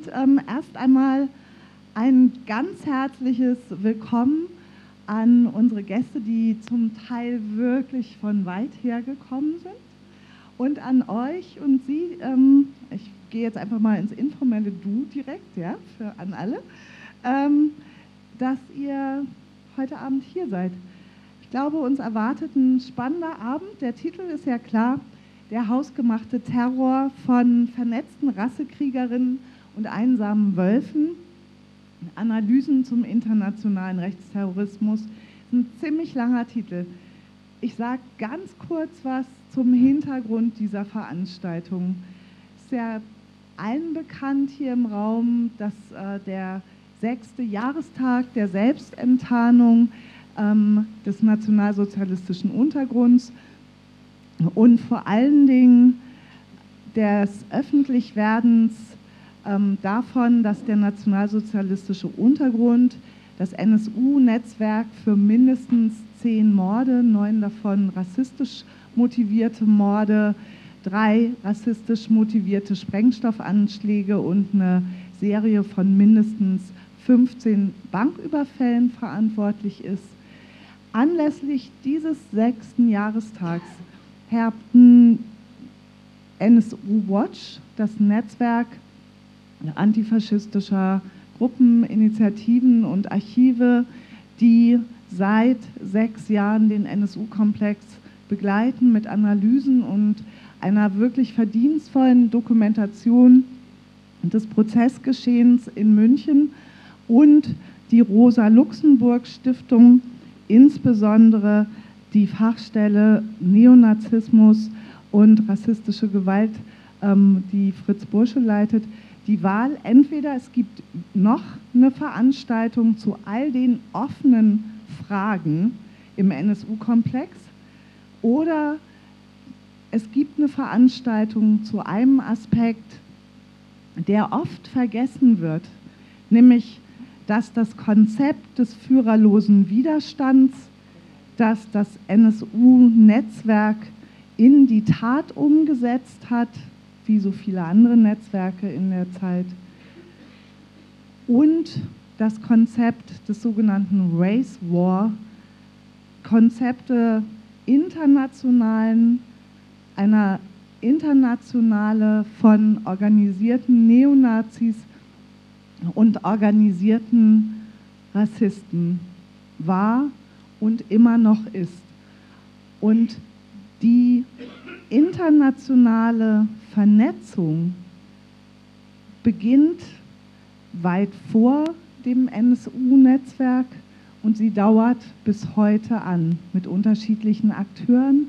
und ähm, erst einmal ein ganz herzliches Willkommen an unsere Gäste, die zum Teil wirklich von weit her gekommen sind. Und an euch und Sie, ähm, ich gehe jetzt einfach mal ins informelle Du direkt, ja, für, an alle, ähm, dass ihr heute Abend hier seid. Ich glaube, uns erwartet ein spannender Abend. Der Titel ist ja klar, der hausgemachte Terror von vernetzten Rassekriegerinnen und einsamen Wölfen. Analysen zum internationalen Rechtsterrorismus. Ein ziemlich langer Titel. Ich sage ganz kurz was zum Hintergrund dieser Veranstaltung. Es ist ja allen bekannt hier im Raum, dass äh, der sechste Jahrestag der Selbstenttarnung ähm, des nationalsozialistischen Untergrunds und vor allen Dingen des Öffentlichwerdens ähm, davon, dass der nationalsozialistische Untergrund das NSU-Netzwerk für mindestens zehn Morde, neun davon rassistisch motivierte Morde, drei rassistisch motivierte Sprengstoffanschläge und eine Serie von mindestens 15 Banküberfällen verantwortlich ist. Anlässlich dieses sechsten Jahrestags herbten NSU Watch, das Netzwerk antifaschistischer Gruppen, Initiativen und Archive, die seit sechs Jahren den NSU-Komplex begleiten mit Analysen und einer wirklich verdienstvollen Dokumentation des Prozessgeschehens in München und die Rosa-Luxemburg-Stiftung, insbesondere die Fachstelle Neonazismus und rassistische Gewalt, ähm, die Fritz Bursche leitet, die Wahl, entweder es gibt noch eine Veranstaltung zu all den offenen Fragen im NSU-Komplex oder es gibt eine Veranstaltung zu einem Aspekt, der oft vergessen wird, nämlich dass das Konzept des führerlosen Widerstands, das das NSU-Netzwerk in die Tat umgesetzt hat, wie so viele andere Netzwerke in der Zeit, und das Konzept des sogenannten Race War, Konzepte internationalen, einer internationale von organisierten Neonazis und organisierten Rassisten war und immer noch ist. Und die internationale Vernetzung beginnt weit vor dem NSU-Netzwerk und sie dauert bis heute an mit unterschiedlichen Akteuren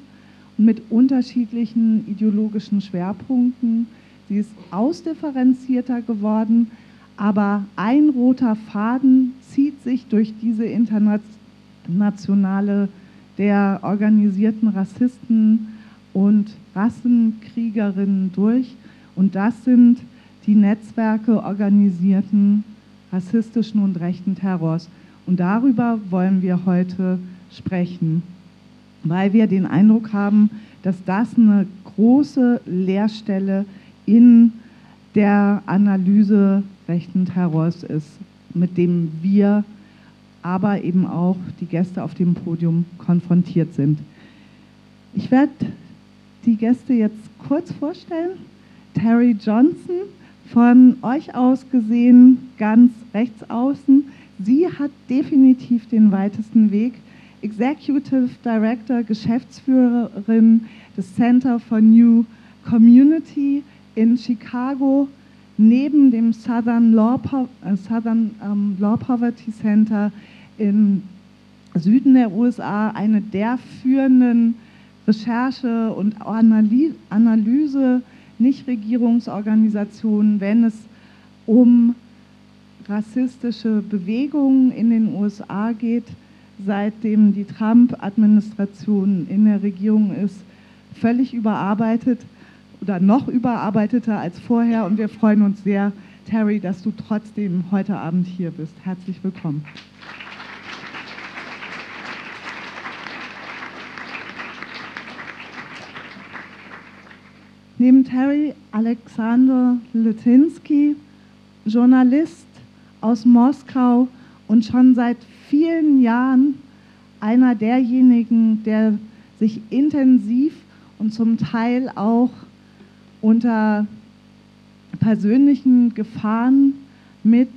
und mit unterschiedlichen ideologischen Schwerpunkten. Sie ist ausdifferenzierter geworden, aber ein roter Faden zieht sich durch diese internationale der organisierten Rassisten und Rassenkriegerinnen durch. Und das sind die Netzwerke organisierten rassistischen und rechten Terrors. Und darüber wollen wir heute sprechen, weil wir den Eindruck haben, dass das eine große Leerstelle in der Analyse rechten Terrors ist, mit dem wir, aber eben auch die Gäste auf dem Podium konfrontiert sind. Ich werde die Gäste jetzt kurz vorstellen. Terry Johnson, von euch aus gesehen ganz rechts außen. Sie hat definitiv den weitesten Weg. Executive Director, Geschäftsführerin des Center for New Community in Chicago, neben dem Southern Law, äh, Southern, ähm, Law Poverty Center im Süden der USA, eine der führenden Recherche- und Analyse Nichtregierungsorganisationen, wenn es um rassistische Bewegungen in den USA geht, seitdem die Trump-Administration in der Regierung ist, völlig überarbeitet oder noch überarbeiteter als vorher. Und wir freuen uns sehr, Terry, dass du trotzdem heute Abend hier bist. Herzlich willkommen. Neben Terry Alexander Letinsky Journalist aus Moskau und schon seit vielen Jahren einer derjenigen, der sich intensiv und zum Teil auch unter persönlichen Gefahren mit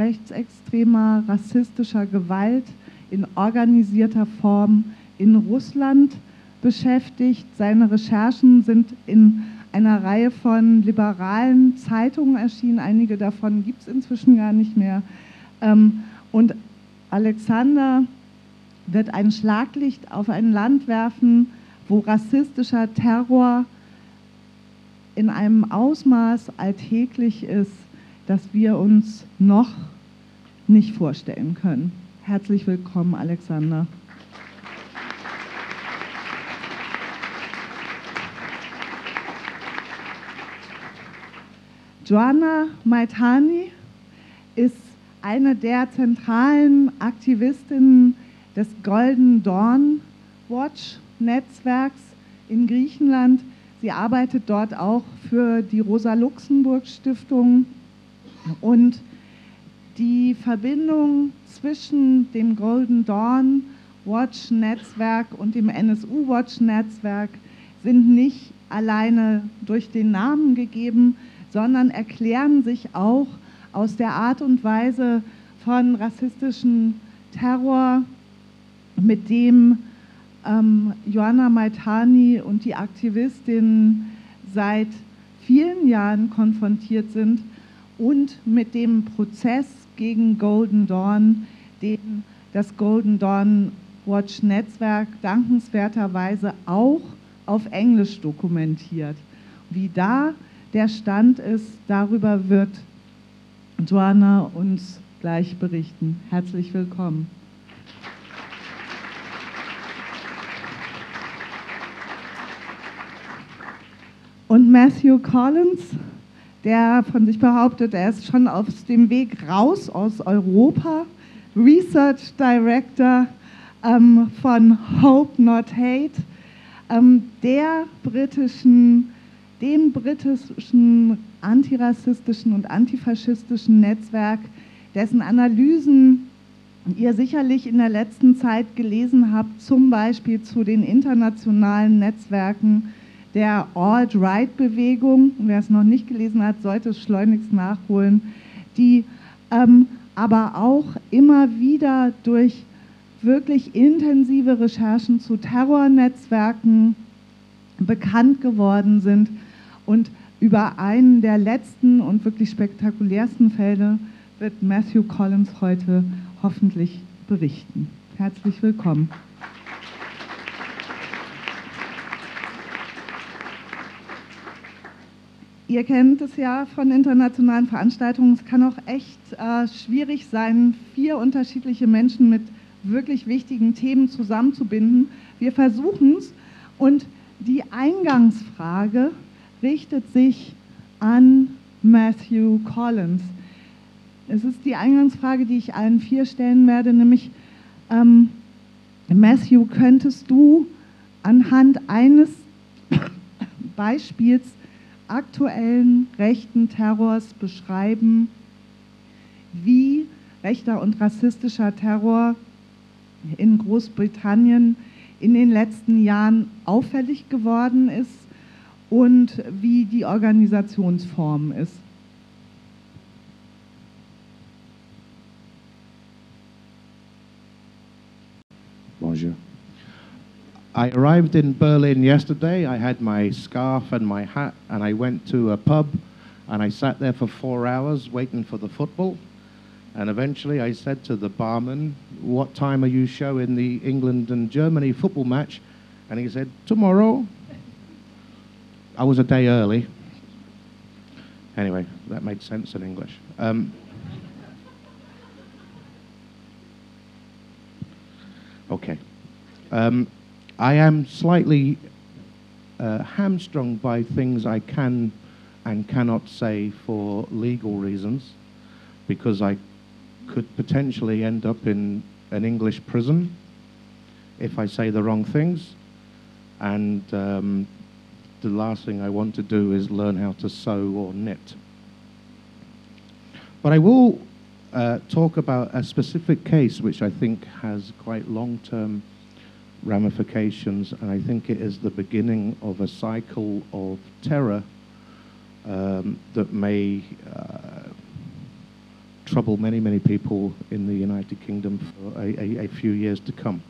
rechtsextremer, rassistischer Gewalt in organisierter Form in Russland beschäftigt. Seine Recherchen sind in einer Reihe von liberalen Zeitungen erschienen. Einige davon gibt es inzwischen gar nicht mehr. Ähm, und Alexander wird ein Schlaglicht auf ein Land werfen, wo rassistischer Terror in einem Ausmaß alltäglich ist, das wir uns noch nicht vorstellen können. Herzlich willkommen, Alexander. Joanna Maitani ist eine der zentralen Aktivistinnen des Golden Dawn Watch Netzwerks in Griechenland. Sie arbeitet dort auch für die Rosa Luxemburg Stiftung und die Verbindung zwischen dem Golden Dawn Watch Netzwerk und dem NSU Watch Netzwerk sind nicht alleine durch den Namen gegeben, sondern erklären sich auch aus der Art und Weise von rassistischem Terror, mit dem ähm, Joanna Maitani und die Aktivistinnen seit vielen Jahren konfrontiert sind und mit dem Prozess gegen Golden Dawn, den das Golden Dawn Watch Netzwerk dankenswerterweise auch auf Englisch dokumentiert. Wie da der Stand ist, darüber wird Joanna uns gleich berichten. Herzlich willkommen. Und Matthew Collins, der von sich behauptet, er ist schon auf dem Weg raus aus Europa, Research Director ähm, von Hope Not Hate, ähm, der britischen dem britischen antirassistischen und antifaschistischen Netzwerk, dessen Analysen ihr sicherlich in der letzten Zeit gelesen habt, zum Beispiel zu den internationalen Netzwerken der Alt-Right-Bewegung. Wer es noch nicht gelesen hat, sollte es schleunigst nachholen, die ähm, aber auch immer wieder durch wirklich intensive Recherchen zu Terrornetzwerken bekannt geworden sind und über einen der letzten und wirklich spektakulärsten Fälle wird Matthew Collins heute hoffentlich berichten. Herzlich willkommen. Ihr kennt es ja von internationalen Veranstaltungen. Es kann auch echt äh, schwierig sein, vier unterschiedliche Menschen mit wirklich wichtigen Themen zusammenzubinden. Wir versuchen es und die Eingangsfrage richtet sich an Matthew Collins. Es ist die Eingangsfrage, die ich allen vier stellen werde, nämlich ähm, Matthew, könntest du anhand eines Beispiels aktuellen rechten Terrors beschreiben, wie rechter und rassistischer Terror in Großbritannien in den letzten Jahren auffällig geworden ist und wie die Organisationsform ist. Bonjour. I arrived in Berlin yesterday. I had my scarf and my hat, and I went to a pub, and I sat there for four hours waiting for the football. And eventually I said to the barman, What time are you showing the England and Germany football match? And he said, Tomorrow. I was a day early. Anyway, that made sense in English. Um, okay. Um, I am slightly uh, hamstrung by things I can and cannot say for legal reasons because I could potentially end up in an English prison if I say the wrong things. And um, the last thing I want to do is learn how to sew or knit. But I will uh, talk about a specific case which I think has quite long term ramifications, and I think it is the beginning of a cycle of terror um, that may uh, trouble many, many people in the United Kingdom for a, a, a few years to come.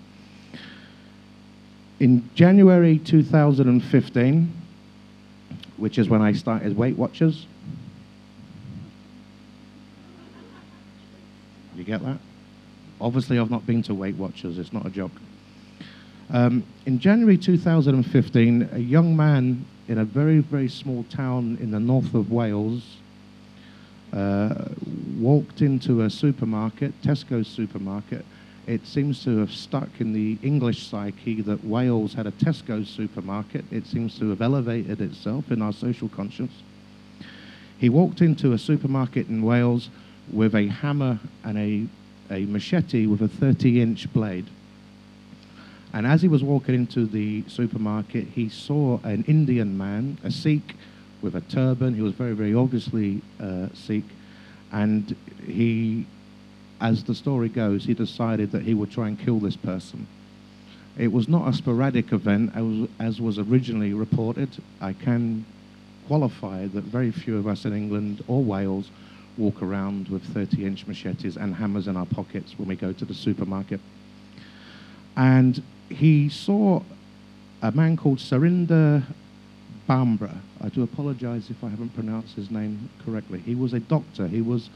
In January 2015, which is when I started Weight Watchers, you get that? Obviously, I've not been to Weight Watchers, it's not a joke. Um, in January 2015, a young man in a very, very small town in the north of Wales uh, walked into a supermarket, Tesco's supermarket. It seems to have stuck in the English psyche that Wales had a Tesco supermarket. It seems to have elevated itself in our social conscience. He walked into a supermarket in Wales with a hammer and a, a machete with a 30 inch blade. And as he was walking into the supermarket, he saw an Indian man, a Sikh, with a turban. He was very, very obviously uh, Sikh. And he, as the story goes, he decided that he would try and kill this person. It was not a sporadic event, as, as was originally reported. I can qualify that very few of us in England or Wales walk around with 30 inch machetes and hammers in our pockets when we go to the supermarket. And he saw a man called Surinder Bambra. I do apologize if I haven't pronounced his name correctly. He was a doctor. He was,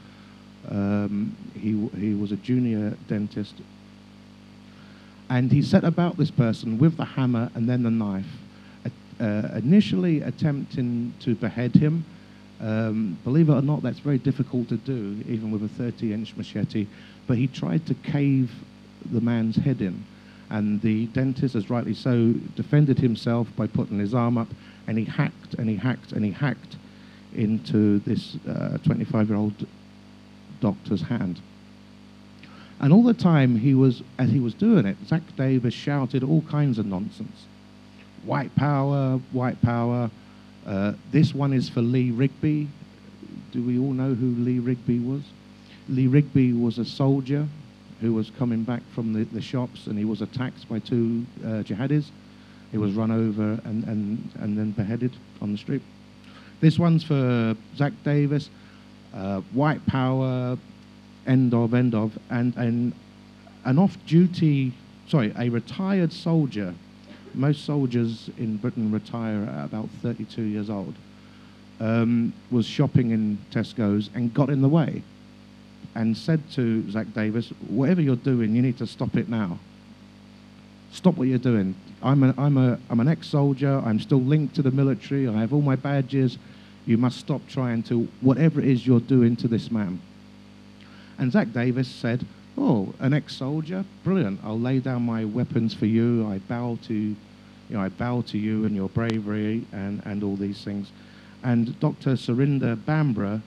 um, he, he was a junior dentist. And he set about this person with the hammer and then the knife, uh, initially attempting to behead him. Um, believe it or not, that's very difficult to do, even with a 30 inch machete. But he tried to cave the man's head in. And the dentist, as rightly so, defended himself by putting his arm up, and he hacked and he hacked and he hacked into this 25 uh, year old doctor's hand. And all the time he was, as he was doing it, Zach Davis shouted all kinds of nonsense. White power, white power. Uh, this one is for Lee Rigby. Do we all know who Lee Rigby was? Lee Rigby was a soldier who was coming back from the, the shops and he was attacked by two uh, jihadis. He was run over and, and, and then beheaded on the street. This one's for Zach Davis, uh, White Power, end of, end of, and, and an off duty, sorry, a retired soldier. Most soldiers in Britain retire at about 32 years old. Um, was shopping in Tesco's and got in the way and said to Zach Davis, whatever you're doing, you need to stop it now. Stop what you're doing. I'm, a, I'm, a, I'm an ex-soldier. I'm still linked to the military. I have all my badges. You must stop trying to, whatever it is you're doing to this man. And Zach Davis said, oh, an ex-soldier? Brilliant. I'll lay down my weapons for you. I bow to, you know, I bow to you and your bravery and, and all these things. And Dr. Surinder Bambra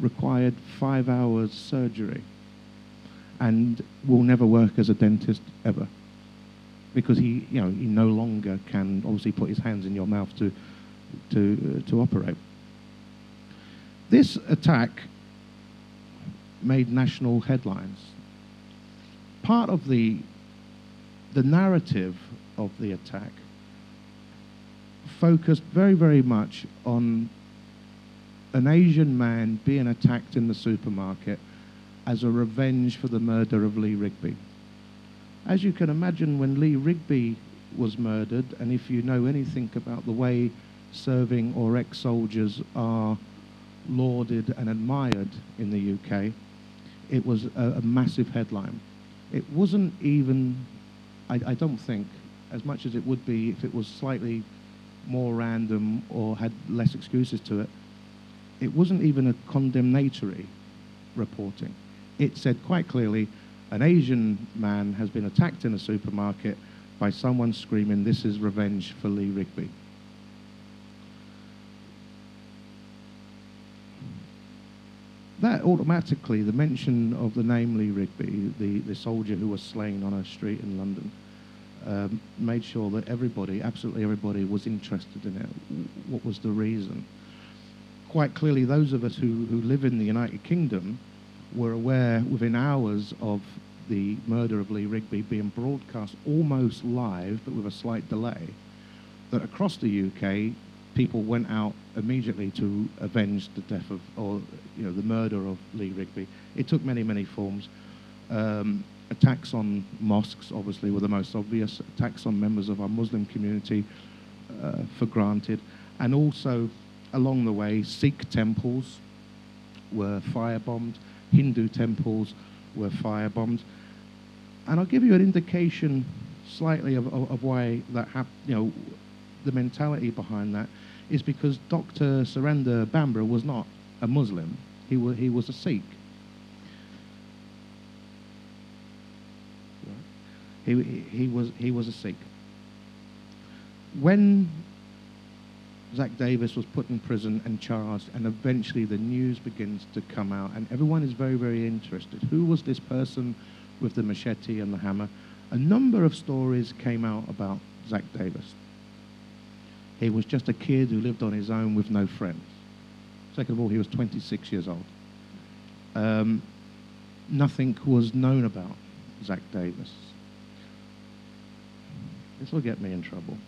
required five hours surgery and will never work as a dentist ever because he, you know, he no longer can obviously put his hands in your mouth to, to, uh, to operate. This attack made national headlines. Part of the, the narrative of the attack focused very, very much on an Asian man being attacked in the supermarket as a revenge for the murder of Lee Rigby. As you can imagine, when Lee Rigby was murdered, and if you know anything about the way serving or ex soldiers are lauded and admired in the UK, it was a, a massive headline. It wasn't even, I, I don't think, as much as it would be if it was slightly more random or had less excuses to it, it wasn't even a condemnatory reporting. It said quite clearly an Asian man has been attacked in a supermarket by someone screaming, This is revenge for Lee Rigby. That automatically, the mention of the name Lee Rigby, the, the soldier who was slain on a street in London, um, made sure that everybody, absolutely everybody, was interested in it. What was the reason? quite clearly, those of us who, who live in the United Kingdom were aware within hours of the murder of Lee Rigby being broadcast almost live, but with a slight delay, that across the UK, people went out immediately to avenge the death of, or you know, the murder of Lee Rigby. It took many, many forms. Um, attacks on mosques, obviously, were the most obvious. Attacks on members of our Muslim community, uh, for granted, and also along the way, Sikh temples were firebombed, Hindu temples were firebombed, and I'll give you an indication slightly of, of, of why that happened. You know, the mentality behind that is because Dr. Surendra Bamra was not a Muslim; he was he was a Sikh. He, he, was, he was a Sikh. When Zach Davis was put in prison and charged, and eventually the news begins to come out, and everyone is very, very interested. Who was this person with the machete and the hammer? A number of stories came out about Zach Davis. He was just a kid who lived on his own with no friends. Second of all, he was 26 years old. Um, nothing was known about Zach Davis. This will get me in trouble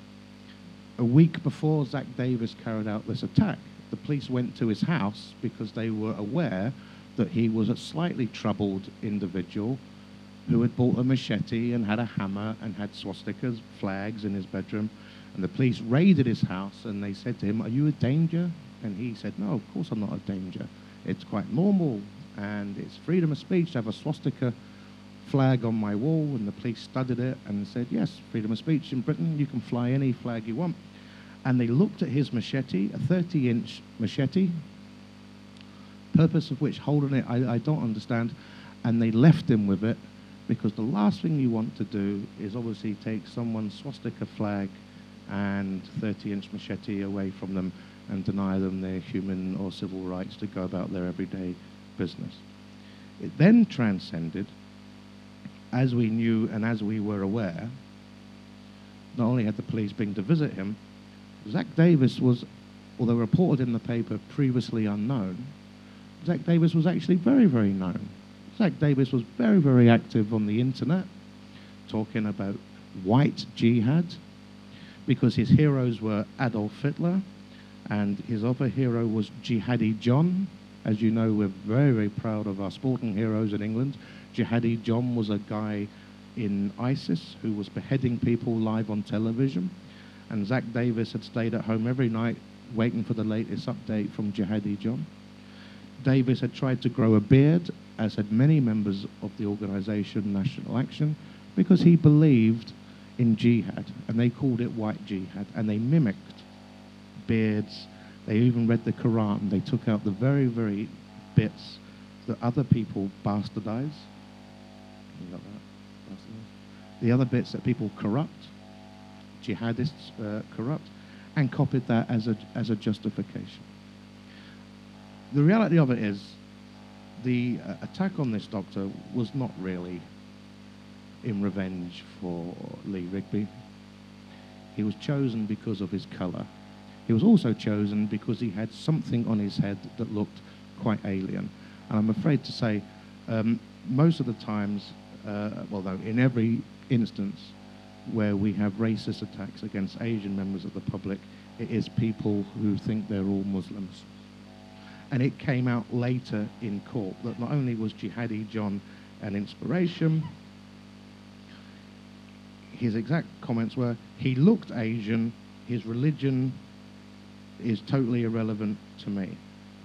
a week before Zach Davis carried out this attack, the police went to his house because they were aware that he was a slightly troubled individual who had bought a machete and had a hammer and had swastikas, flags in his bedroom. And the police raided his house and they said to him, Are you a danger? And he said, No, of course I'm not a danger. It's quite normal and it's freedom of speech to have a swastika flag on my wall, and the police studied it and said, Yes, freedom of speech in Britain, you can fly any flag you want. And they looked at his machete, a 30 inch machete, purpose of which holding it, I, I don't understand, and they left him with it because the last thing you want to do is obviously take someone's swastika flag and 30 inch machete away from them and deny them their human or civil rights to go about their everyday business. It then transcended as we knew and as we were aware, not only had the police been to visit him, Zach Davis was, although reported in the paper previously unknown, Zach Davis was actually very, very known. Zach Davis was very, very active on the internet, talking about white jihad, because his heroes were Adolf Hitler, and his other hero was Jihadi John. As you know, we're very, very proud of our sporting heroes in England. Jihadi John was a guy in ISIS who was beheading people live on television. And Zach Davis had stayed at home every night waiting for the latest update from Jihadi John. Davis had tried to grow a beard, as had many members of the organization National Action, because he believed in jihad, and they called it white jihad, and they mimicked beards. They even read the Quran. They took out the very, very bits that other people bastardize You got that? the other bits that people corrupt, jihadists uh, corrupt, and copied that as a, as a justification. The reality of it is, the uh, attack on this doctor was not really in revenge for Lee Rigby. He was chosen because of his colour. He was also chosen because he had something on his head that looked quite alien. And I'm afraid to say, um, most of the times uh, well, no, in every instance where we have racist attacks against Asian members of the public, it is people who think they're all Muslims. And it came out later in court that not only was Jihadi John an inspiration, his exact comments were he looked Asian, his religion is totally irrelevant to me.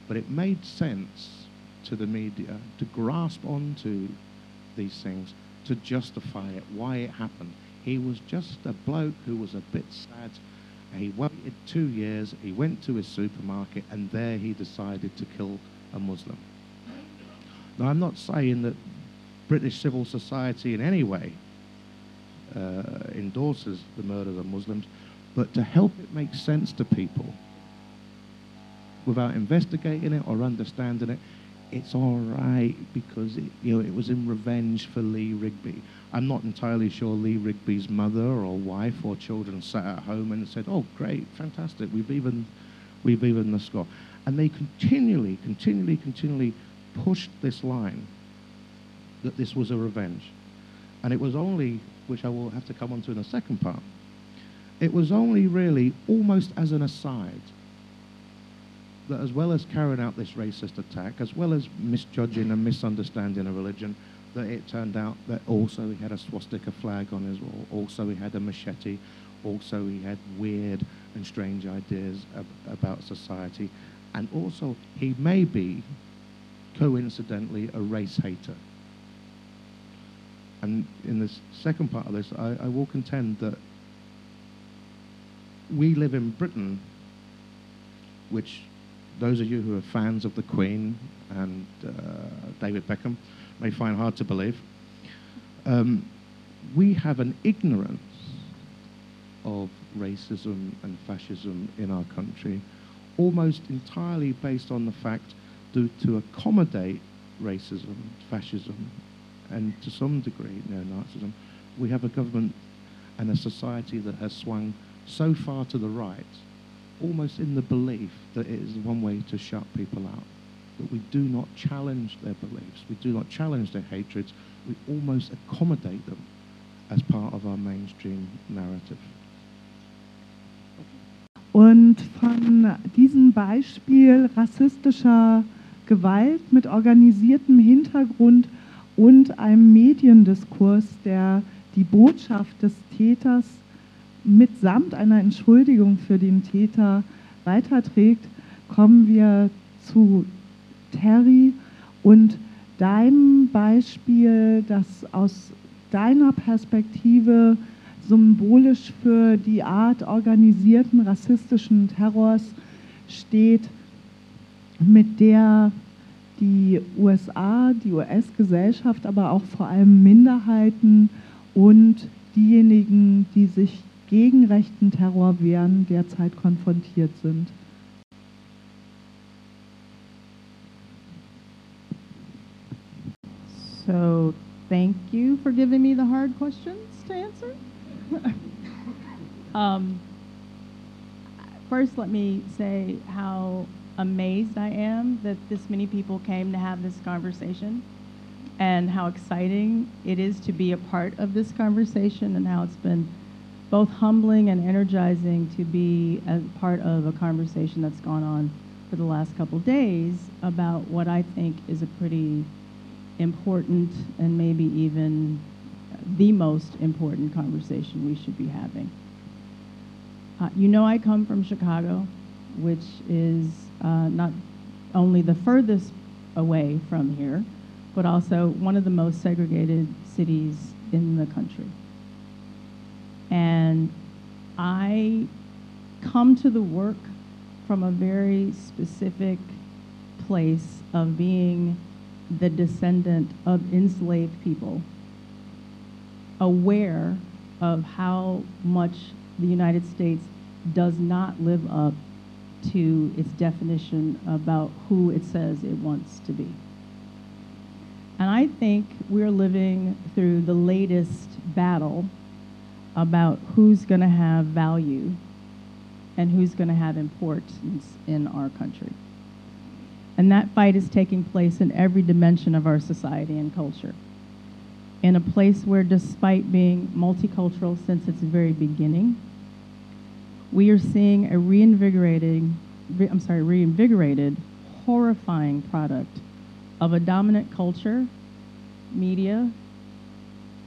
But it made sense to the media to grasp onto these things to justify it, why it happened. He was just a bloke who was a bit sad. He waited two years, he went to his supermarket, and there he decided to kill a Muslim. Now, I'm not saying that British civil society in any way Uh, endorses the murder of the Muslims, but to help it make sense to people without investigating it or understanding it, it's all right because it, you know it was in revenge for Lee Rigby. I'm not entirely sure Lee Rigby's mother or wife or children sat at home and said, "Oh, great, fantastic, we've even we've even the score." And they continually, continually, continually pushed this line that this was a revenge. And it was only, which I will have to come on to in the second part, it was only really almost as an aside that as well as carrying out this racist attack, as well as misjudging and misunderstanding a religion, that it turned out that also he had a swastika flag on his wall, also he had a machete, also he had weird and strange ideas ab- about society, and also he may be, coincidentally, a race hater. And in this second part of this, I, I will contend that we live in Britain, which those of you who are fans of the Queen and uh, David Beckham may find hard to believe. Um, we have an ignorance of racism and fascism in our country, almost entirely based on the fact to, to accommodate racism, fascism, and to some degree neo-Nazism, we have a government and a society that has swung so far to the right, almost in the belief that it is one way to shut people out. That we do not challenge their beliefs, we do not challenge their hatreds, we almost accommodate them as part of our mainstream narrative. Und von diesem Beispiel rassistischer Gewalt mit organisiertem Hintergrund und einem Mediendiskurs, der die Botschaft des Täters mitsamt einer Entschuldigung für den Täter weiterträgt, kommen wir zu Terry und deinem Beispiel, das aus deiner Perspektive symbolisch für die Art organisierten rassistischen Terrors steht, mit der die USA, die US-Gesellschaft, aber auch vor allem Minderheiten und diejenigen, die sich gegen rechten Terror wehren, derzeit konfrontiert sind. So, thank you for giving me the hard questions to answer. um, first, let me say how amazed I am that this many people came to have this conversation and how exciting it is to be a part of this conversation and how it's been both humbling and energizing to be a part of a conversation that's gone on for the last couple days about what I think is a pretty important and maybe even the most important conversation we should be having. Uh, you know I come from Chicago, which is uh, not only the furthest away from here, but also one of the most segregated cities in the country. And I come to the work from a very specific place of being the descendant of enslaved people, aware of how much the United States does not live up to its definition about who it says it wants to be. And I think we're living through the latest battle about who's going to have value and who's going to have importance in our country. And that fight is taking place in every dimension of our society and culture. In a place where, despite being multicultural since its very beginning, we are seeing a reinvigorating, I'm sorry, reinvigorated, horrifying product of a dominant culture, media,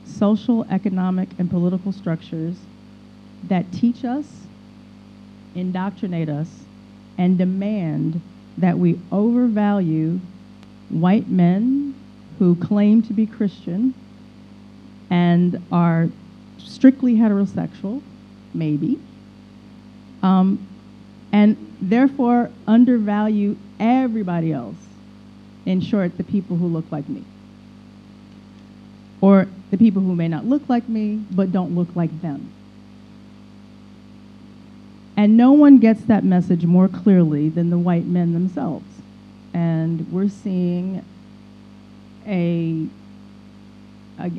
social, economic, and political structures that teach us, indoctrinate us, and demand that we overvalue white men who claim to be Christian and are strictly heterosexual, maybe, um, and therefore undervalue everybody else. In short, the people who look like me. Or the people who may not look like me, but don't look like them. And no one gets that message more clearly than the white men themselves. And we're seeing a, a,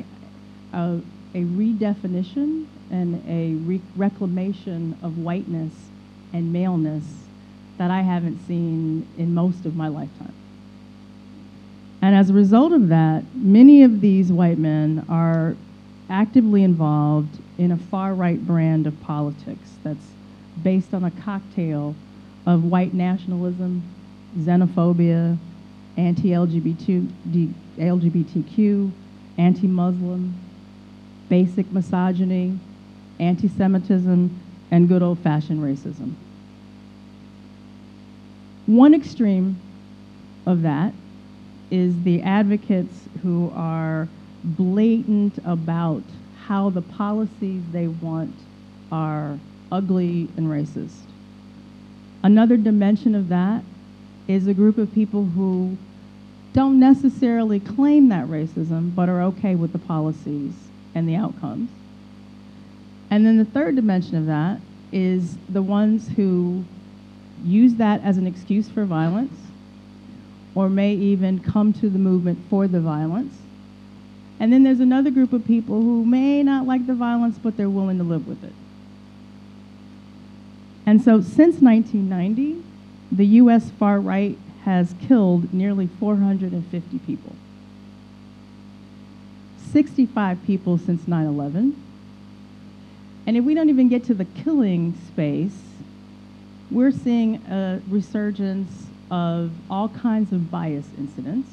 a, a redefinition and a re- reclamation of whiteness and maleness that I haven't seen in most of my lifetime. And as a result of that, many of these white men are actively involved in a far right brand of politics that's based on a cocktail of white nationalism, xenophobia, anti LGBTQ, anti Muslim, basic misogyny, anti Semitism, and good old fashioned racism. One extreme of that is the advocates who are blatant about how the policies they want are ugly and racist. Another dimension of that is a group of people who don't necessarily claim that racism, but are okay with the policies and the outcomes. And then the third dimension of that is the ones who use that as an excuse for violence or may even come to the movement for the violence. And then there's another group of people who may not like the violence, but they're willing to live with it. And so since 1990, the US far right has killed nearly 450 people. 65 people since 9 11. And if we don't even get to the killing space, we're seeing a resurgence of all kinds of bias incidents.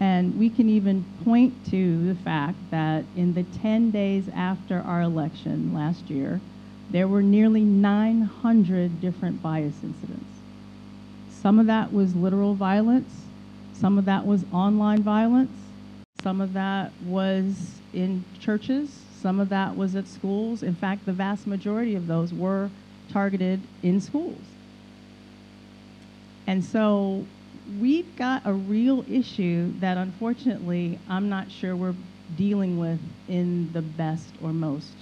And we can even point to the fact that in the 10 days after our election last year, there were nearly 900 different bias incidents. Some of that was literal violence, some of that was online violence, some of that was in churches, some of that was at schools. In fact, the vast majority of those were targeted in schools. And so we've got a real issue that unfortunately I'm not sure we're dealing with in the best or most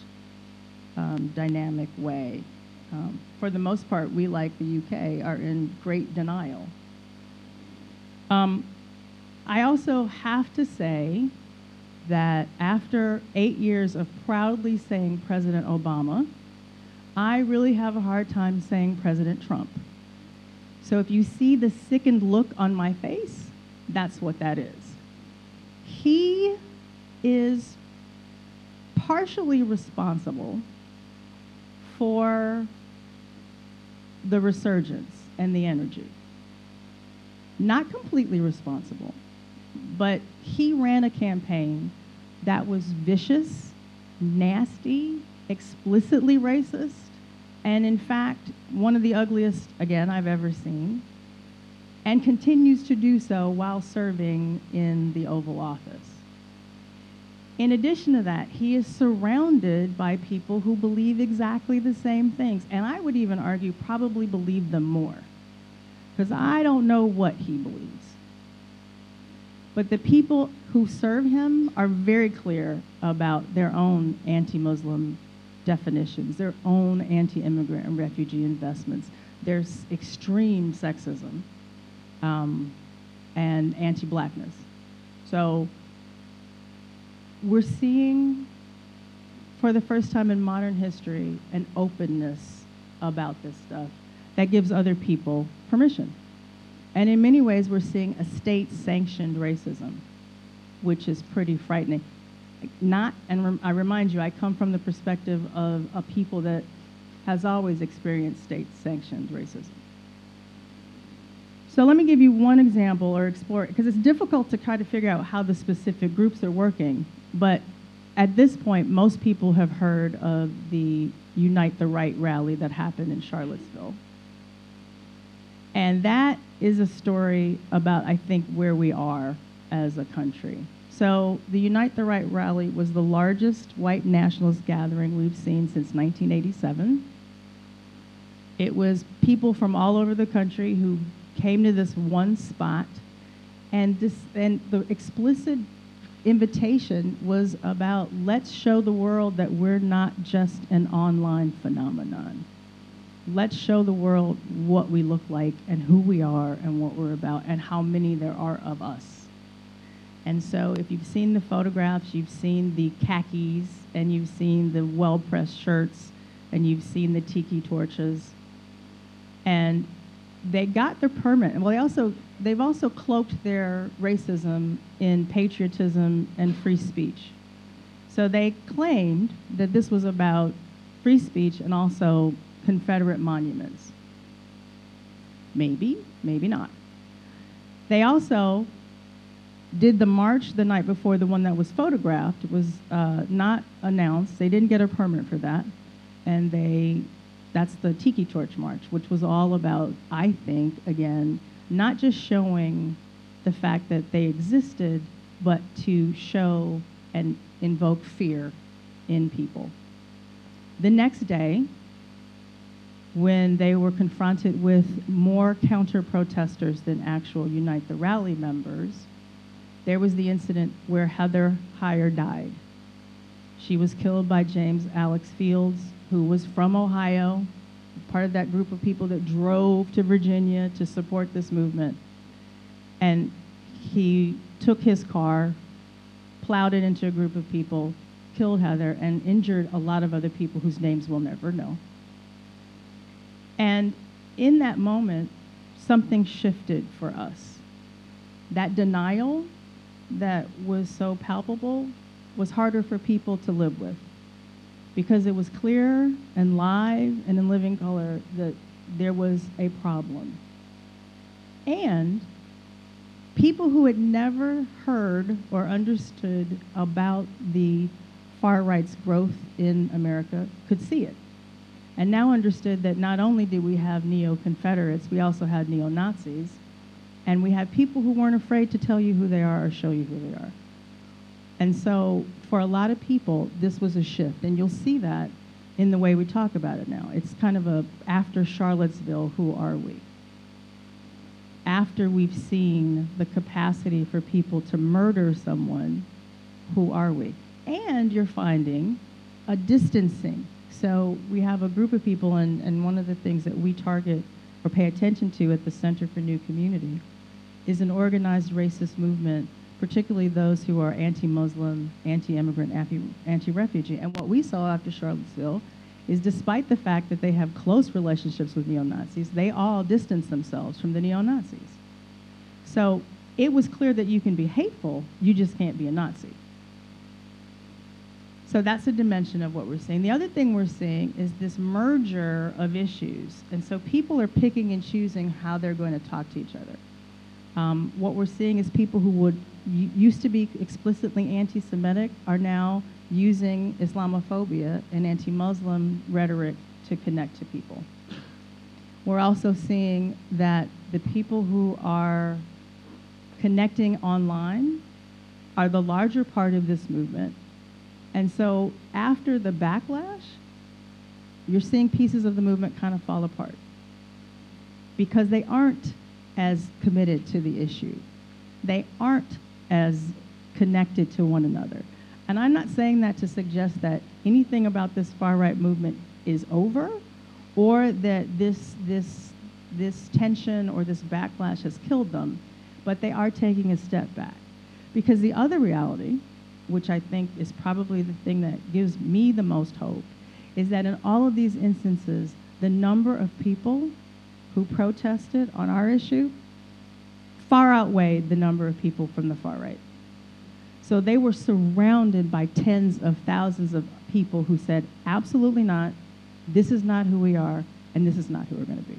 um, dynamic way. Um, for the most part, we, like the UK, are in great denial. Um, I also have to say that after eight years of proudly saying President Obama, I really have a hard time saying President Trump. So if you see the sickened look on my face, that's what that is. He is partially responsible for the resurgence and the energy. Not completely responsible, but he ran a campaign that was vicious, nasty, explicitly racist, and in fact, one of the ugliest, again, I've ever seen, and continues to do so while serving in the Oval Office. In addition to that, he is surrounded by people who believe exactly the same things, and I would even argue probably believe them more, because I don't know what he believes. But the people who serve him are very clear about their own anti Muslim definitions, their own anti immigrant and refugee investments. There's extreme sexism um, and anti blackness. So we're seeing, for the first time in modern history, an openness about this stuff that gives other people permission. And in many ways, we're seeing a state sanctioned racism, which is pretty frightening not, and I remind you, I come from the perspective of a people that has always experienced state-sanctioned racism. So let me give you one example or explore, because it's difficult to try to figure out how the specific groups are working, but at this point, most people have heard of the Unite the Right rally that happened in Charlottesville. And that is a story about, I think, where we are as a country. So the Unite the Right rally was the largest white nationalist gathering we've seen since 1987. It was people from all over the country who came to this one spot, and, this, and the explicit invitation was about let's show the world that we're not just an online phenomenon. Let's show the world what we look like and who we are and what we're about and how many there are of us. And so if you've seen the photographs, you've seen the khakis, and you've seen the well-pressed shirts, and you've seen the tiki torches. And they got their permit. Well, they also they've also cloaked their racism in patriotism and free speech. So they claimed that this was about free speech and also Confederate monuments. Maybe, maybe not. They also did the march the night before the one that was photographed. Was uh, not announced. They didn't get a permit for that. And they, that's the Tiki Torch March, which was all about, I think, again, not just showing the fact that they existed, but to show and invoke fear in people. The next day, when they were confronted with more counter protesters than actual Unite the Rally members, there was the incident where Heather Heyer died. She was killed by James Alex Fields, who was from Ohio, part of that group of people that drove to Virginia to support this movement. And he took his car, plowed it into a group of people, killed Heather, and injured a lot of other people whose names we'll never know. And in that moment, something shifted for us. That denial that was so palpable was harder for people to live with because it was clear and live and in living color that there was a problem. And people who had never heard or understood about the far right's growth in America could see it. And now understood that not only did we have neo Confederates, we also had neo Nazis. And we had people who weren't afraid to tell you who they are or show you who they are. And so for a lot of people, this was a shift. And you'll see that in the way we talk about it now. It's kind of a after Charlottesville, who are we? After we've seen the capacity for people to murder someone, who are we? And you're finding a distancing. So we have a group of people, and, and one of the things that we target or pay attention to at the Center for New Community is an organized racist movement, particularly those who are anti-Muslim, anti-immigrant, anti-refugee. And what we saw after Charlottesville is despite the fact that they have close relationships with neo-Nazis, they all distance themselves from the neo-Nazis. So it was clear that you can be hateful, you just can't be a Nazi. So that's a dimension of what we're seeing. The other thing we're seeing is this merger of issues. And so people are picking and choosing how they're going to talk to each other. Um, what we're seeing is people who would used to be explicitly anti-Semitic are now using Islamophobia and anti-Muslim rhetoric to connect to people. We're also seeing that the people who are connecting online are the larger part of this movement. And so after the backlash, you're seeing pieces of the movement kind of fall apart because they aren't as committed to the issue. They aren't as connected to one another. And I'm not saying that to suggest that anything about this far right movement is over or that this, this, this tension or this backlash has killed them, but they are taking a step back. Because the other reality, which I think is probably the thing that gives me the most hope, is that in all of these instances, the number of people who protested on our issue far outweighed the number of people from the far right. So they were surrounded by tens of thousands of people who said, absolutely not, this is not who we are, and this is not who we're going to be.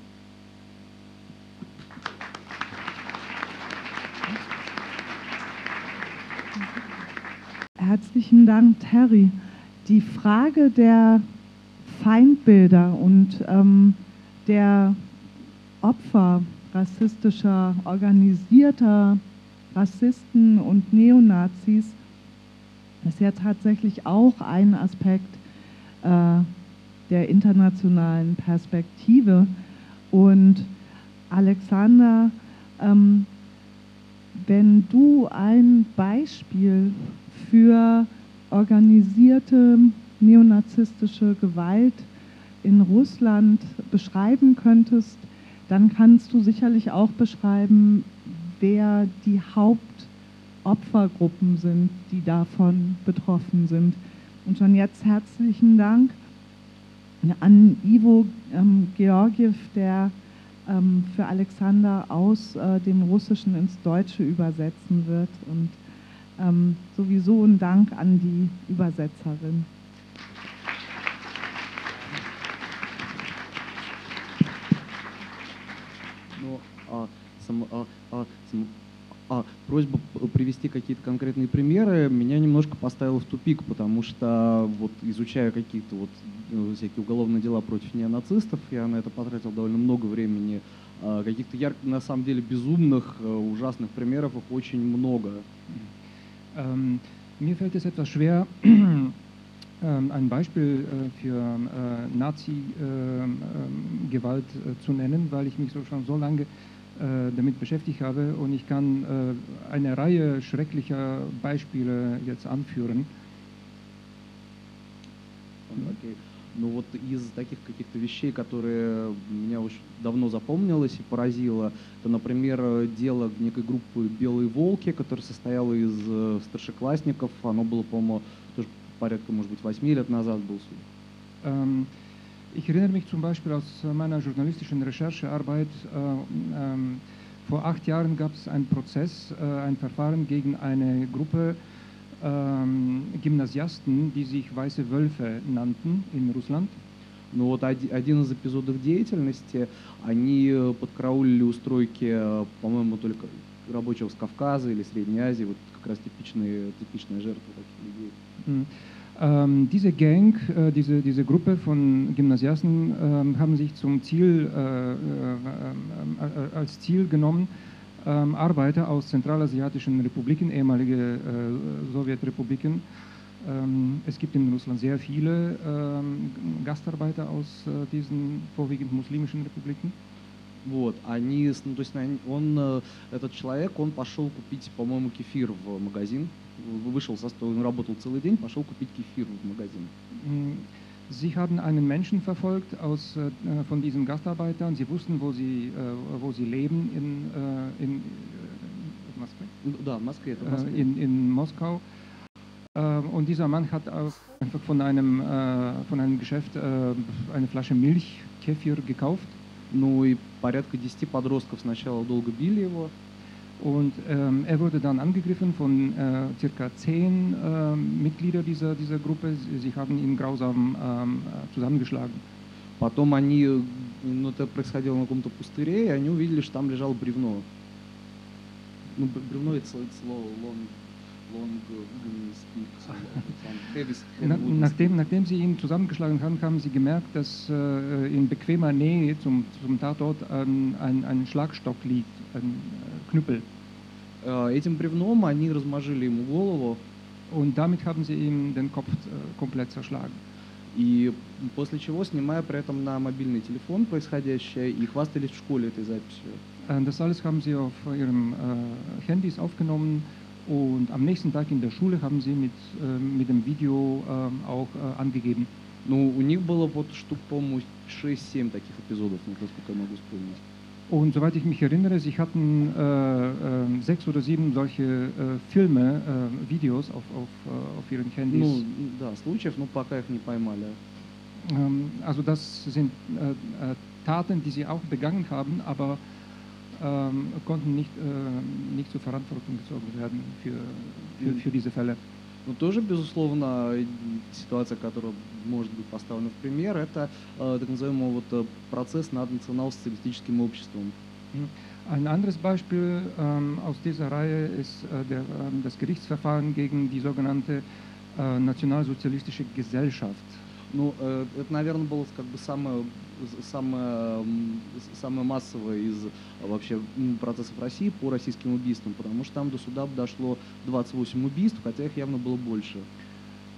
Herzlichen Dank, Terry. Die Frage der Feindbilder und ähm, der Opfer rassistischer, organisierter Rassisten und Neonazis ist ja tatsächlich auch ein Aspekt äh, der internationalen Perspektive. Und Alexander, ähm, wenn du ein Beispiel für organisierte neonazistische Gewalt in Russland beschreiben könntest, dann kannst du sicherlich auch beschreiben, wer die Hauptopfergruppen sind, die davon betroffen sind. Und schon jetzt herzlichen Dank an Ivo ähm, Georgiev, der ähm, für Alexander aus äh, dem Russischen ins Deutsche übersetzen wird. Und ähm, sowieso ein Dank an die Übersetzerin. Но а, сам- а, а, сам- а, просьба привести какие-то конкретные примеры меня немножко поставила в тупик, потому что вот изучая какие-то вот э, всякие уголовные дела против неонацистов, я на это потратил довольно много времени. А, Каких-то ярко, на самом деле безумных, э, ужасных примеров их очень много. Ähm, mir fällt es etwas schwer, ähm, ein Beispiel äh, für äh, Nazi-Gewalt ähm, ähm, äh, zu nennen, weil ich mich so schon so lange damit beschäftigt habe und ich kann eine Reihe schrecklicher Beispiele jetzt anführen. Okay. Ну вот из таких каких-то вещей, которые меня очень давно запомнилось и поразило, это, например, дело некой группы «Белые волки», которая состояла из э, старшеклассников. Оно было, по-моему, тоже порядка, может быть, восьми лет назад был суд. Ähm, ich erinnere mich zum Beispiel aus äh, meiner journalistischen Recherchearbeit, äh, ähm, vor acht Jahren gab es einen Prozess, äh, ein Verfahren gegen eine Gruppe Gymnasiasten, die sich Weiße Wölfe nannten in Russland. Но вот оди- один из эпизодов деятельности, они э, подкараулили у стройки, э, по-моему, только рабочих с Кавказа или Средней Азии, вот как раз типичные, типичная жертва таких людей. Mhm. Ähm, diese Gang, äh, diese, diese Gruppe von Gymnasiasten ähm, haben sich zum Ziel, äh, äh, äh, als Ziel genommen, ähm, Arbeiter aus zentralasiatischen Republiken, ehemalige äh, Sowjetrepubliken. Ähm, es gibt in Russland sehr viele ähm, Gastarbeiter aus äh, diesen vorwiegend muslimischen Republiken. Вот, они, с- ну, то есть они- он, э, этот человек, он пошел купить, по-моему, кефир в магазин, В- вышел со стола, он работал целый день, пошел купить кефир в магазин. Mm, Sie haben einen Menschen verfolgt aus, äh, von diesen Gastarbeitern. Sie wussten, wo sie, äh, wo sie leben in, äh, in, äh, Moskau. Ну, Да, в Москве, это в Äh, Москве. in, in Moskau. Äh, und dieser Mann hat auch einfach von einem, äh, von einem Geschäft äh, eine Flasche Milch, Kefir, gekauft. Ну и порядка 10 подростков сначала долго били его, Und ähm, er wurde dann angegriffen von äh, circa zehn äh, Mitgliedern dieser, dieser Gruppe. Sie, sie haben ihn grausam ähm, äh, zusammengeschlagen. потом они, э, ну это происходило на каком-то пустыре, и они увидели, что там лежало бревно. Ну, б- бревно это слово, слово long, long wooden stick, so, some heavy, heavy Na, wooden nachdem, stick. nachdem sie ihn zusammengeschlagen haben, haben sie gemerkt, dass äh, in bequemer Nähe zum, zum Tatort ein, ein, ein Schlagstock liegt, ein äh, Knüppel. Э, Этим бревном они размажили ему голову, Und damit haben sie ihm den Kopf äh, komplett zerschlagen. и после чего, снимая при этом на мобильный телефон происходящее, и хвастались в школе этой записью. Äh, das alles haben sie auf ihren äh, Handys aufgenommen und am nächsten Tag in der Schule haben sie mit, äh, mit dem Video äh, auch äh, angegeben. Ну, у них было вот штук, по-моему, 6-7 таких эпизодов, насколько я могу вспомнить. Und soweit ich mich erinnere, sie hatten äh, äh, sechs oder sieben solche äh, Filme, äh, Videos auf, auf, äh, auf ihren Handys. Ну, да, случаев, но пока их не поймали. Ähm, also das sind äh, äh, Taten, die sie auch begangen haben, aber ähm, konnten nicht, äh, nicht zur Verantwortung gezogen werden für, für, für diese Fälle. Но тоже, безусловно, ситуация, которая может быть поставлена в пример, это э, так называемый вот, э, процесс над национал-социалистическим обществом. Ein anderes Beispiel ähm, aus dieser Reihe ist äh, der, ähm, das Gerichtsverfahren gegen die sogenannte äh, nationalsozialistische Gesellschaft. Ну, э, это, наверное, было как бы самое, самое, самое массовое из вообще процессов России по российским убийствам, потому что там до суда дошло 28 убийств, хотя их явно было больше.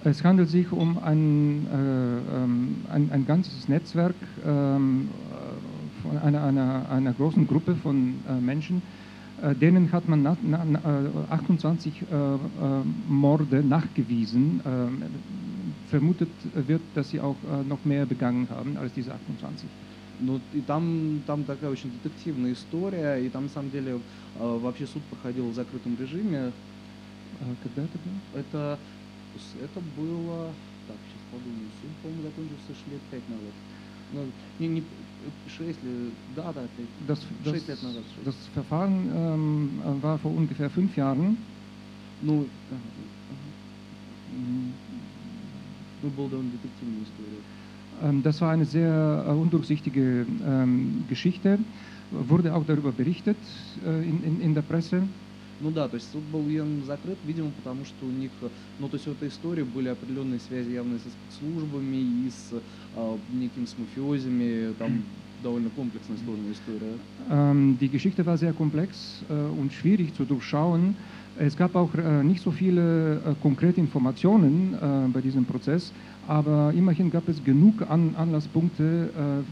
Es handelt sich um ein, äh, ähm, ein, ein ganzes Netzwerk ähm, äh, von einer, einer, einer großen Gruppe von äh, Menschen, äh, denen hat man nach, na, na, äh, 28 äh, äh, Morde nachgewiesen. Ähm, vermutet wird, dass sie auch äh, noch mehr begangen haben als diese 28. Ну, и там, там такая очень детективная история, и там, на самом деле, э, вообще суд проходил в закрытом режиме. Äh, когда это было? Это, с- это было... Так, сейчас подумаю. Суд, по-моему, закончился аж лет пять назад. Ну, не, не- шесть лет, да, да, пять. Das, das, Шесть лет назад. шесть. das Verfahren ähm, war vor ungefähr fünf Jahren. Ну, ага, das war eine sehr äh, undurchsichtige ähm, Geschichte. Wurde auch darüber berichtet äh, in, in, in der Presse. Ну да, то есть суд был явно закрыт, видимо, потому что у них, э, ну то есть в этой истории были определенные связи явно со спецслужбами и с а, неким с мафиозами, там довольно комплексная сложная история. Ähm, die Geschichte war sehr komplex äh, und schwierig zu durchschauen. Es gab auch äh, nicht so viele äh, konkrete Informationen äh, bei diesem Prozess, aber immerhin gab es genug An Anlasspunkte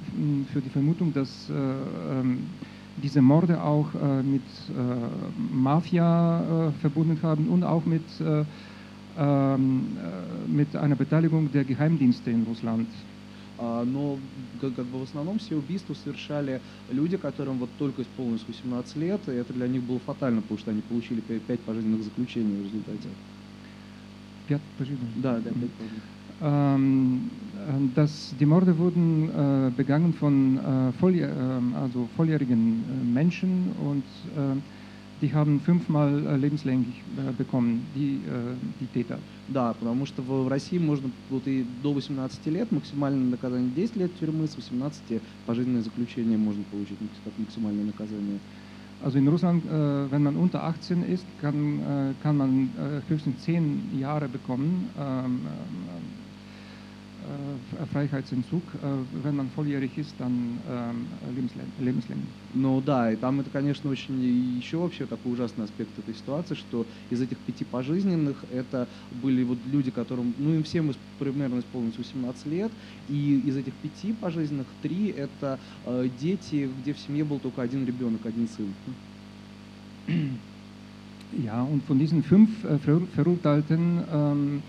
für die Vermutung, dass äh, ähm, diese Morde auch mit Mafia verbunden haben und auch mit, äh, ähm, äh, mit einer Beteiligung der Geheimdienste in Russland. А, но как, как бы в основном все убийства совершали люди, которым вот только исполнилось 18 лет, и это для них было фатально, потому что они получили 5 пожизненных заключений в результате. Пять пожизненных. Да, да, Мгм. 5 пожизненных. Ähm, äh, das, die Morde wurden äh, begangen von äh, volljähr, ähm, also volljährigen äh, Menschen und äh, die haben fünfmal äh, lebenslänglich äh, bekommen, die, äh, die Täter. Да, потому что в, в России можно вот и до 18 лет, максимальное наказание 10 лет тюрьмы, с 18 пожизненное заключение можно получить макс- как максимальное наказание. Also in Russland, äh, wenn man unter 18 ist, kann, äh, kann man äh, höchstens zehn Jahre bekommen, ähm, äh, äh, Freiheitsentzug. Wenn man volljährig ist, dann lebensläng lebenslänglich. Ну да, и там это, конечно, очень еще вообще такой ужасный аспект этой ситуации, что из этих пяти пожизненных это были вот люди, которым, ну им всем примерно исполнилось 18 лет, и из этих пяти пожизненных три это э, дети, где в семье был только один ребенок, один сын. Ja, und von diesen fünf äh, Verur- Verurteilten ähm,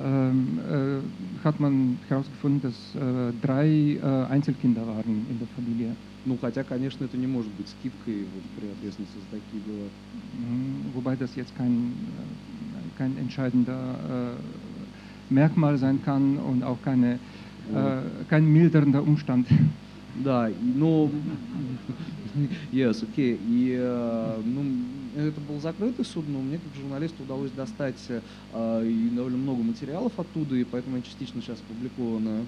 ähm, äh, hat man herausgefunden, dass äh, drei äh, Einzelkinder waren in der Familie. Ну хотя, конечно, это не может быть скидкой вот, при ответственности за такие дела. Mhm, Wobei das jetzt kein, äh, kein entscheidender äh, Merkmal sein kann und auch keine, äh, kein mildernder Umstand. Да, и, ну, yes, окей. И, э, ну, это был закрытый суд, но мне как журналисту удалось достать э, и довольно много материалов оттуда, и поэтому они частично сейчас опубликованы.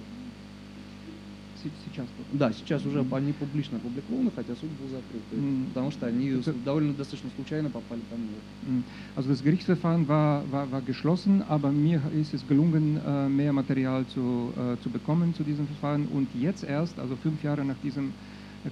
Сейчас. Да, сейчас уже Мгм. они публично опубликованы, хотя суд был закрытый, Мгм. потому что они Это- довольно достаточно случайно попали ко мне. Mm. Also das Gerichtsverfahren war, war, war geschlossen, aber mir ist es gelungen, äh, mehr Material zu, äh, zu bekommen zu diesem Verfahren. Und jetzt erst, also fünf Jahre nach diesem,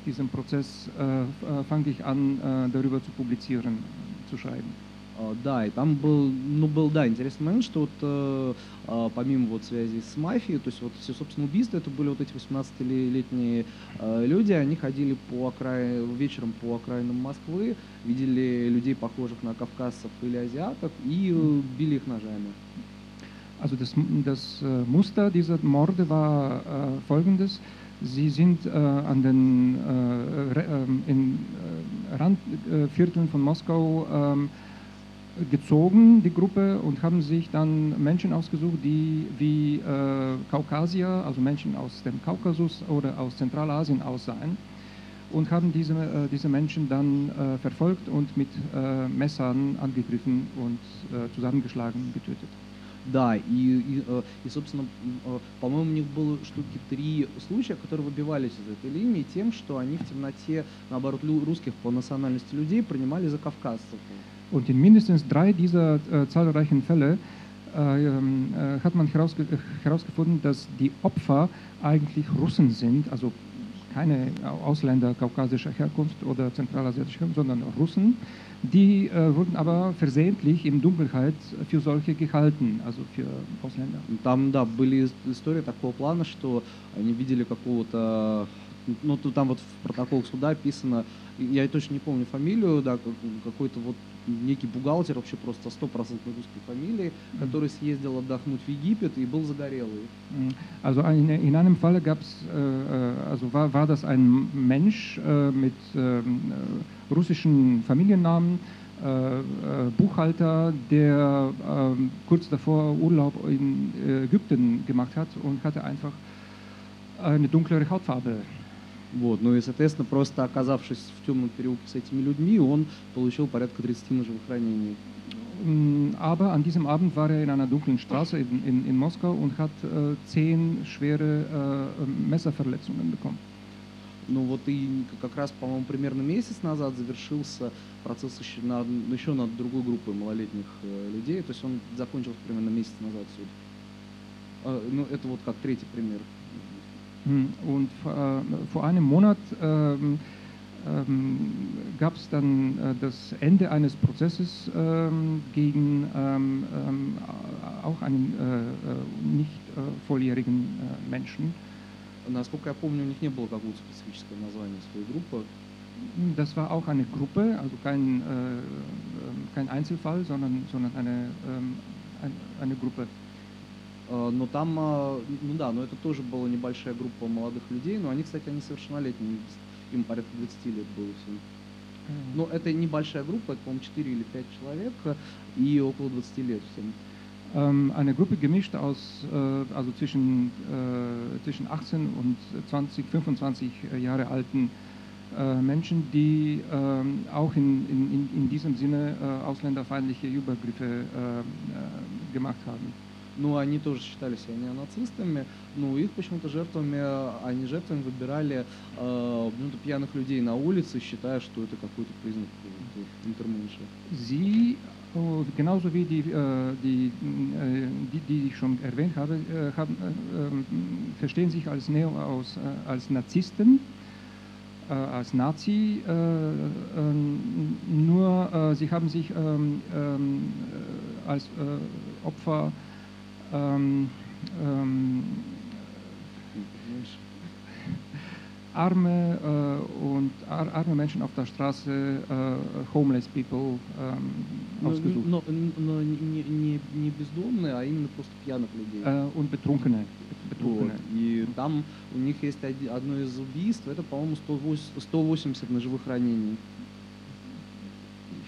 diesem Prozess, äh, äh, fange ich an, äh, darüber zu publizieren, zu schreiben. А, Да, и там был, ну, был, да, интересный момент, что вот э, а, помимо вот связи с мафией, то есть вот все, собственно, убийства, это были вот эти 18-летние э, люди, они ходили по окраи, вечером по окраинам Москвы, видели людей, похожих на кавказцев или азиатов, и э, били их ножами. Also das, das äh, Muster dieser Morde war äh, folgendes. Sie sind äh, an den äh, ähm, in Randvierteln von Moskau ähm, gezogen, die Gruppe, und haben sich dann Menschen ausgesucht, die wie äh, Kaukasier, also Menschen aus dem Kaukasus oder aus Zentralasien aussahen, und haben diese, äh, diese Menschen dann äh, verfolgt und mit Messern angegriffen und zusammengeschlagen, getötet. Да, и, и, э, и, собственно, э, по-моему, у них было штуки три случая, которые выбивались из этой линии тем, что они в темноте, наоборот, русских по национальности людей принимали за кавказцев. Und in mindestens drei dieser äh, zahlreichen Fälle äh, ähm, äh, hat man herausge äh, herausgefunden, dass die Opfer eigentlich Russen sind, also keine Ausländer kaukasischer Herkunft oder zentralasiatischer Herkunft, sondern Russen. Die äh, wurden aber versehentlich in Dunkelheit für solche gehalten, also für Ausländer. Там, да, были ис- истории такого плана, что они видели какого-то, ну, тут там вот в протоколах суда описано, и я точно не помню фамилию, да, как- какой-то вот некий бухгалтер, вообще просто стопроцентной русской фамилией, который съездил отдохнуть в Египет и был загорелый. Mm, Also in, in einem Falle gab's, äh, äh, also war, war das ein Mensch äh, mit ähm, äh, russischen Familiennamen, äh, äh, Buchhalter, der ähm, kurz davor Urlaub in äh, Ägypten gemacht hat und hatte einfach eine dunklere Hautfarbe. Вот. Ну и, соответственно, просто оказавшись в темном переулке с этими людьми, он получил порядка 30 ножевых ранений. Aber an diesem Abend war er in einer dunklen Straße in, in, in Moskau und hat äh, zehn schwere äh, Messerverletzungen bekommen. Ну вот и как раз, по-моему, примерно месяц назад завершился процесс еще над, еще над другой группой малолетних э, людей. То есть он закончился примерно месяц назад суд. Э, ну, это вот как третий пример. Hm, Und äh, vor einem Monat ähm, ähm, gab es dann äh, das Ende eines Prozesses ähm, gegen ähm, ähm, auch einen äh, äh, nicht äh, volljährigen äh, Menschen. Насколько я помню, у них не было какого-то специфического названия своей группы. Das war auch eine Gruppe, also kein, äh, ähm, kein Einzelfall, sondern, sondern eine, ähm, ein, eine Gruppe. Э, Но там, э, ну да, но это тоже была небольшая группа молодых людей, но они, кстати, они совершеннолетние, им порядка 20 лет было всем. Но это небольшая группа, это, по-моему, 4 или 5 человек э, и около 20 лет всем. Ähm, eine Gruppe gemischt aus, äh, also zwischen, äh, zwischen 18 und 20, 25 Jahre alten äh, Menschen, die ähm, auch in, in, in- in diesem Sinne äh, ausländerfeindliche Übergriffe äh, äh, gemacht haben. Ну, они тоже считали себя неонацистами, но их почему-то жертвами, они жертвами выбирали э, ну, пьяных людей на улице, считая, что это какой-то признак э, интерменша. Sie, äh, genauso wie die, äh, die, äh, die, die ich schon erwähnt habe, äh, haben, äh, ähm, verstehen sich als, Neo, aus, äh, als Narzissten, äh, als Nazi, äh, ähm, nur äh, sie haben sich ähm, ähm, äh, als äh, Opfer ähm, ähm. Arme äh, und ar arme Menschen auf der Straße, äh, homeless people ähm, ausgesucht. но, но не, не, не бездомные, а именно просто пьяных людей. Äh, und Betrunkene. Вот. И там у них есть одно из убийств, это, по-моему, 180, 180 ножевых ранений.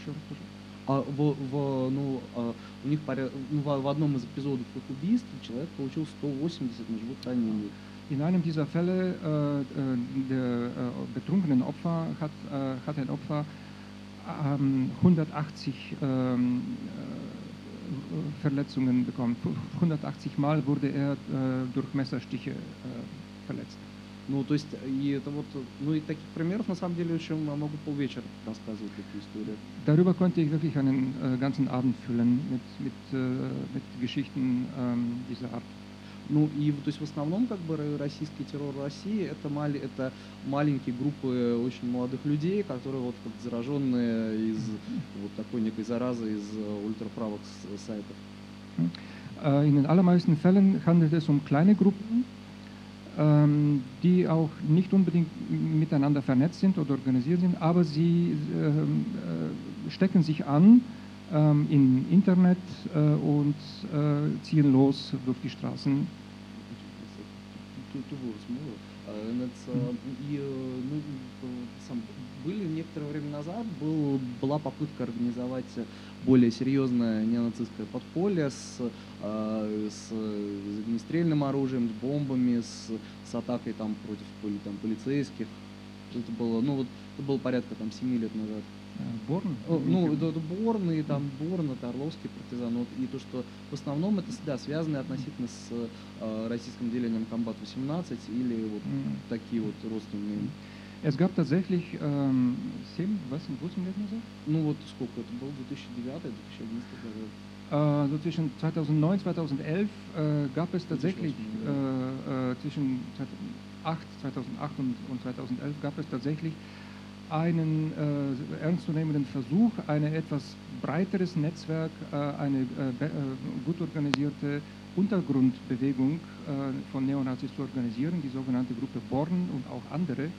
Еще раз, пожалуйста. А в, в, ну, а у них поря- ну, в, в одном из эпизодов их убийств человек получил 180 ножевых ранений. In einem dieser Fälle äh, äh, der äh, betrunkenen Opfer hat, äh, hat ein Opfer ähm, 180 ähm, äh, Verletzungen bekommen. 180 Mal wurde er äh, durch Messerstiche äh, verletzt. Ну, то есть, и это вот, ну, и таких примеров, на самом деле, еще я могу полвечера рассказывать такие истории. Darüber konnte ich wirklich einen äh, ganzen Abend füllen mit, mit, äh, mit Geschichten ähm, dieser Art. Ну, и, то есть, в основном, как бы, ро- российский террор России, это, мали, это маленькие группы очень молодых людей, которые вот как зараженные из вот такой некой заразы из э, ультраправых сайтов. Äh, in den allermeisten Fällen handelt es um kleine Gruppen, die auch nicht unbedingt miteinander vernetzt sind oder organisiert sind, aber sie ähm, äh, stecken sich an ähm, im Internet äh, und äh, ziehen los durch die Straßen. Ту- ту- смыло. Э, нац- э, И э, ну, э, сам, были некоторое время назад был, была попытка организовать более серьезное неонацистское подполье с, э, с э, огнестрельным оружием, с бомбами, с, с атакой там против поли- там, полицейских. Это было, ну вот, это было порядка там 7 лет назад. Born? О, Ну, это, это Борн, и там Борн, это Орловский партизан. Вот, и то, что в основном это да, связано относительно с э, российским делением Комбат-18 или вот М. такие вот родственные. Es gab tatsächlich ähm, sieben, was, восемь лет назад? Ну вот сколько это было, 2009 2011 год. Äh, so zwischen 2009 2011 äh, gab es tatsächlich, äh, äh, zwischen 2008, 2008 und, und 2011 gab es tatsächlich einen äh, ernstzunehmenden Versuch, ein etwas breiteres Netzwerk, äh, eine äh, gut organisierte Untergrundbewegung von Neonazis zu organisieren, die sogenannte Gruppe Born und auch andere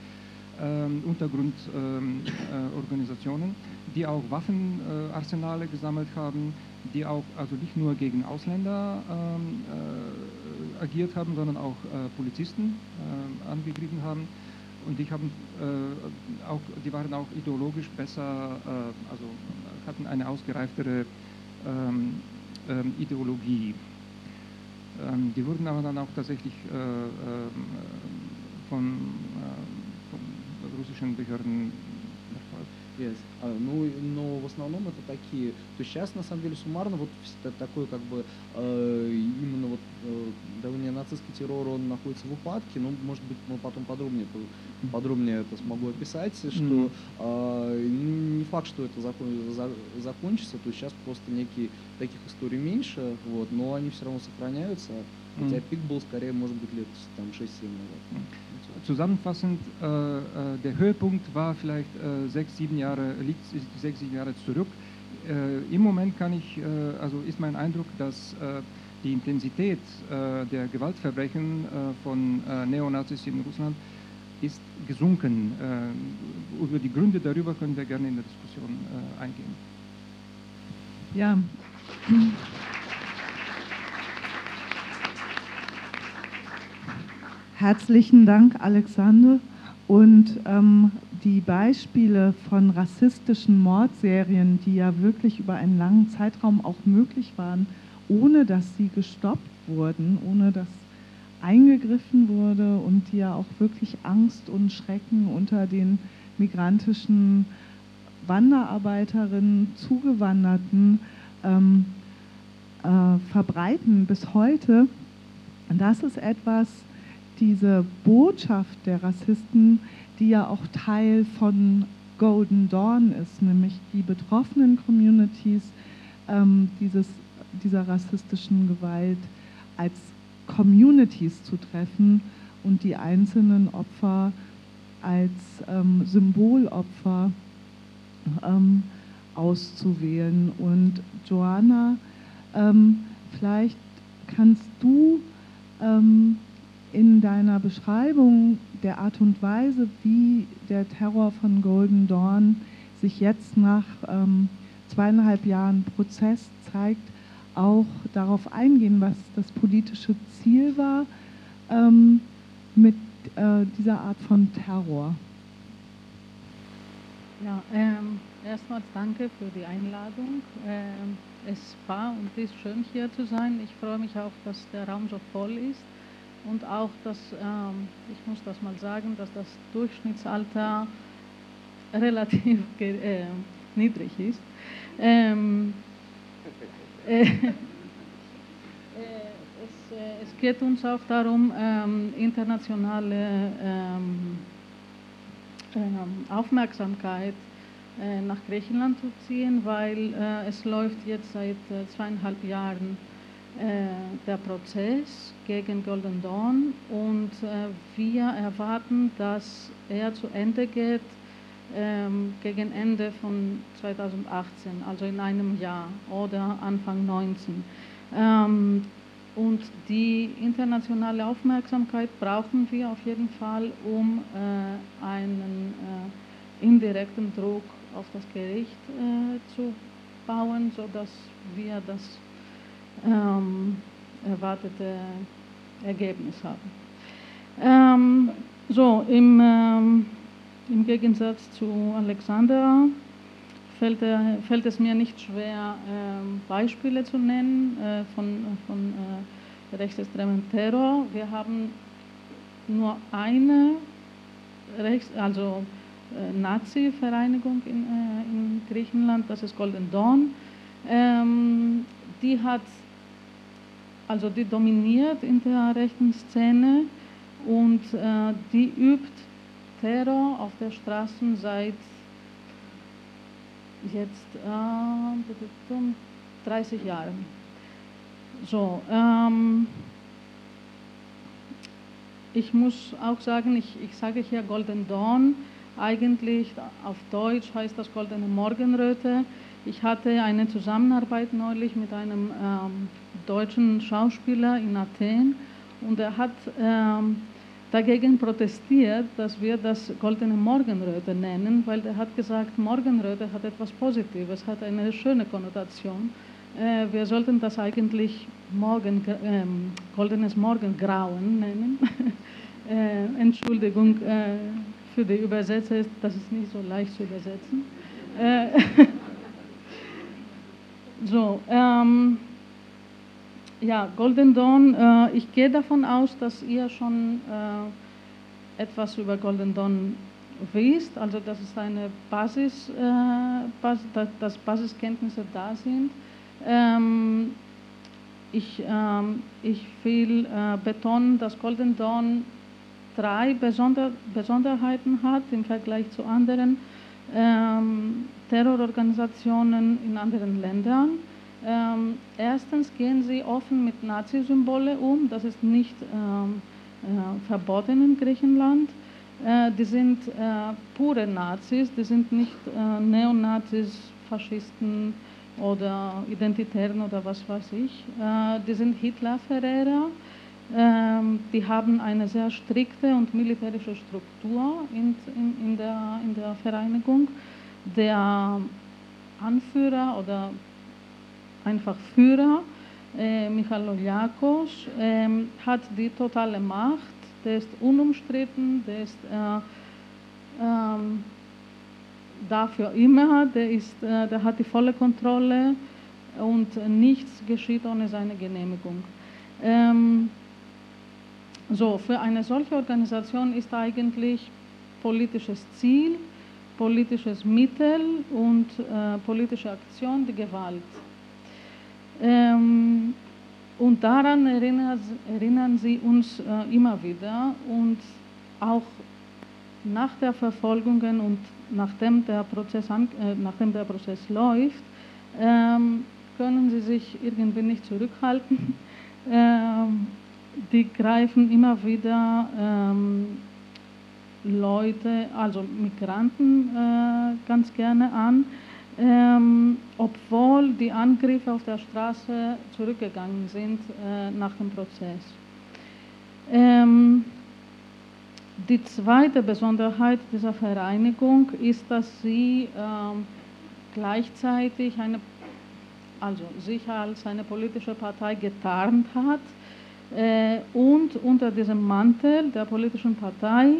ähm, Untergrundorganisationen, äh, Organisationen, die auch Waffenarsenale gesammelt haben, die auch also nicht nur gegen Ausländer ähm, äh, agiert haben, sondern auch äh, Polizisten äh, angegriffen haben. Und die, haben, äh, auch, die waren auch ideologisch besser, äh, also hatten eine ausgereiftere ähm, ähm, Ideologie. Ähm, die wurden aber dann auch tatsächlich äh, ähm, von, vom russischen Behörden. Yes. А, ну, но в основном это такие. То есть сейчас, на самом деле, суммарно, вот такой, как бы, э, именно вот э, давление нацистский террор, он находится в упадке. Ну, может быть, мы потом подробнее, по- подробнее это смогу описать, что Мгм. э, не факт, что это закон- за- закончится. То есть сейчас просто некие таких историй меньше, вот, но они все равно сохраняются. Хотя Мгм. пик был скорее, может быть, лет там 6-7 назад. zusammenfassend, äh, äh, der Höhepunkt war vielleicht äh, sechs, sieben Jahre, liegt sechs, sieben Jahre zurück. Im Moment kann ich, also ist mein Eindruck, dass die Intensität der Gewaltverbrechen von Neonazis in Russland ist gesunken. über die Gründe darüber können wir gerne in der Diskussion eingehen. Ja. Herzlichen Dank, Alexander. Und ähm, die Beispiele von rassistischen Mordserien, die ja wirklich über einen langen Zeitraum auch möglich waren, ohne dass sie gestoppt wurden, ohne dass eingegriffen wurde und die ja auch wirklich Angst und Schrecken unter den migrantischen Wanderarbeiterinnen, Zugewanderten ähm, äh, verbreiten bis heute. Das ist etwas, diese Botschaft der Rassisten, die ja auch Teil von Golden Dawn ist, nämlich die betroffenen Communities ähm, dieses, dieser rassistischen Gewalt als Communities zu treffen und die einzelnen Opfer als ähm, Symbolopfer ähm, auszuwählen. Und Joanna, ähm, vielleicht kannst du ähm, in deiner Beschreibung der Art und Weise, wie der Terror von Golden Dawn sich jetzt nach ähm, zweieinhalb Jahren Prozess zeigt, auch darauf eingehen, was das politische Ziel war ähm, mit äh, dieser Art von Terror. Ja, ähm, erstmals danke für die Einladung. Ähm, es war und ist schön hier zu sein. Ich freue mich auch, dass der Raum so voll ist und auch, dass, ähm, ich muss das mal sagen, dass das Durchschnittsalter relativ äh, niedrig ist. Ähm, äh, äh, es, äh, es geht uns auch darum, ähm, internationale ähm, Aufmerksamkeit äh, nach Griechenland zu ziehen, weil äh, es läuft jetzt seit zweieinhalb Jahren der Prozess gegen Golden Dawn und äh, wir erwarten, dass er zu Ende geht ähm, gegen Ende von 2018, also in einem Jahr oder Anfang 19. Ähm, und die internationale Aufmerksamkeit brauchen wir auf jeden Fall, um äh, einen äh, indirekten Druck auf das Gericht äh, zu bauen, sodass wir das ähm, erwartete Ergebnis haben. Ähm, so, im, ähm, im Gegensatz zu Alexander fällt, äh, fällt es mir nicht schwer, ähm, Beispiele zu nennen äh, von, von äh, rechtsextremen Terror. Wir haben nur eine Rechts, also äh, Nazi-Vereinigung in, äh, in Griechenland, das ist Golden Dawn. Ähm, die hat, also die dominiert in der rechten Szene und äh, die übt Terror auf der Straße seit jetzt äh, 30 Jahren. So, ähm, ich muss auch sagen, ich, ich sage hier Golden Dawn. Eigentlich auf Deutsch heißt das Goldene Morgenröte. Ich hatte eine Zusammenarbeit neulich mit einem ähm, deutschen Schauspieler in Athen und er hat ähm, dagegen protestiert, dass wir das Goldene Morgenröte nennen, weil er hat gesagt, Morgenröte hat etwas Positives, hat eine schöne Konnotation. Äh, wir sollten das eigentlich Morgen, ähm, Goldenes Morgengrauen nennen. äh, Entschuldigung äh, für die Übersetzer, das ist nicht so leicht zu übersetzen. Äh, so, ähm, ja, Golden Dawn, äh, ich gehe davon aus, dass ihr schon äh, etwas über Golden Dawn wisst, also dass es eine Basis, äh, Bas dass, Basiskenntnisse da sind. Ähm, ich, ähm, ich will äh, betonen, dass Golden Dawn drei Besonder Besonderheiten hat im Vergleich zu anderen ähm, Terrororganisationen in anderen Ländern. Ähm, erstens gehen sie offen mit Nazi-Symbole um, das ist nicht ähm, äh, verboten in Griechenland. Äh, die sind äh, pure Nazis, die sind nicht äh, Neonazis, Faschisten oder Identitären oder was weiß ich. Äh, die sind Hitler-Verräter. Ähm, die haben eine sehr strikte und militärische Struktur in, in, in, der, in der Vereinigung. Der Anführer oder einfach Führer, äh, Michaloliakos, äh, hat die totale Macht, der ist unumstritten, der ist äh, ähm, dafür immer, der, ist, äh, der hat die volle Kontrolle und nichts geschieht ohne seine Genehmigung. Ähm, so, für eine solche Organisation ist eigentlich politisches Ziel, politisches Mittel und äh, politische Aktion die Gewalt. Ähm, und daran erinnern, erinnern sie uns äh, immer wieder und auch nach der Verfolgung und nachdem der Prozess, an, äh, nachdem der Prozess läuft, ähm, können sie sich irgendwie nicht zurückhalten. Ähm, die greifen immer wieder ähm, Leute, also Migranten äh, ganz gerne an, ähm, obwohl die Angriffe auf der Straße zurückgegangen sind äh, nach dem Prozess. Ähm, die zweite Besonderheit dieser Vereinigung ist, dass sie ähm, gleichzeitig eine, also sich als eine politische Partei getarnt hat äh, und unter diesem Mantel der politischen Partei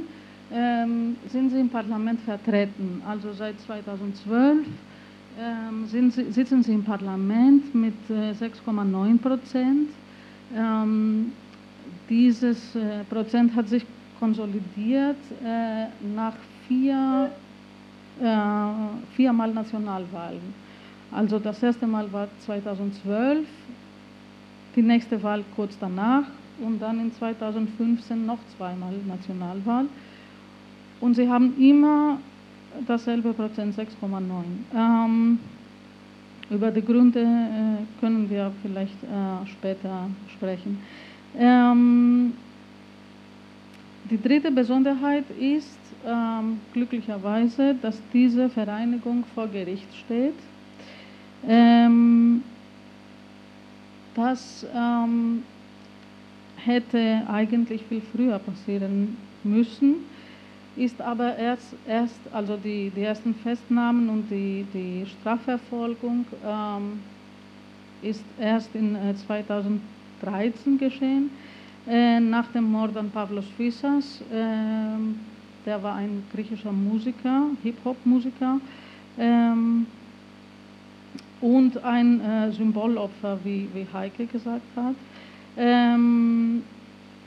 ähm, sind sie im Parlament vertreten. Also seit 2012 ähm, sind sitzen sie im Parlament mit äh, 6,9 Prozent. Ähm, dieses äh, Prozent hat sich konsolidiert äh, nach vier, äh, viermal Nationalwahlen. Also das erste Mal war 2012, die nächste Wahl kurz danach und dann in 2015 noch zweimal Nationalwahl. Und sie haben immer dasselbe Prozent, 6,9. Ähm, über die Gründe äh, können wir vielleicht äh, später sprechen. Ähm, die dritte Besonderheit ist ähm, glücklicherweise, dass diese Vereinigung vor Gericht steht. Ähm, das ähm, hätte eigentlich viel früher passieren müssen, ist aber erst, erst also die, die ersten Festnahmen und die, die Strafverfolgung ähm, ist erst in äh, 2013 geschehen, äh, nach dem Mord an Pavlos Fissas. Äh, der war ein griechischer Musiker, Hip-Hop-Musiker. Ähm, und ein äh, Symbolopfer, wie, wie Heike gesagt hat. Ähm,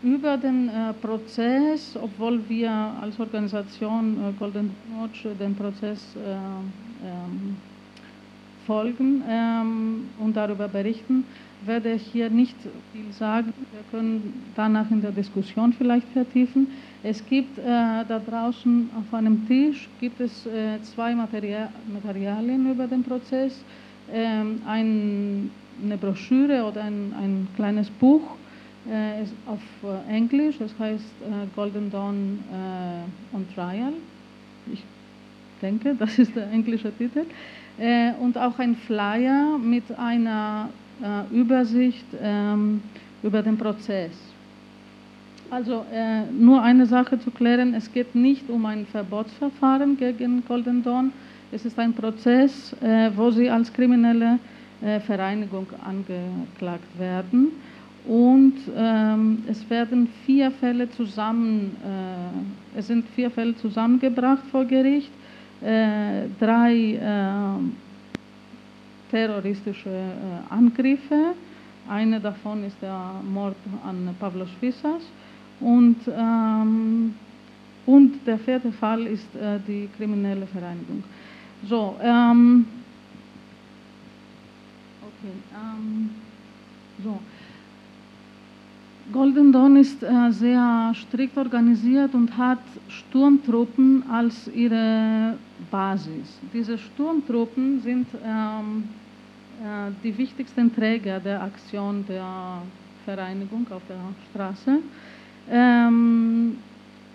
über den äh, Prozess, obwohl wir als Organisation äh, Golden Watch den Prozess äh, ähm, folgen ähm, und darüber berichten, werde ich hier nicht viel sagen. Wir können danach in der Diskussion vielleicht vertiefen. Es gibt äh, da draußen auf einem Tisch gibt es äh, zwei Materia Materialien über den Prozess ähm, ein, eine Broschüre oder ein, ein kleines Buch äh, ist auf äh, Englisch, das heißt äh, Golden Dawn äh, on Trial. Ich denke, das ist der englische Titel. Äh, und auch ein Flyer mit einer äh, Übersicht ähm, über den Prozess. Also nur eine Sache zu klären, es geht nicht um ein Verbotsverfahren gegen Golden Dawn, es ist ein Prozess, äh, wo sie als kriminelle äh, Vereinigung angeklagt werden. Und ähm, es werden vier Fälle zusammen, äh, es sind vier Fälle zusammengebracht vor Gericht. Äh, drei äh, terroristische Angriffe. Eine davon ist der Mord an Pavlos Fissas. Und ähm, Und der vierte Fall ist äh, die kriminelle Vereinigung. So, ähm, okay, ähm, so. Golden Dawn ist äh, sehr strikt organisiert und hat Sturmtruppen als ihre Basis. Diese Sturmtruppen sind ähm, äh, die wichtigsten Träger der Aktion der Vereinigung auf der Straße. Ähm,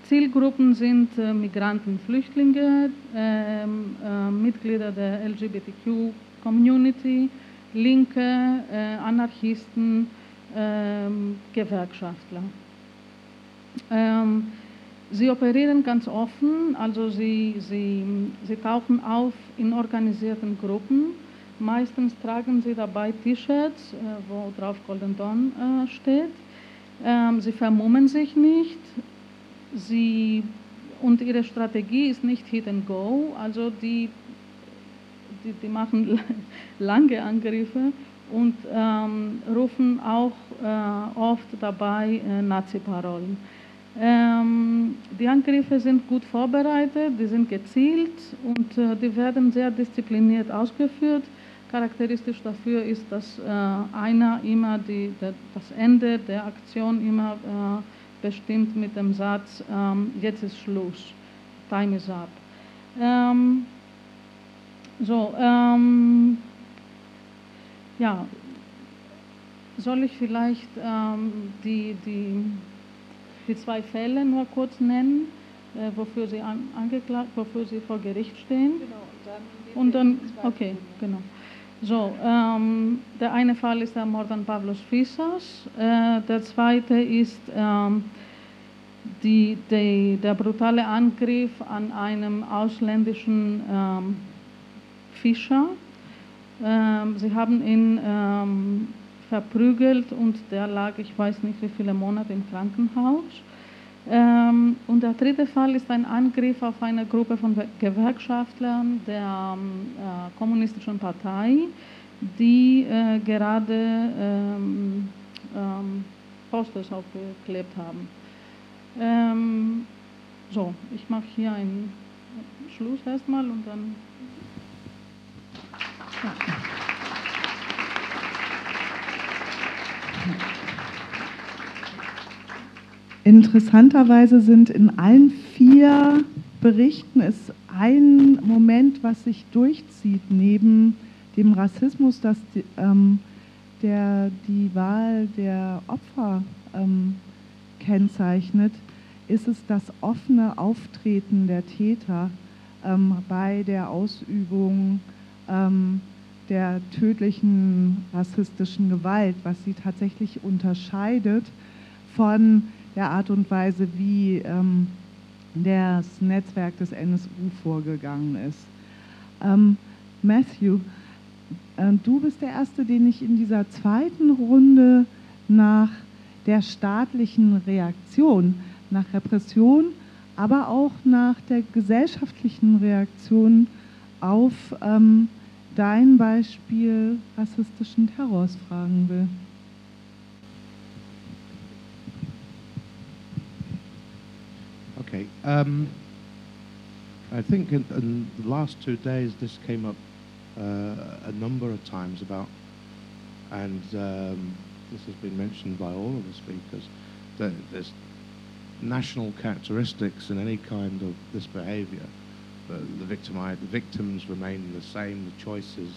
Zielgruppen sind äh, Migranten, Flüchtlinge, ähm, äh, Mitglieder der LGBTQ-Community, Linke, äh, Anarchisten, ähm, Gewerkschaftler. Ähm, sie operieren ganz offen, also sie, sie, sie tauchen auf in organisierten Gruppen. Meistens tragen sie dabei T-Shirts, äh, wo drauf Golden Dawn äh, steht. Ähm, sie vermummen sich nicht. Sie, und ihre Strategie ist nicht Hit and Go, also die, die, die machen lange Angriffe und ähm, rufen auch äh, oft dabei äh, Nazi-Parolen. Ähm, die Angriffe sind gut vorbereitet, die sind gezielt und äh, die werden sehr diszipliniert ausgeführt. Charakteristisch dafür ist, dass äh, einer immer die, der, das Ende der Aktion immer äh, bestimmt mit dem Satz, ähm, jetzt ist Schluss, time is up. Ähm, so, ähm, ja, soll ich vielleicht ähm, die, die, die zwei Fälle nur kurz nennen, äh, wofür, sie an, angeklagt, wofür sie vor Gericht stehen? Genau, und dann, okay, genau. So, ähm, der eine Fall ist der Mord an Pavlos Fissas, äh, der zweite ist ähm, die, die, der brutale Angriff an einem ausländischen ähm, Fischer ähm, sie haben ihn ähm, verprügelt und der lag, ich weiß nicht wie viele Monate im Krankenhaus. Ähm, und der dritte Fall ist ein Angriff auf eine Gruppe von Gewerkschaftlern der ähm, äh, Kommunistischen Partei, die äh, gerade ähm, ähm, Posters aufgeklebt haben. So, ich mache hier einen Schluss erstmal und dann Interessanterweise sind in allen vier Berichten ist ein Moment, was sich durchzieht, neben dem Rassismus, dass die, ähm, der die Wahl der Opfer ähm, kennzeichnet, ist es das offene Auftreten der Täter ähm, bei der Ausübung ähm, der tödlichen rassistischen Gewalt, was sie tatsächlich unterscheidet von der Art und Weise, wie ähm, das Netzwerk des NSU vorgegangen ist. Ähm, Matthew, äh, du bist der Erste, den ich in dieser zweiten Runde nach der staatlichen Reaktion, nach Repression, aber auch nach der gesellschaftlichen Reaktion auf ähm, dein Beispiel rassistischen Terrors fragen will. Okay. Um, I think in, in, the last two days this came up uh, a number of times about, and um, this has been mentioned by all of the speakers, that there's national characteristics in any kind of this behavior the, the the victims remain the same, the choices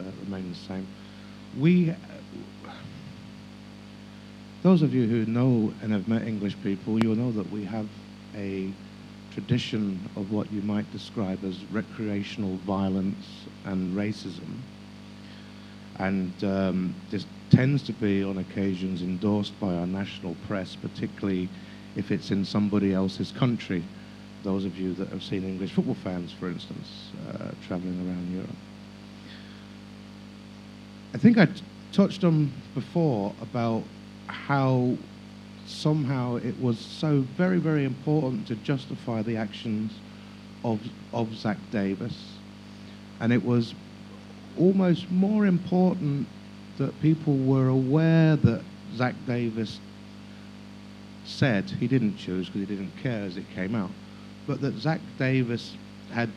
uh, remain the same. We, those of you who know and have met English people, you'll know that we have a tradition of what you might describe as recreational violence and racism. And um, this tends to be on occasions endorsed by our national press, particularly if it's in somebody else's country those of you that have seen English football fans, for instance, uh, traveling around Europe. I think I touched on before about how somehow it was so very, very important to justify the actions of, of Zach Davis. And it was almost more important that people were aware that Zach Davis said, he didn't choose because he didn't care as it came out, but that Zach Davis had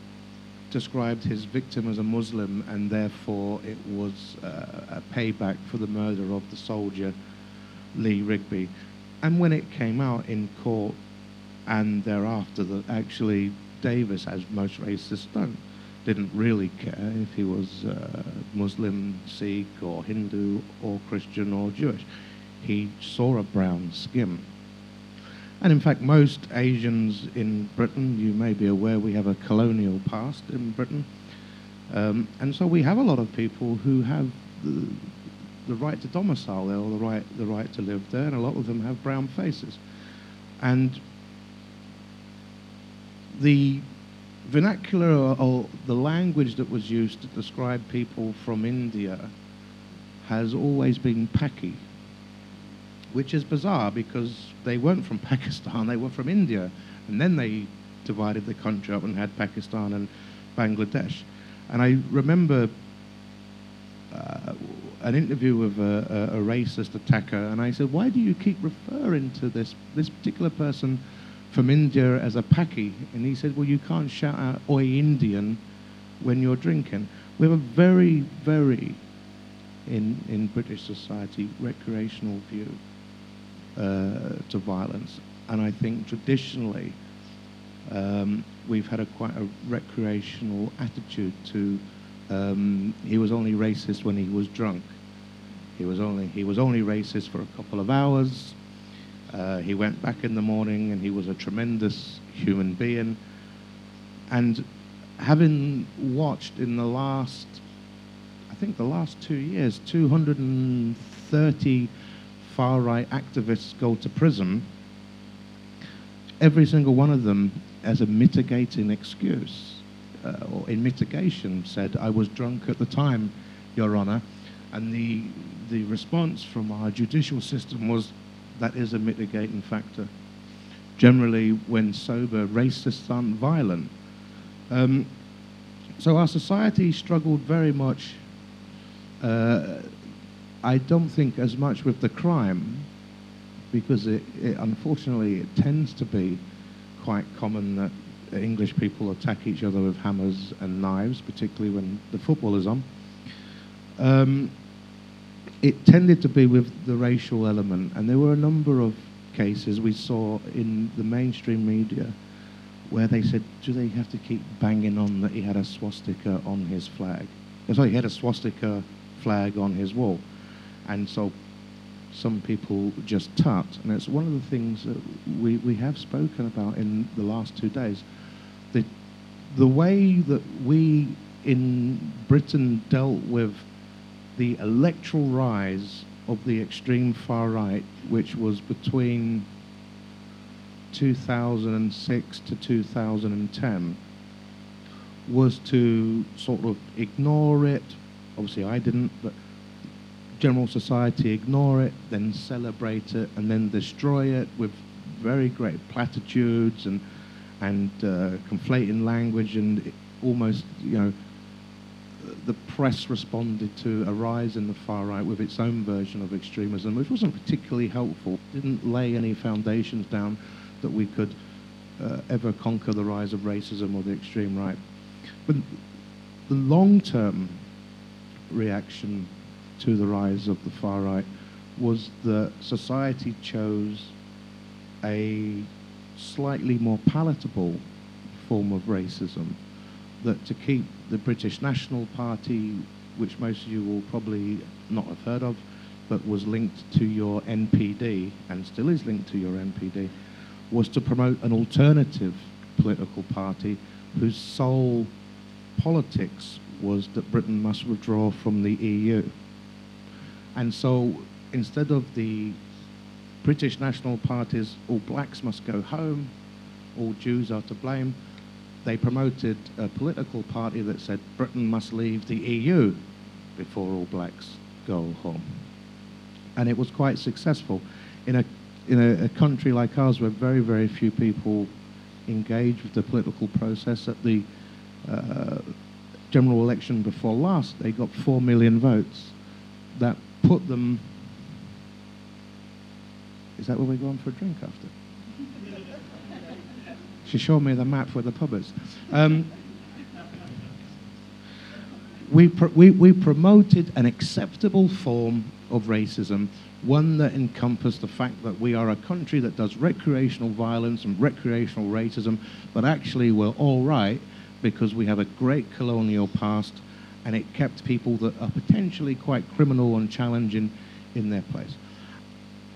described his victim as a Muslim and therefore it was uh, a payback for the murder of the soldier Lee Rigby. And when it came out in court and thereafter that actually Davis, as most racists don't, didn't really care if he was uh, Muslim, Sikh, or Hindu, or Christian, or Jewish. He saw a brown skin. And in fact, most Asians in Britain, you may be aware, we have a colonial past in Britain. Um, and so we have a lot of people who have the, the right to domicile there or the right, the right to live there, and a lot of them have brown faces. And the vernacular or, or the language that was used to describe people from India has always been Paki, which is bizarre because they weren't from Pakistan, they were from India. And then they divided the country up and had Pakistan and Bangladesh. And I remember uh, an interview with a, a, a, racist attacker, and I said, "Why do you keep referring to this this particular person from India as a Paki?" And he said, "Well, you can't shout out "Oi Indian" when you're drinking." We have a very, very in in British society recreational view to violence, and I think traditionally um, we've had a quite a recreational attitude to um, he was only racist when he was drunk. He was only he was only racist for a couple of hours. Uh, he went back in the morning, and he was a tremendous human being. And having watched in the last, I think the last two years, 230 far right activists go to prison. Every single one of them as a mitigating excuse uh, or in mitigation, said, I was drunk at the time, Your Honour. And the, the response from our judicial system was, that is a mitigating factor. Generally, when sober, racists aren't violent. Um, so our society struggled very much, uh, I don't think as much with the crime, because it, it, unfortunately it tends to be quite common that English people attack each other with hammers and knives, particularly when the football is on. Um, it tended to be with the racial element, and there were a number of cases we saw in the mainstream media where they said, do they have to keep banging on that he had a swastika on his flag? Sorry, he had a swastika flag on his wall. And so some people just tut. And it's one of the things that we, we have spoken about in the last two days the, the way that we in Britain dealt with the electoral rise of the extreme far right, which was between 2006 to 2010, was to sort of ignore it. Obviously, I didn't, but general society ignore it, then celebrate it, and then destroy it with very great platitudes and and uh, conflating language and almost, you know, the press responded to a rise in the far right with its own version of extremism, which wasn't particularly helpful. didn't lay any foundations down that we could uh, ever conquer the rise of racism or the extreme right. But the long-term reaction to the rise of the far right was that society chose a slightly more palatable form of racism that to keep the British National Party, which most of you will probably not have heard of, but was linked to your NPD and still is linked to your NPD, was to promote an alternative political party whose sole politics was that Britain must withdraw from the EU. And so instead of the British national parties, all blacks must go home, all Jews are to blame. They promoted a political party that said Britain must leave the EU before all blacks go home. And it was quite successful. In a, in a, a country like ours where very, very few people engage with the political process at the uh, general election before last, they got 4 million votes. That put them Is that where we're going for a drink after? she showed me the map where the pub is. Um, we, pr- we, we promoted an acceptable form of racism, one that encompassed the fact that we are a country that does recreational violence and recreational racism, but actually we're all right because we have a great colonial past and it kept people that are potentially quite criminal and challenging in their place.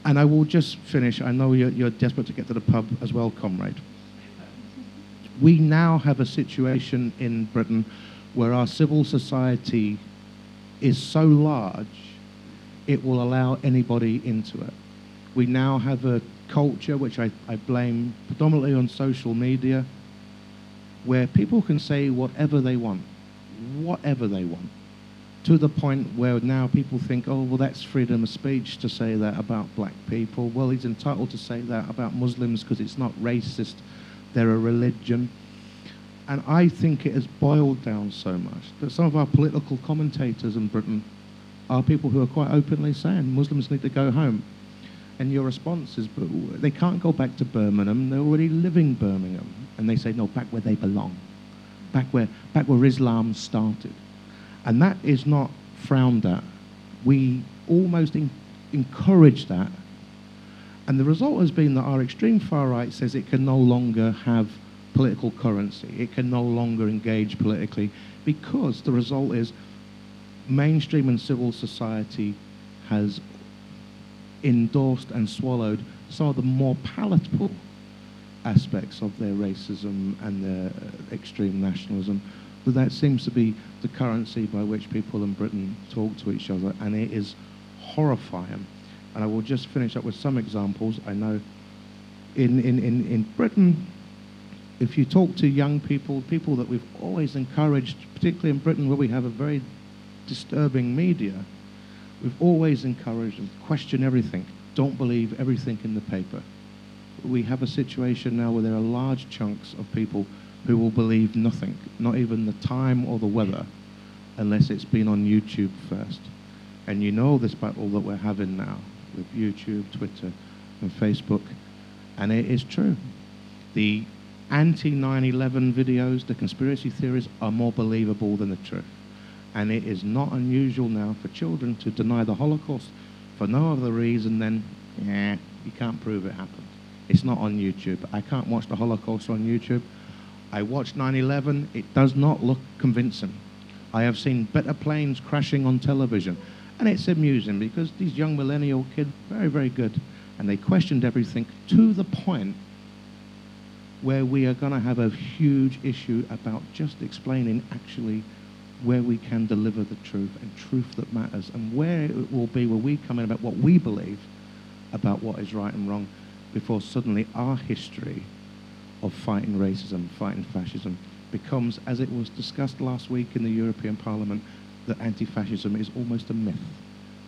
And I will just finish. I know you're, you're desperate to get to the pub as well, comrade. We now have a situation in Britain where our civil society is so large it will allow anybody into it. We now have a culture, which I, I blame predominantly on social media, where people can say whatever they want, whatever they want, to the point where now people think, oh, well, that's freedom of speech to say that about black people. Well, he's entitled to say that about Muslims because it's not racist, they're a religion. And I think it has boiled down so much that some of our political commentators in Britain are people who are quite openly saying Muslims need to go home. And your response is, but they can't go back to Birmingham. They're already living Birmingham. And they say, no, back where they belong, back where, back where Islam started. And that is not frowned at. We almost in, encourage that. And the result has been that our extreme far right says it can no longer have political currency. It can no longer engage politically because the result is mainstream and civil society has endorsed and swallowed some of the more palatable aspects of their racism and their uh, extreme nationalism. But that seems to be the currency by which people in Britain talk to each other, and it is horrifying. And I will just finish up with some examples. I know in, in, in, in Britain, if you talk to young people, people that we've always encouraged, particularly in Britain where we have a very disturbing media, we've always encouraged them question everything. Don't believe everything in the paper. We have a situation now where there are large chunks of people who will believe nothing, not even the time or the weather, unless it's been on YouTube first. And you know this battle that we're having now with YouTube, Twitter, and Facebook, and it is true. The anti 9 11 videos, the conspiracy theories, are more believable than the truth. And it is not unusual now for children to deny the Holocaust for no other reason than, yeah, you can't prove it happened. It's not on YouTube. I can't watch the Holocaust on YouTube. I watched 9 11. It does not look convincing. I have seen better planes crashing on television. And it's amusing because these young millennial kids, very, very good. And they questioned everything to the point where we are going to have a huge issue about just explaining actually where we can deliver the truth and truth that matters and where it will be where we come in about what we believe about what is right and wrong before suddenly our history of fighting racism, fighting fascism, becomes, as it was discussed last week in the European Parliament, that anti-fascism is almost a myth,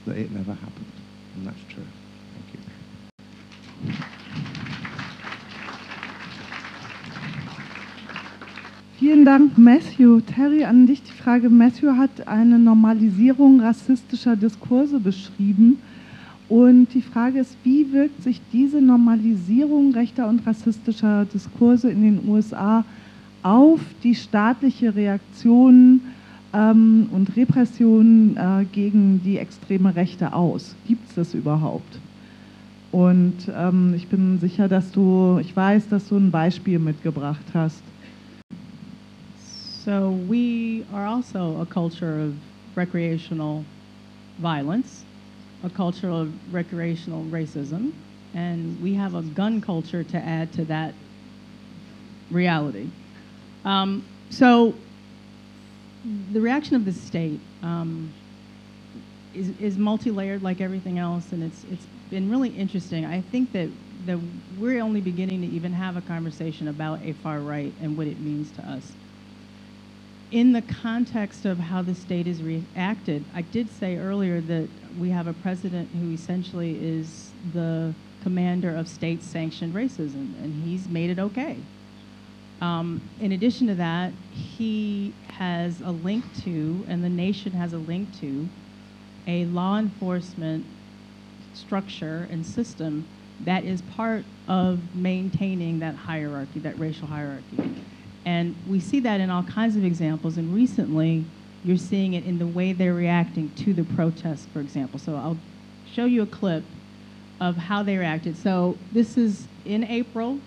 that it never happened. And that's true. Thank you. Vielen Dank, Matthew. Terry, an dich die Frage. Matthew hat eine Normalisierung rassistischer Diskurse beschrieben. Und die Frage ist, wie wirkt sich diese Normalisierung rechter und rassistischer Diskurse in den USA auf die staatliche Reaktion ähm, und Repression äh, gegen die extreme Rechte aus? Gibt es das überhaupt? Und ähm, ich bin sicher, dass du, ich weiß, dass du ein Beispiel mitgebracht hast. So we are also a culture of recreational violence, a culture of recreational racism, and we have a gun culture to add to that reality. Um, so the reaction of the state um, is, is multi-layered like everything else, and it's, it's been really interesting. I think that, that we're only beginning to even have a conversation about a far right and what it means to us in the context of how the state has reacted, I did say earlier that we have a president who essentially is the commander of state sanctioned racism, and he's made it okay. Um, in addition to that, he has a link to, and the nation has a link to, a law enforcement structure and system that is part of maintaining that hierarchy, that racial hierarchy. And we see that in all kinds of examples. And recently, you're seeing it in the way they're reacting to the protests, for example. So I'll show you a clip of how they reacted. So this is in April,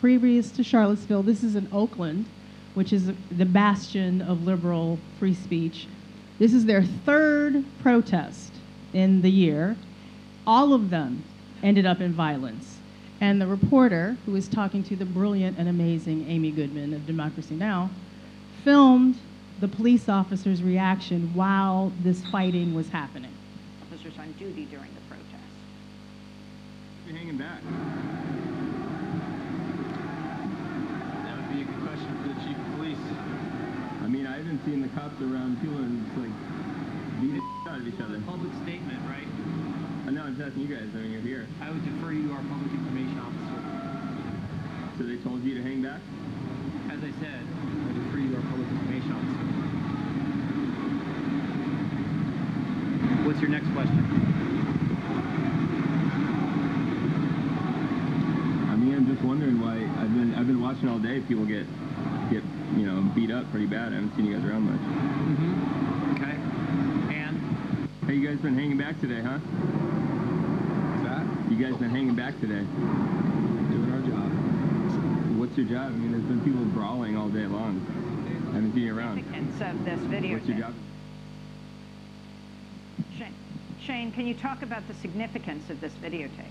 previous to Charlottesville. This is in Oakland, which is the bastion of liberal free speech. This is their third protest in the year. All of them ended up in violence. And the reporter, who was talking to the brilliant and amazing Amy Goodman of Democracy Now!, filmed the police officer's reaction while this fighting was happening. Officers on duty during the protest. You're hanging back. That would be a good question for the chief of police. I mean, I haven't seen the cops around people and just like beat the out of each other. Public statement, right? I know, I'm just asking you guys. I mean, you're here. I would defer you to our public information officer. So they told you to hang back? As I said, I would defer you to our public information officer. What's your next question? I mean, I'm just wondering why I've been I've been watching all day people get get you know beat up pretty bad. I haven't seen you guys around much. Mm-hmm. Okay. And Hey, you guys been hanging back today, huh? What's that? You guys been hanging back today. Doing our job. What's your job? I mean, there's been people brawling all day long. I haven't seen you around. Of this video. What's your job? Shane, Shane, can you talk about the significance of this videotape?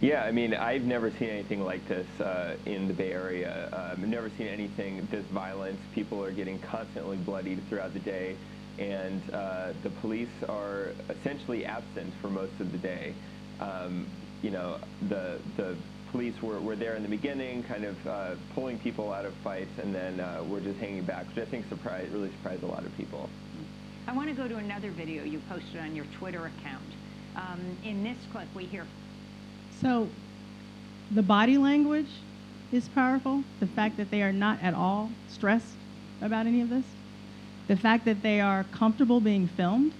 Yeah, I mean, I've never seen anything like this uh, in the Bay Area. Um, I've never seen anything this violent. People are getting constantly bloodied throughout the day, and uh, the police are essentially absent for most of the day. Um, you know, the the police were, were there in the beginning, kind of uh, pulling people out of fights, and then uh, we're just hanging back, which I think surprised, really surprised a lot of people. I want to go to another video you posted on your Twitter account. Um, in this clip, we hear So the body language is powerful. The fact that they are not at all stressed about any of this. The fact that they are comfortable being filmed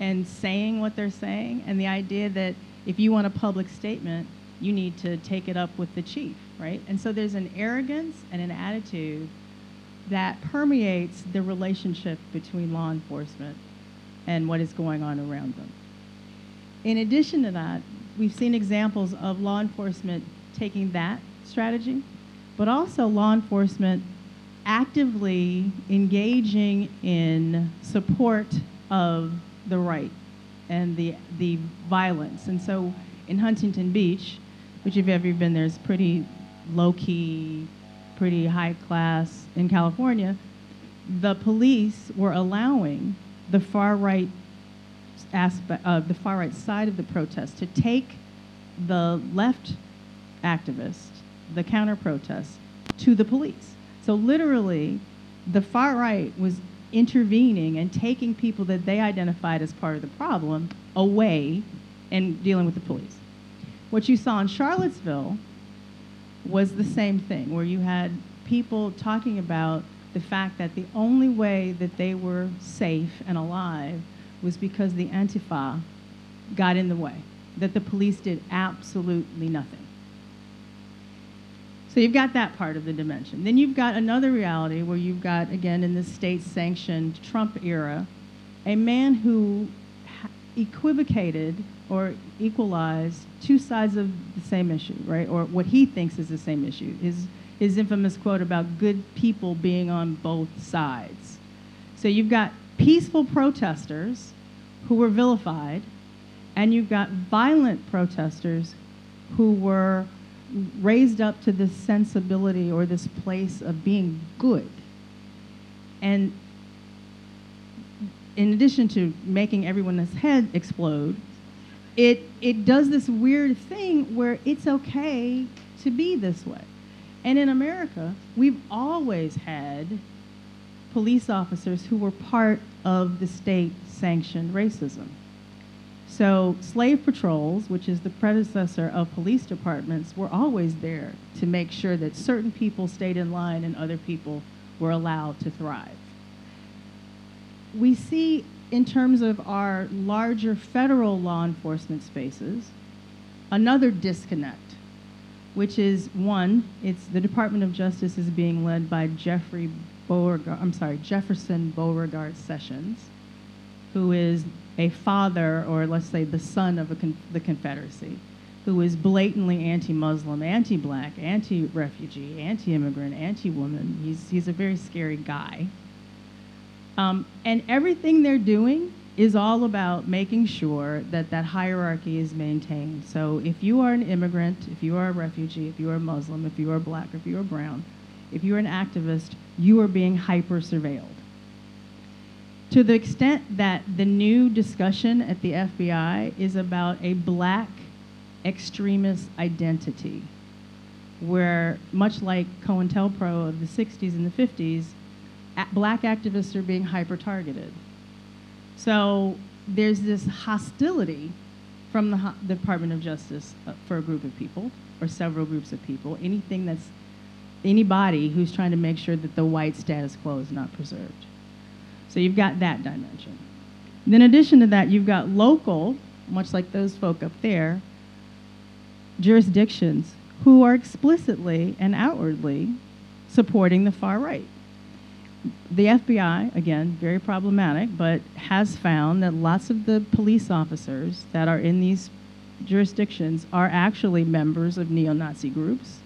and saying what they're saying. And the idea that if you want a public statement, you need to take it up with the chief, right? And so there's an arrogance and an attitude that permeates the relationship between law enforcement and what is going on around them. In addition to that, we've seen examples of law enforcement taking that strategy, but also law enforcement actively engaging in support of the right and the, the violence. And so in Huntington Beach, which if you've ever been there is pretty low key, pretty high class in California, the police were allowing the far right aspect of uh, the far right side of the protest to take the left activists, the counter protests, to the police. So literally, the far right was intervening and taking people that they identified as part of the problem away and dealing with the police. What you saw in Charlottesville was the same thing, where you had people talking about the fact that the only way that they were safe and alive was because the Antifa got in the way, that the police did absolutely nothing. So you've got that part of the dimension. Then you've got another reality where you've got, again, in the state sanctioned Trump era, a man who equivocated or equalized two sides of the same issue, right? Or what he thinks is the same issue. His, his infamous quote about good people being on both sides. So you've got peaceful protesters who were vilified, and you've got violent protesters who were raised up to this sensibility or this place of being good. And in addition to making everyone's head explode, it, it does this weird thing where it's okay to be this way. And in America, we've always had police officers who were part of the state sanctioned racism. So, slave patrols, which is the predecessor of police departments, were always there to make sure that certain people stayed in line and other people were allowed to thrive. We see, in terms of our larger federal law enforcement spaces, another disconnect, which is one, it's the Department of Justice is being led by Jeffrey Beauregard, I'm sorry, Jefferson Beauregard Sessions, who is a father, or let's say the son of con- the Confederacy, who is blatantly anti-Muslim, anti-black, anti-refugee, anti-immigrant, anti-woman. He's, he's a very scary guy. Um, and everything they're doing is all about making sure that that hierarchy is maintained. So if you are an immigrant, if you are a refugee, if you are a Muslim, if you are black, if you are brown, if you're an activist, you are being hyper surveilled. To the extent that the new discussion at the FBI is about a black extremist identity, where much like COINTELPRO of the 60s and the 50s, black activists are being hyper targeted. So there's this hostility from the, the Department of Justice uh, for a group of people or several groups of people. Anything that's anybody who's trying to make sure that the white status quo is not preserved. So you've got that dimension. In addition to that, you've got local, much like those folk up there, jurisdictions who are explicitly and outwardly supporting the far right the FBI, again, very problematic, but has found that lots of the police officers that are in these jurisdictions are actually members of neo Nazi groups,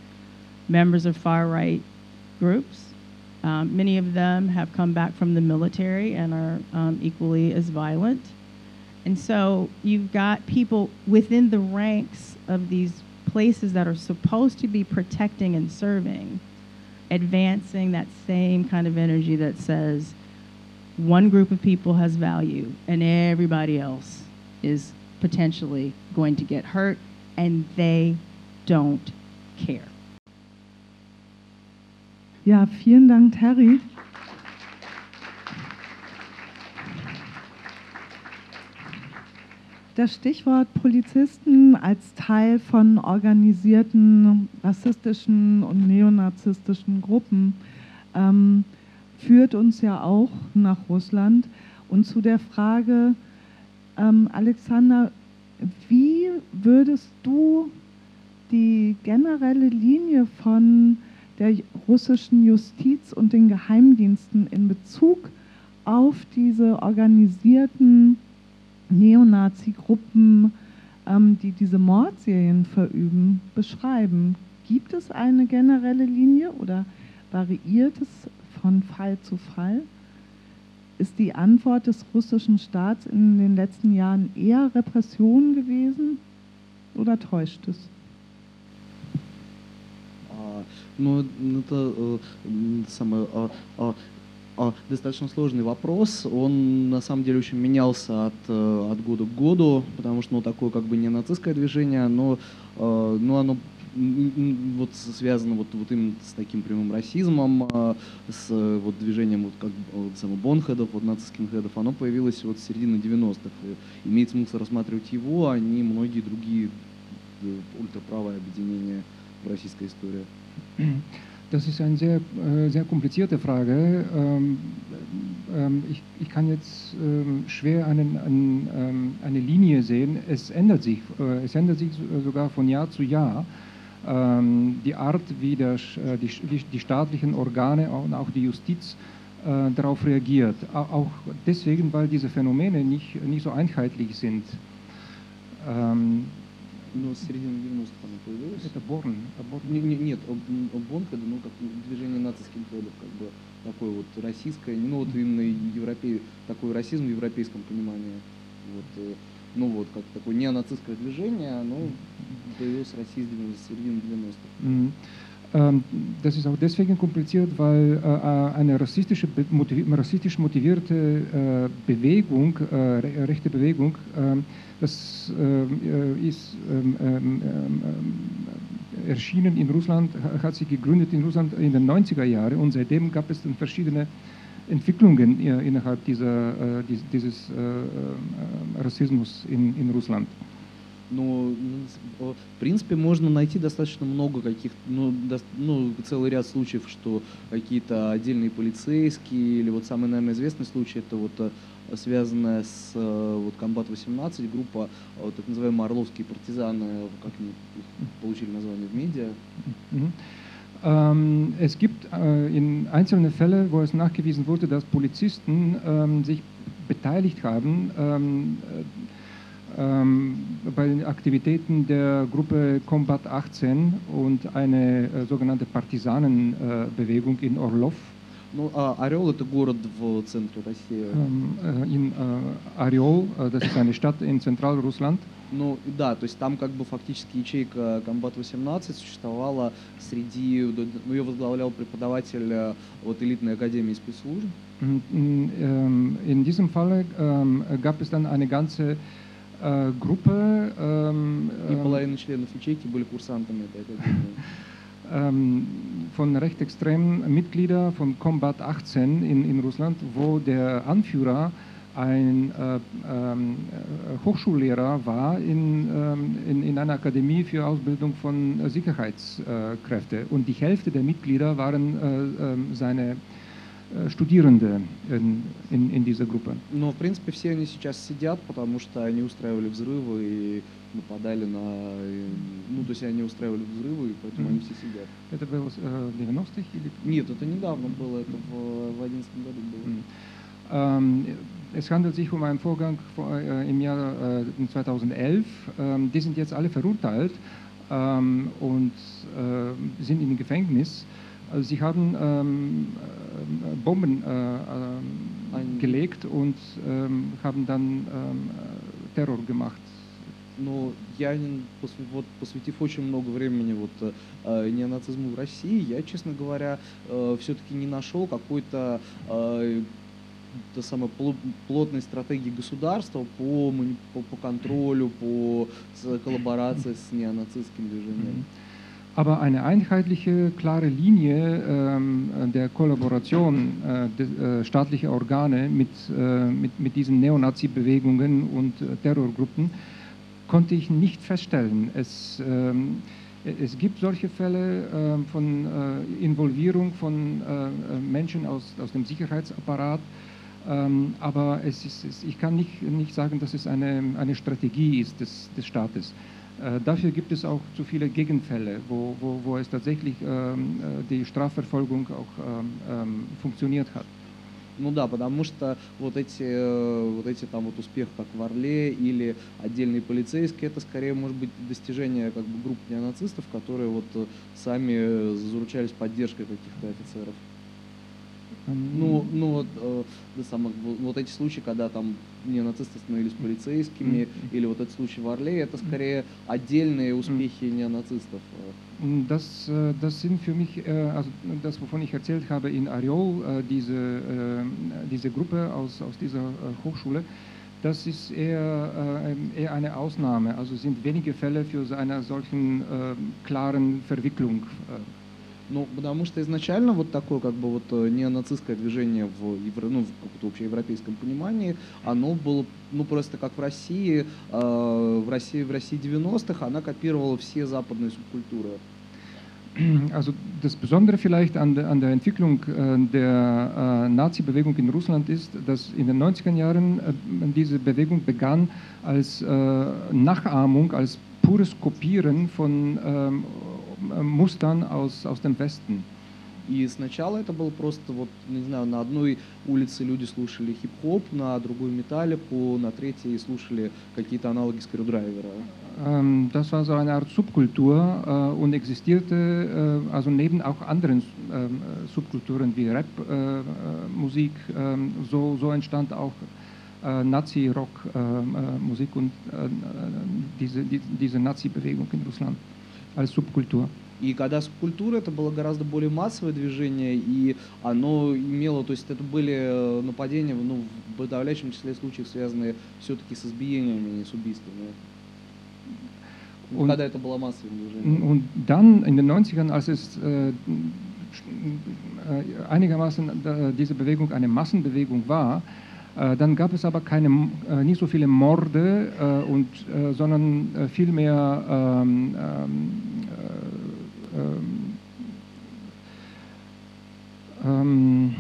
members of far right groups. Um, many of them have come back from the military and are um, equally as violent. And so you've got people within the ranks of these places that are supposed to be protecting and serving advancing that same kind of energy that says one group of people has value and everybody else is potentially going to get hurt and they don't care. Ja, vielen Dank, Terry. Das Stichwort Polizisten als Teil von organisierten rassistischen und neonazistischen Gruppen ähm, führt uns ja auch nach Russland. Und zu der Frage, ähm, Alexander, wie würdest du die generelle Linie von der russischen Justiz und den Geheimdiensten in Bezug auf diese organisierten Neonazi-Gruppen, ähm, die diese Mordserien verüben, beschreiben. Gibt es eine generelle Linie oder variiert es von Fall zu Fall? Ist die Antwort des russischen Staats in den letzten Jahren eher Repression gewesen oder täuscht es? Ну, это самое, достаточно сложный вопрос. Он на самом деле очень менялся от, э, от года к году, потому что ну, такое как бы не нацистское движение, но, э, но оно вот связано вот, вот именно с таким прямым расизмом, э, с вот движением вот как вот, само бонхедов, вот нацистских хедов, оно появилось вот с середины 90-х. И имеет смысл рассматривать его, а не многие другие ультраправые объединения российской истории. Das ist eine sehr, äh, sehr komplizierte Frage. Ähm, ähm, ich, ich, kann jetzt ähm, schwer einen, einen, ähm, eine Linie sehen. Es ändert sich. Äh, es ändert sich sogar von Jahr zu Jahr. Ähm, die Art, wie der, äh, die, die, die, staatlichen Organe und auch die Justiz äh, darauf reagiert. Auch deswegen, weil diese Phänomene nicht, nicht so einheitlich sind. Ähm, но с середины 90-х оно появилось. Это Борн? Борн? Не, не, нет, Бонхеда, ну, как движение нацистских хедов, как бы такое вот российское, ну, вот именно европей, такой расизм в европейском понимании. Вот, э, ну, вот, как такое неонацистское движение, оно появилось в России с середины 90-х. Mm. Das ist auch deswegen kompliziert, weil äh, eine rassistische, rassistisch motivierte äh, Bewegung, äh, rechte Bewegung, ähm, das ist ähm, ähm, erschienen in Russland, hat sich gegründet in Russland in den 90er Jahren und seitdem gab es dann verschiedene Entwicklungen innerhalb dieser, dieses Rassismus in, in Russland. но в принципе можно найти достаточно много каких ну, до, ну целый ряд случаев, что какие-то отдельные полицейские или вот самый наверное известный случай это вот связанная с э, вот Комбат-18, группа, э, так называемые Орловские партизаны, как они получили название в медиа. Mhm. Ähm, es gibt äh, in einzelne Fälle, wo es nachgewiesen wurde, dass Polizisten ähm, sich beteiligt haben ähm, äh, ähm, bei den Aktivitäten der Gruppe Combat 18 und eine äh, sogenannte Partisanenbewegung in Orlov. Ну, а Орел это город в центре России. Ähm, äh, in äh, Ariol, äh, das ist eine Stadt in Zentralrussland. Ну да, то есть там как бы фактически ячейка Комбат-18 существовала среди, ее возглавлял преподаватель э, вот элитной академии спецслужб. Ähm, in diesem Fall ähm, gab es dann eine ganze Gruppe. И половина членов ячейки были курсантами этой академии. ähm, von rechtsextremen Mitgliedern von Combat 18 in, in Russland, wo der Anführer ein äh, ähm, äh, Hochschullehrer war in, ähm, in, in einer Akademie für Ausbildung von äh, Sicherheitskräften. Und die Hälfte der Mitglieder waren äh, ähm, seine äh, Studierende in, in, in dieser Gruppe. Но, в принципе, все они сейчас сидят, потому что они устраивали взрывы и нападали на... э, Ну, то есть они устраивали взрывы, и поэтому они Мгм. все сидят. Это было э, в 90-х или Нет, это недавно было, это в 2011 году было. Mhm. Ähm, es handelt sich um einen Vorgang vor, äh, im Jahr äh, 2011. Ähm, die sind jetzt alle verurteilt ähm, und äh, sind im Gefängnis. Also sie haben ähm, äh, Bomben äh, ähm, Ein- gelegt und ähm, haben dann ähm, äh, Terror gemacht. Но я, вот, посвятив очень много времени вот, э, неонацизму в России, я, честно говоря, все-таки не нашел какой-то э, пло- плотной стратегии государства по, по, по контролю, по коллаборации с неонацистским движением. Aber eine einheitliche, klare Linie ähm, der Kollaboration äh, de, äh, staatlicher Organe mit, äh, mit, mit diesen Neonazi-Bewegungen und äh, Terrorgruppen konnte ich nicht feststellen. Es, ähm, es gibt solche Fälle ähm, von äh, Involvierung von äh, äh, Menschen aus, aus dem Sicherheitsapparat, ähm, aber es ist, es, ich kann nicht, nicht sagen, dass es eine, eine Strategie ist des, des Staates. Äh, dafür gibt es auch zu viele Gegenfälle, wo, wo, wo es tatsächlich ähm, äh, die Strafverfolgung auch ähm, ähm, funktioniert hat. Ну да, потому что вот эти, э, вот эти там вот успех, как в Орле или отдельные полицейские, это скорее может быть достижение как бы групп неонацистов, которые вот э, сами э, заручались поддержкой каких-то офицеров. Ähm, Ну, ну вот, э, да, самых, вот- вот эти случаи, когда там неонацисты становились полицейскими, Мгм. или вот этот случай в Орле, это скорее отдельные успехи неонацистов. э. Und Das, äh, das sind für mich, äh, also das, wovon ich erzählt habe in Ariol, äh, diese, äh, diese Gruppe aus, aus dieser äh, Hochschule, das ist eher, äh, eher eine Ausnahme. Also es sind wenige Fälle für so einer solchen äh, klaren Verwicklung. Ну, потому что изначально вот такое как бы вот э, неонацистское движение в, евро, ну, в каком-то общеевропейском понимании, оно было, ну, просто как в России, э, в России, в России 90-х, она копировала все западные субкультуры. Also das Besondere vielleicht an der, an der Entwicklung äh, der äh, Nazi-Bewegung in Russland ist, dass in den 90er Jahren äh, diese Bewegung begann als Nachahmung, als pures Kopieren von ähm, äh, Mustern aus, aus dem Westen. И сначала это было просто вот, не знаю, на одной улице люди слушали хип-хоп, на другой металлику, на третьей слушали какие-то аналоги скрюдрайвера. Ähm, das war so eine Art Subkultur äh, und existierte äh, also neben auch anderen ähm, äh, Subkulturen wie Rap-Musik. ähm, so, so entstand auch äh, Nazi-Rock-Musik und äh, äh, diese, die, diese Nazi-Bewegung in Russland Subkultur. И когда субкультура, это было гораздо более массовое движение, и оно имело, то есть это были э, нападения, ну, в подавляющем числе случаев связанные все-таки с избиениями, а не с убийствами. Und- когда это было массовым движением. Und dann in den 90ern, als es äh, äh, einigermaßen äh, diese Bewegung eine Massenbewegung war, dann gab es aber keine, äh, nicht so viele Morde, äh, und, äh, sondern äh, vielmehr ähm, ähm, äh, ähm, ähm,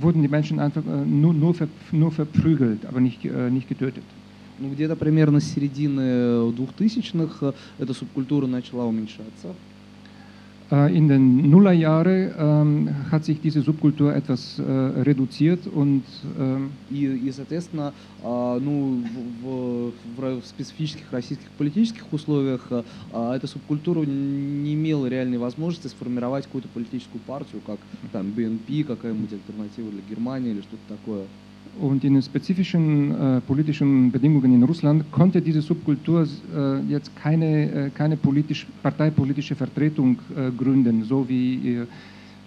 wurden die Menschen einfach äh, nur, nur, ver, nur verprügelt, aber nicht, äh, nicht getötet. Ну, где-то примерно с середины 2000-х эта субкультура начала уменьшаться. Äh, in den Nullerjahre ähm, hat sich diese Subkultur etwas äh, reduziert und ähm, э, ну, в, в, в специфических российских политических условиях э, эта субкультура не имела реальной возможности сформировать какую-то политическую партию, как там БНП, какая-нибудь альтернатива для Германии или что-то такое. Und in den spezifischen äh, politischen Bedingungen in Russland konnte diese Subkultur äh, jetzt keine, äh, keine politisch, parteipolitische Vertretung äh, gründen, so wie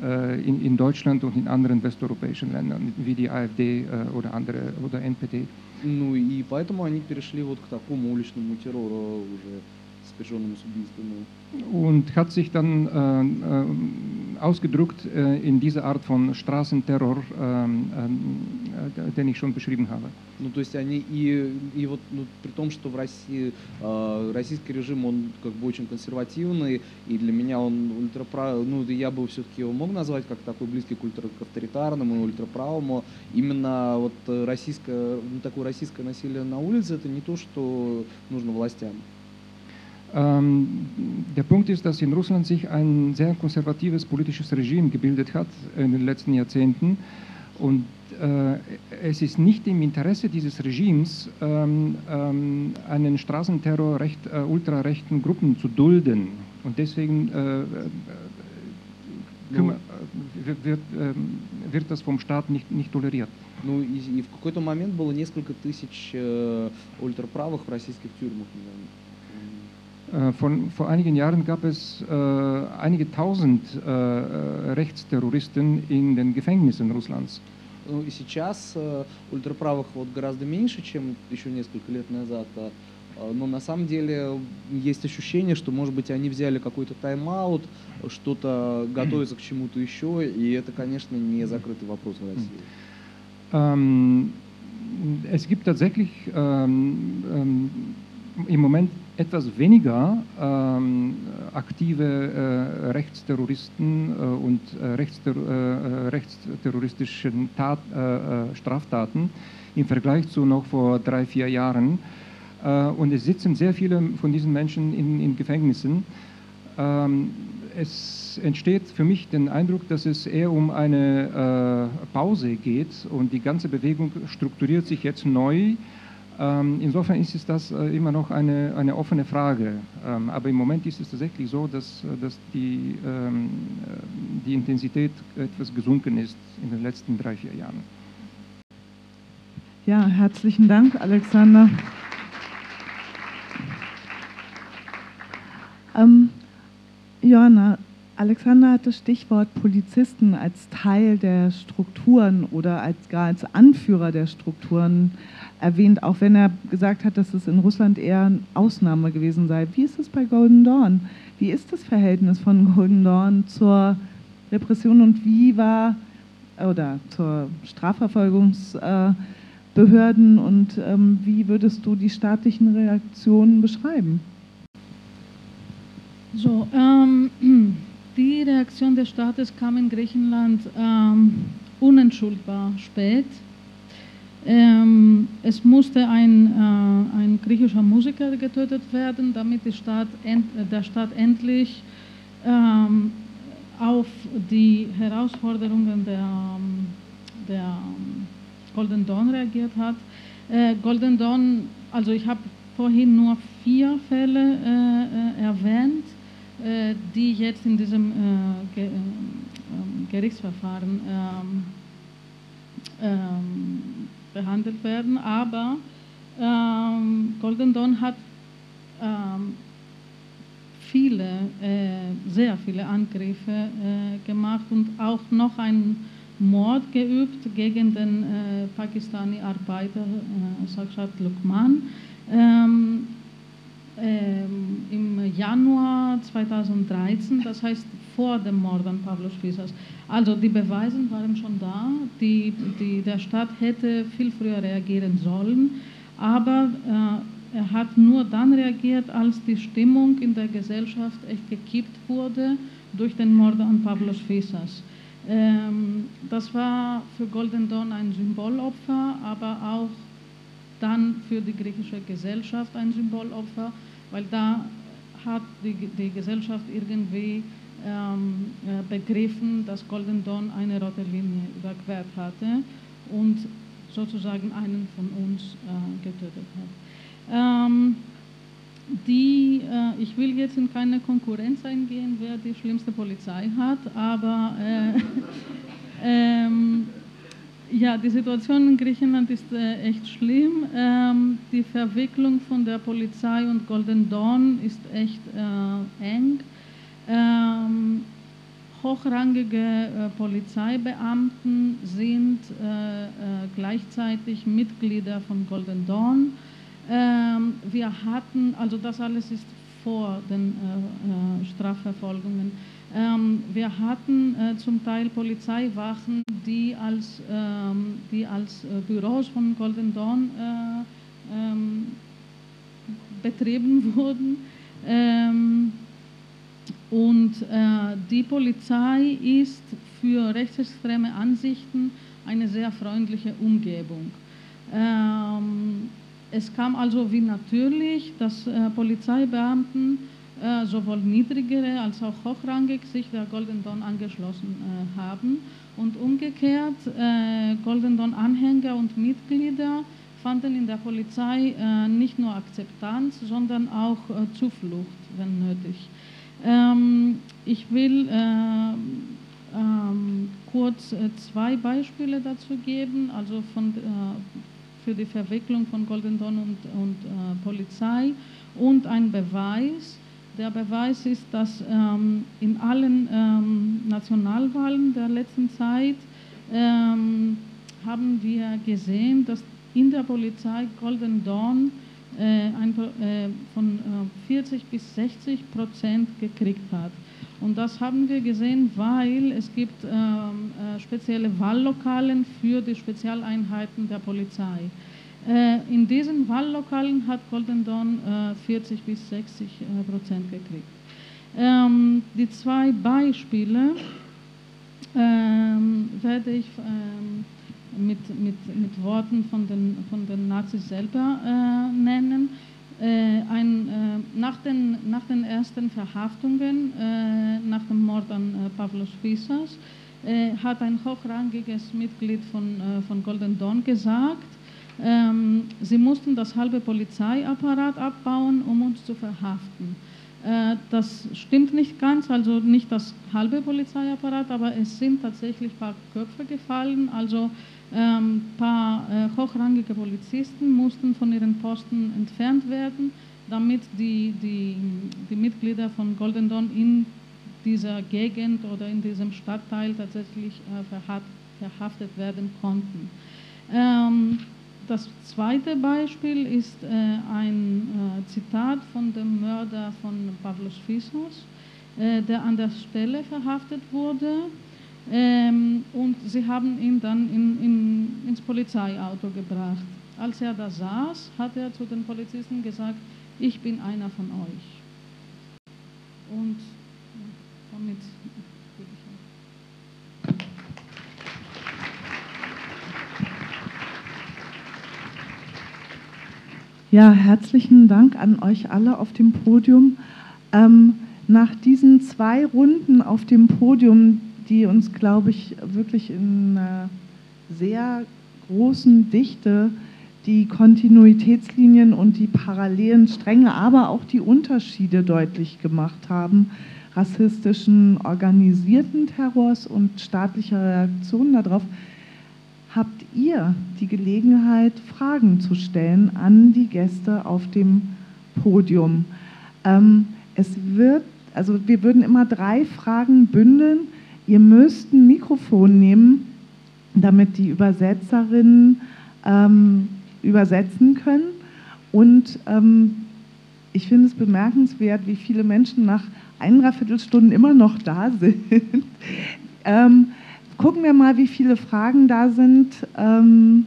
äh, in, in, Deutschland und in anderen westeuropäischen Ländern, wie die AfD äh, oder andere oder NPD. Ну и поэтому они перешли вот к такому уличному террору уже С убийствами. Und hat sich dann äh, äh, ausgedrückt äh, in dieser Art von Straßenterror, ähm, äh, den ich schon beschrieben habe. Ну, то есть они и, и вот ну, при том, что в России э, российский режим, он как бы очень консервативный, и для меня он ультраправый, ну, я бы все-таки его мог назвать как такой близкий к, ультра, к авторитарному и ультраправому. Именно вот российское, ну, такое российское насилие на улице, это не то, что нужно властям. Ähm, der Punkt ist, dass in Russland sich ein sehr konservatives politisches Regime gebildet hat in den letzten Jahrzehnten. Und äh, es ist nicht im Interesse dieses Regimes, ähm, ähm, einen Straßenterror recht, äh, ultrarechten Gruppen zu dulden. Und deswegen äh, äh kümmer, wird, wird, wird, das vom Staat nicht, nicht toleriert. Ну и, и в какой-то момент было несколько тысяч э, ультраправых в российских тюрьмах. Äh, Von, vor einigen Jahren gab es äh, einige tausend äh, Rechtsterroristen in den Gefängnissen Russlands. Ну и сейчас э, ультраправых вот гораздо меньше, чем еще несколько лет назад. А, но на самом деле есть ощущение, что, может быть, они взяли какой-то тайм-аут, что-то готовятся к чему-то еще, и это, конечно, не закрытый вопрос в России. Ähm, es gibt tatsächlich ähm, ähm, im Moment etwas weniger ähm, aktive äh, Rechtsterroristen äh, und äh, Rechtster äh, rechtsterroristischen Tat, äh, äh, Straftaten im Vergleich zu noch vor drei, vier Jahren. und es sitzen sehr viele von diesen Menschen in, in Gefängnissen. Ähm, es entsteht für mich den Eindruck, dass es eher um eine Pause geht und die ganze Bewegung strukturiert sich jetzt neu insofern ist es das äh, immer noch eine, eine offene Frage. Ähm, aber im Moment ist es tatsächlich so, dass, äh, dass die, ähm, äh, die Intensität etwas gesunken ist in den letzten drei, vier Jahren. Ja, herzlichen Dank, Alexander. Ähm, Johanna, Alexander hat das Stichwort Polizisten als Teil der Strukturen oder als gar als Anführer der Strukturen erwähnt, auch wenn er gesagt hat, dass es in Russland eher eine Ausnahme gewesen sei. Wie ist es bei Golden Dawn? Wie ist das Verhältnis von Golden Dawn zur Repression und wie war oder zur Strafverfolgungsbehörden und ähm, wie würdest du die staatlichen Reaktionen beschreiben? So, ähm, die Reaktion des Staates kam in Griechenland ähm, unentschuldbar spät. Ähm, es musste ein, äh, ein, griechischer Musiker getötet werden, damit Staat end, der Staat endlich ähm, auf die Herausforderungen der, der Golden Dawn reagiert hat. Äh, Golden Dawn, also ich habe vorhin nur vier Fälle äh, äh erwähnt. Äh, die jetzt in diesem äh, ähm, Gerichtsverfahren ähm, ähm, behandelt werden. Aber Golden Dawn hat viele, äh, sehr viele Angriffe äh, gemacht und auch noch einen Mord geübt gegen den äh, Pakistani-Arbeiter äh, Sakshat Lukman. Ähm, ähm, im Januar 2013, das heißt vor dem Mord an Pavlos Fisas. Also die Beweise waren schon da, die, die, der Staat hätte viel früher reagieren sollen, aber äh, er hat nur dann reagiert, als die Stimmung in der Gesellschaft echt gekippt wurde durch den Mord an Pavlos Fisas. Ähm, das war für Golden Dawn ein Symbolopfer, aber auch dann für die griechische Gesellschaft ein Symbolopfer, weil da hat die, die Gesellschaft irgendwie ähm, äh, begriffen, dass Golden Dawn eine rote Linie überquert hatte und sozusagen einen von uns äh, getötet hat. Ähm, die, äh, ich will jetzt in keine Konkurrenz eingehen, wer die schlimmste Polizei hat, aber äh, ähm, ja, die Situation in Griechenland ist äh, echt schlimm. Ähm, Verwicklung von der Polizei und Golden Dawn ist echt äh, eng. Ähm, hochrangige äh, Polizeibeamten sind äh, äh, gleichzeitig Mitglieder von Golden Dawn. Ähm, wir hatten, also das alles ist vor den äh, Strafverfolgungen. Ähm, wir hatten äh, zum Teil Polizeiwachen, die als, ähm, die als äh, Büros von Golden Dawn äh, ähm, betrieben wurden. Ähm, und äh, die Polizei ist für rechtsextreme Ansichten eine sehr freundliche Umgebung. Ähm, es kam also wie natürlich, dass äh, Polizeibeamten äh, sowohl niedrigere als auch hochrangig sich der Golden Dawn angeschlossen äh, haben. Und umgekehrt, äh, Golden Dawn-Anhänger und Mitglieder fanden in der Polizei äh, nicht nur Akzeptanz, sondern auch äh, Zuflucht, wenn nötig. Ähm, ich will äh, ähm, kurz zwei Beispiele dazu geben, also von, für die Verwicklung von Golden Dawn und, und Polizei und ein Beweis, der Beweis ist, dass ähm, in allen ähm, Nationalwahlen der letzten Zeit ähm, haben wir gesehen, dass in der Polizei Golden Dawn äh, ein, äh, von äh, 40 bis 60 Prozent gekriegt hat. Und das haben wir gesehen, weil es gibt ähm, äh, spezielle Wahllokalen für die Spezialeinheiten der Polizei. Äh, in diesen Wahllokalen hat Golden Dawn 40 äh, bis 60 äh, Prozent gekriegt. Ähm, die zwei Beispiele ähm, werde ich ähm, mit, mit, mit Worten von den, von den Nazis selber äh, nennen. Äh, ein, äh, nach, den, nach den ersten Verhaftungen, nach dem Mord an Pavlos Fissas, hat ein hochrangiges Mitglied von, von Golden Dawn gesagt, ähm, sie mussten das halbe Polizeiapparat abbauen, um uns zu verhaften. Äh, das stimmt nicht ganz, also nicht das halbe Polizeiapparat, aber es sind tatsächlich ein paar Köpfe gefallen. Also ein ähm, paar äh, hochrangige Polizisten mussten von ihren Posten entfernt werden, damit die, die, die Mitglieder von Golden Dawn in dieser Gegend oder in diesem Stadtteil tatsächlich äh, verhaftet werden konnten. Ähm, das zweite Beispiel ist äh, ein Zitat von dem Mörder von Pavlos Fissos, der an der Stelle verhaftet wurde. Ähm, und sie haben ihn dann in, in, ins Polizeiauto gebracht. Als er da saß, hat er zu den Polizisten gesagt, ich bin einer von euch. Und damit Ja, herzlichen Dank an euch alle auf dem Podium. Ähm, nach diesen zwei Runden auf dem Podium, die uns, glaube ich, wirklich in einer sehr großen Dichte die Kontinuitätslinien und die parallelen Stränge, aber auch die Unterschiede deutlich gemacht haben, rassistischen, organisierten Terrors und staatlicher Reaktionen darauf, habt ihr die Gelegenheit, Fragen zu stellen an die Gäste auf dem Podium. Ähm, es wird, also wir würden immer drei Fragen bündeln. Ihr müsst ein Mikrofon nehmen, damit die Übersetzerinnen ähm, übersetzen können. Und ähm, ich finde es bemerkenswert, wie viele Menschen nach ein, dreiviertel Stunden immer noch da sind. ähm, gucken wir mal, wie viele Fragen da sind. Ähm,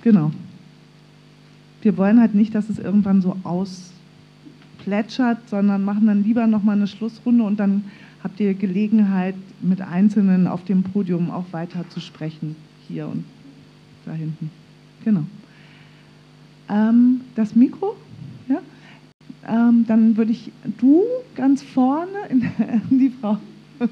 genau. Wir wollen halt nicht, dass es irgendwann so ausplätschert, sondern machen dann lieber nochmal eine Schlussrunde und dann habt ihr Gelegenheit, mit Einzelnen auf dem Podium auch weiter zu sprechen. Hier und da hinten. Genau. Ähm, das Mikro, ja? Ähm, dann würde ich du ganz vorne, die Frau,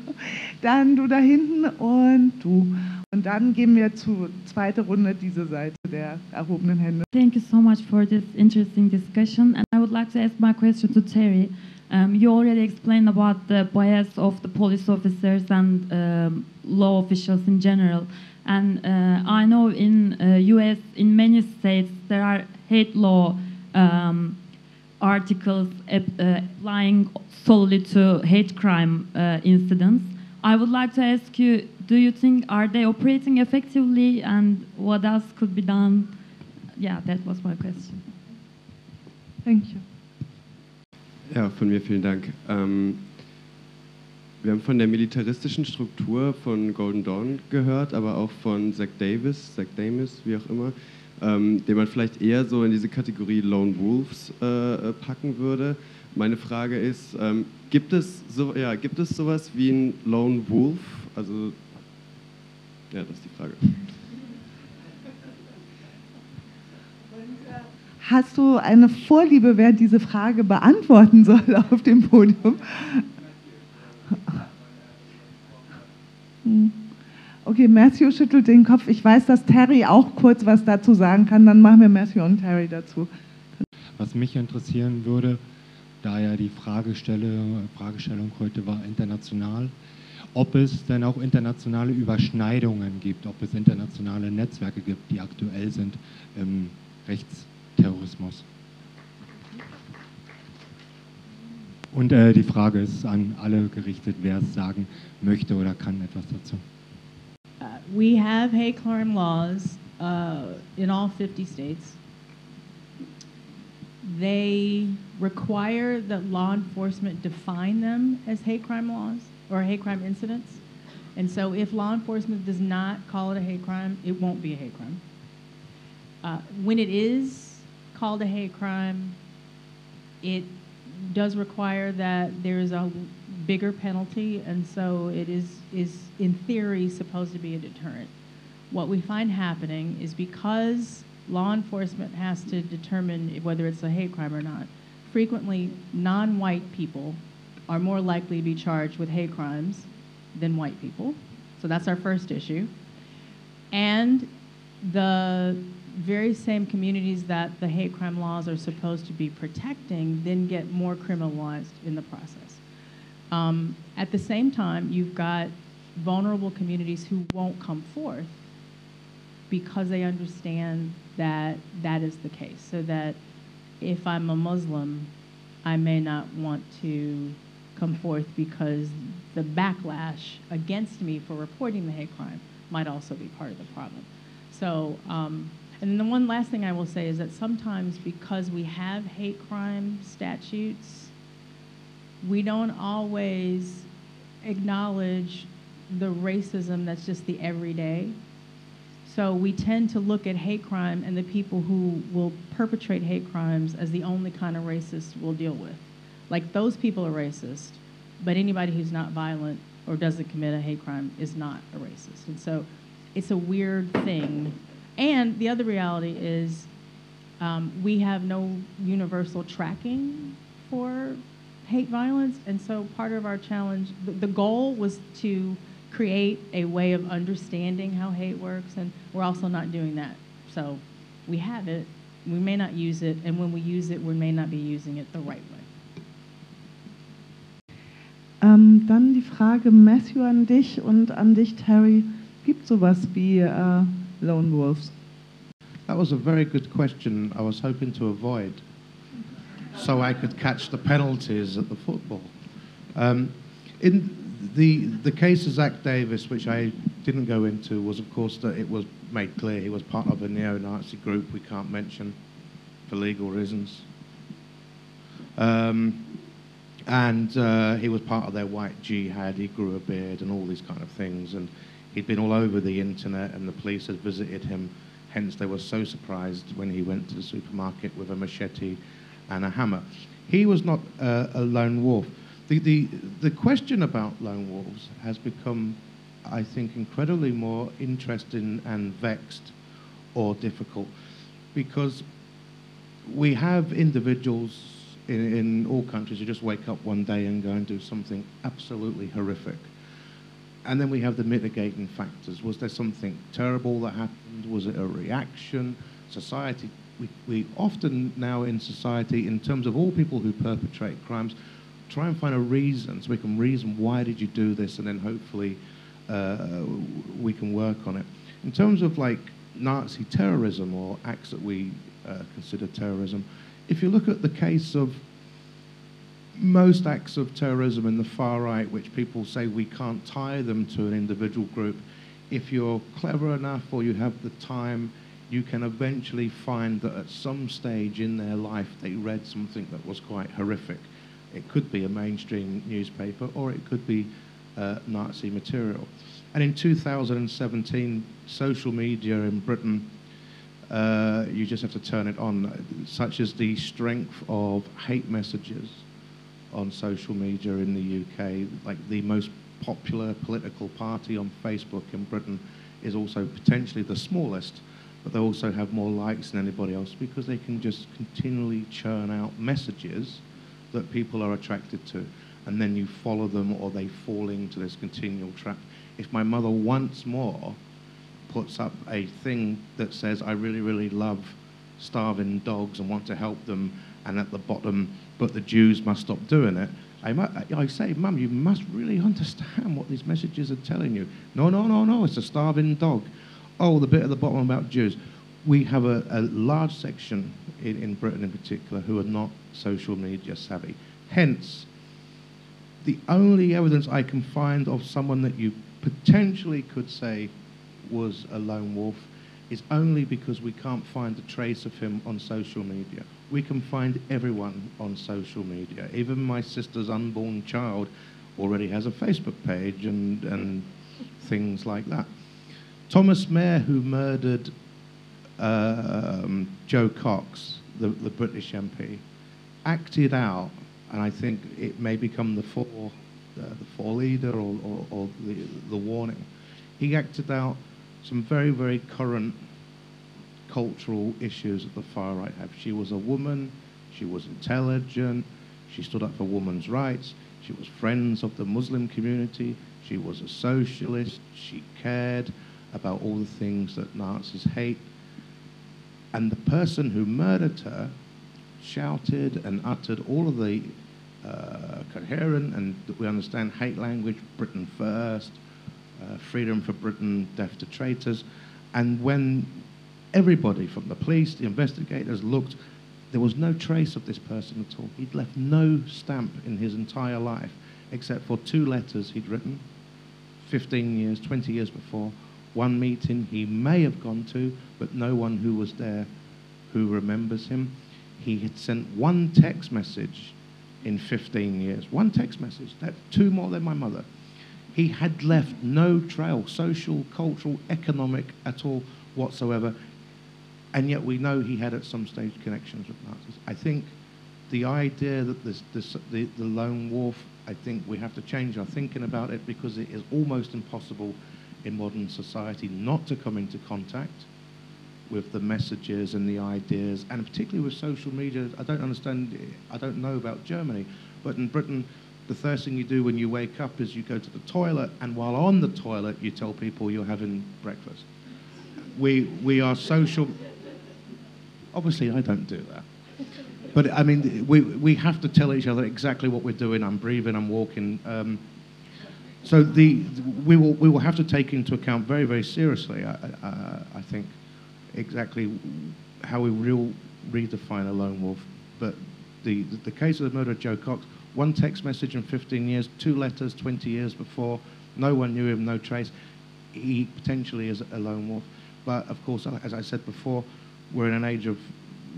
dann du da hinten und du. Und dann gehen wir zur zweiten Runde, diese Seite der erhobenen Hände. Thank you so much for this interesting discussion. And I would like to ask my question to Terry. Um, you already explained about the bias of the police officers and um, law officials in general. And uh, I know in uh, U.S. in many states there are hate law um, articles uh, applying solely to hate crime uh, incidents. I would like to ask you, do you think are they operating effectively and what else could be done? Yeah, that was my question. Thank you. Ja, von mir vielen Dank. Ähm, wir haben von der militaristischen Struktur von Golden Dawn gehört, aber auch von Zach Davis, Zach Davis, wie auch immer, ähm, den man vielleicht eher so in diese Kategorie Lone Wolves äh, packen würde. Meine Frage ist, ähm, gibt, es so, ja, gibt es sowas wie ein Lone Wolf? Also, ja, das ist die Frage. Hast du eine Vorliebe, wer diese Frage beantworten soll auf dem Podium? Hm. Okay, Matthew schüttelt den Kopf. Ich weiß, dass Terry auch kurz was dazu sagen kann. Dann machen wir Matthew und Terry dazu. Was mich interessieren würde, da ja die Fragestellung heute war international, ob es denn auch internationale Überschneidungen gibt, ob es internationale Netzwerke gibt, die aktuell sind im Rechtsterrorismus. Und äh, die Frage ist an alle gerichtet, wer es sagen möchte oder kann etwas dazu. Uh, we have hate crime laws uh, in all 50 states. They require that law enforcement define them as hate crime laws or hate crime incidents. And so if law enforcement does not call it a hate crime, it won't be a hate crime. Uh, when it is called a hate crime, it does require that there is a bigger penalty, and so it is, is in theory supposed to be a deterrent. What we find happening is because law enforcement has to determine whether it's a hate crime or not, frequently non-white people are more likely to be charged with hate crimes than white people. So that's our first issue. And the very same communities that the hate crime laws are supposed to be protecting then get more criminalized in the process. Um, at the same time, you've got vulnerable communities who won't come forth because they understand that that is the case. So that if I'm a Muslim, I may not want to come forth because the backlash against me for reporting the hate crime might also be part of the problem. So um, and the one last thing I will say is that sometimes because we have hate crime statutes, we don't always acknowledge the racism that's just the everyday. So we tend to look at hate crime and the people who will perpetrate hate crimes as the only kind of racist we'll deal with. Like those people are racist, but anybody who's not violent or doesn't commit a hate crime is not a racist. And so it's a weird thing and the other reality is um, we have no universal tracking for hate violence. And so part of our challenge, the, the goal was to create a way of understanding how hate works, and we're also not doing that. So we have it, we may not use it, and when we use it, we may not be using it the right way. Ähm, dann die Frage Matthew an dich und an dich Terry. Gibt sowas wie äh, lone wolves? That was a very good question I was hoping to avoid so I could catch the penalties at the football. Um, in the, the case of Zach Davis, which I didn't go into, was of course that it was made clear he was part of a neo-Nazi group we can't mention for legal reasons. Um, and uh, he was part of their white jihad, he grew a beard and all these kind of things. And He'd been all over the internet, and the police had visited him. Hence, they were so surprised when he went to the supermarket with a machete and a hammer. He was not uh, a lone wolf. The, the, the question about lone wolves has become, I think, incredibly more interesting and vexed or difficult because we have individuals in, in all countries who just wake up one day and go and do something absolutely horrific. And then we have the mitigating factors. Was there something terrible that happened? Was it a reaction? Society, we, we often now in society, in terms of all people who perpetrate crimes, try and find a reason so we can reason why did you do this and then hopefully uh, we can work on it. In terms of like Nazi terrorism or acts that we uh, consider terrorism, if you look at the case of most acts of terrorism in the far right, which people say we can't tie them to an individual group, if you're clever enough or you have the time, you can eventually find that at some stage in their life they read something that was quite horrific. It could be a mainstream newspaper or it could be uh, Nazi material. And in 2017, social media in Britain, uh, you just have to turn it on, such as the strength of hate messages on social media in the UK. Like the most popular political party on Facebook in Britain is also potentially the smallest, but they also have more likes than anybody else because they can just continually churn out messages that people are attracted to. And then you follow them or they fall into this continual trap. If my mother once more puts up a thing that says, I really, really love starving dogs and want to help them, and at the bottom, but the Jews must stop doing it. I, I say, Mum, you must really understand what these messages are telling you. No, no, no, no, it's a starving dog. Oh, the bit at the bottom about Jews. We have a, a large section in, in Britain in particular who are not social media savvy. Hence, the only evidence I can find of someone that you potentially could say was a lone wolf is only because we can't find a trace of him on social media. We can find everyone on social media. Even my sister's unborn child already has a Facebook page and, and things like that. Thomas Mayer, who murdered um, Joe Cox, the, the British MP, acted out, and I think it may become the four, uh, the four leader or, or, or the, the warning. He acted out some very, very current cultural issues that the far right have. She was a woman, she was intelligent, she stood up for women's rights, she was friends of the Muslim community, she was a socialist, she cared about all the things that Nazis hate. And the person who murdered her shouted and uttered all of the uh, coherent and we understand hate language, Britain first, uh, freedom for Britain, death to traitors. And when everybody from the police, the investigators looked, there was no trace of this person at all. He'd left no stamp in his entire life except for two letters he'd written 15 years, 20 years before, one meeting he may have gone to, but no one who was there who remembers him. He had sent one text message in 15 years, one text message, that, two more than my mother. He had left no trail, social, cultural, economic at all whatsoever, and yet we know he had at some stage connections with Nazis. I think the idea that this, this, the, the lone wolf, I think we have to change our thinking about it because it is almost impossible in modern society not to come into contact with the messages and the ideas, and particularly with social media. I don't understand, I don't know about Germany, but in Britain, the first thing you do when you wake up is you go to the toilet, and while on the toilet, you tell people you're having breakfast. We, we are social. Obviously, I don't do that. But I mean, we, we have to tell each other exactly what we're doing. I'm breathing, I'm walking. Um, so the, we, will, we will have to take into account very, very seriously, I, I, I think, exactly how we will redefine a lone wolf. But the, the case of the murder of Joe Cox, one text message in 15 years, two letters 20 years before, no one knew him, no trace. He potentially is a lone wolf. But of course, as I said before, we're in an age of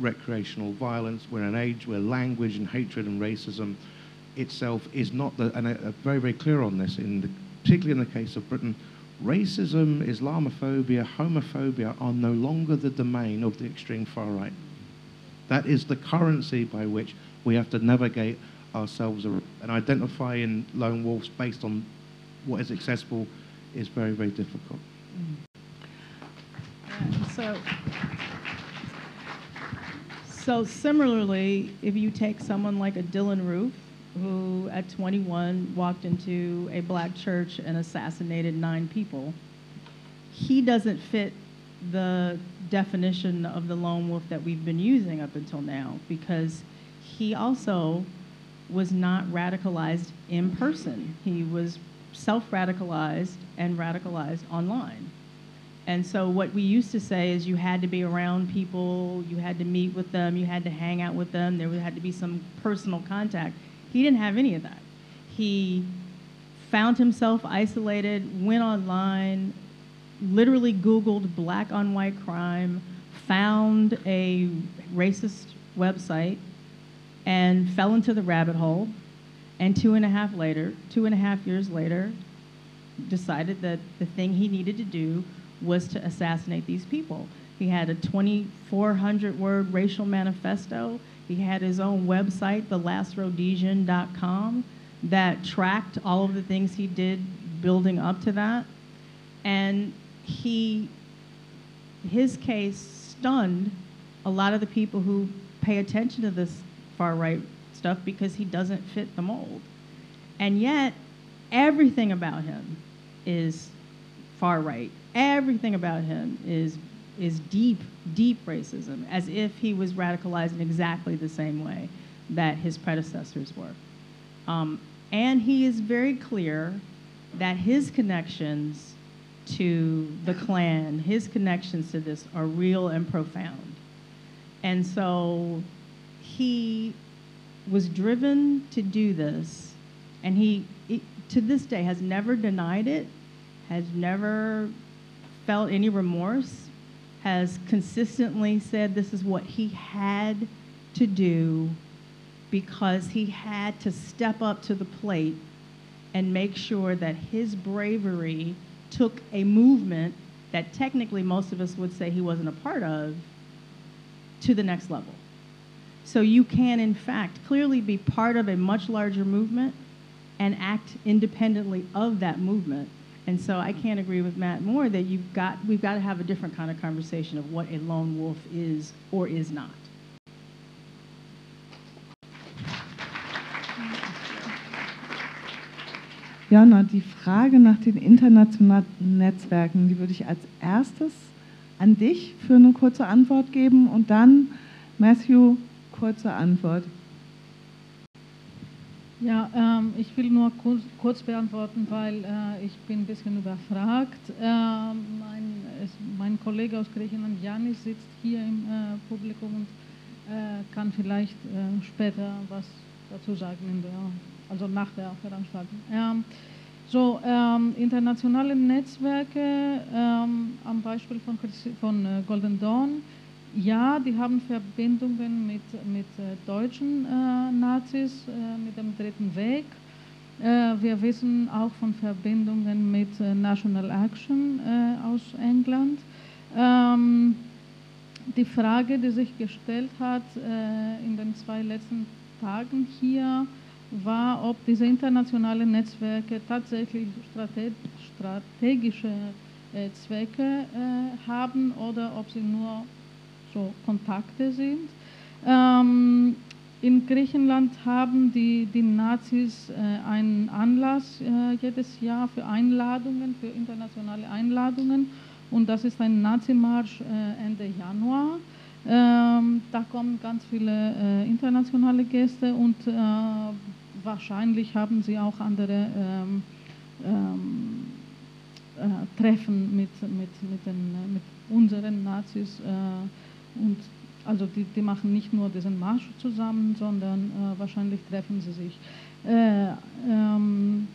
recreational violence. We're in an age where language and hatred and racism itself is not the, and I'm very, very clear on this, in the, particularly in the case of Britain, racism, Islamophobia, homophobia are no longer the domain of the extreme far right. That is the currency by which we have to navigate ourselves and identifying lone wolves based on what is accessible is very, very difficult. Mm. Uh, so, so similarly, if you take someone like a Dylan Roof, who at 21 walked into a black church and assassinated nine people, he doesn't fit the definition of the lone wolf that we've been using up until now because he also was not radicalized in person. He was self radicalized and radicalized online. And so, what we used to say is you had to be around people, you had to meet with them, you had to hang out with them, there had to be some personal contact. He didn't have any of that. He found himself isolated, went online, literally Googled black on white crime, found a racist website, and fell into the rabbit hole. And two and a half later, two and a half years later, decided that the thing he needed to do was to assassinate these people. He had a 2,400 word racial manifesto. He had his own website, thelastRhodesian.com, that tracked all of the things he did building up to that. And he, his case stunned a lot of the people who pay attention to this far right stuff because he doesn't fit the mold. And yet, everything about him is far right. Everything about him is is deep, deep racism, as if he was radicalized in exactly the same way that his predecessors were. Um, and he is very clear that his connections to the Klan, his connections to this are real and profound. And so he was driven to do this, and he, he, to this day, has never denied it, has never felt any remorse, has consistently said this is what he had to do because he had to step up to the plate and make sure that his bravery took a movement that technically most of us would say he wasn't a part of to the next level. So you can, in fact, clearly be part of a much larger movement and act independently of that movement. And so I can't agree with Matt more that you've got, we've got to have a different kind of conversation of what a lone wolf is or is not. Jonna, die Frage nach den internationalen Netzwerken, die würde ich als erstes an dich für eine kurze Antwort geben und dann Matthew, kurze Antwort. Ja, ähm, ich will nur kurz, kurz beantworten, weil äh, ich bin ein bisschen überfragt. Äh, mein, es, mein Kollege aus Griechenland, Janis, sitzt hier im äh, Publikum und äh, kann vielleicht äh, später was dazu sagen, der, also nach der Veranstaltung. Ähm, so, ähm, internationale Netzwerke ähm, am Beispiel von, von äh, Golden Dawn ja, die haben Verbindungen mit, mit äh, deutschen äh, Nazis, äh, mit dem Dritten Weg. Äh, wir wissen auch von Verbindungen mit äh, National Action äh, aus England. Ähm, die Frage, die sich gestellt hat in den zwei letzten Tagen hier, war, ob diese internationalen Netzwerke tatsächlich strate strategische Zwecke haben oder ob sie nur so Kontakte sind. Ähm, in Griechenland haben die, die Nazis äh, einen Anlass äh, jedes Jahr für Einladungen, für internationale Einladungen. Und das ist ein Nazimarsch äh, Ende Januar. Ähm, da kommen ganz viele äh, internationale Gäste und äh, wahrscheinlich haben sie auch andere ähm, ähm, äh, Treffen mit, mit, mit, den, mit unseren Nazis. Und also die, die machen nicht nur diesen Marsch zusammen, sondern äh, wahrscheinlich treffen sie sich. Äh, ähm,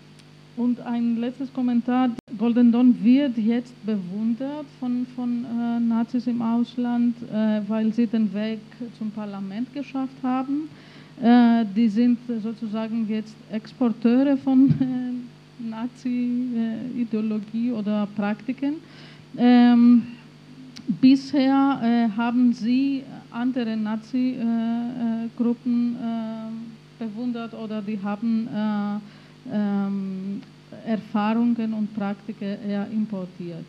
und ein letztes Kommentar. Golden Dawn wird jetzt bewundert von, von äh, Nazis im Ausland, äh, weil sie den Weg zum Parlament geschafft haben. Äh, die sind sozusagen jetzt Exporteure von äh, Nazi-Ideologie oder Praktiken. Ähm, Bisher äh, haben sie andere Nazi-Gruppen äh, bewundert oder die haben äh, ähm, Erfahrungen und Praktiken eher importiert.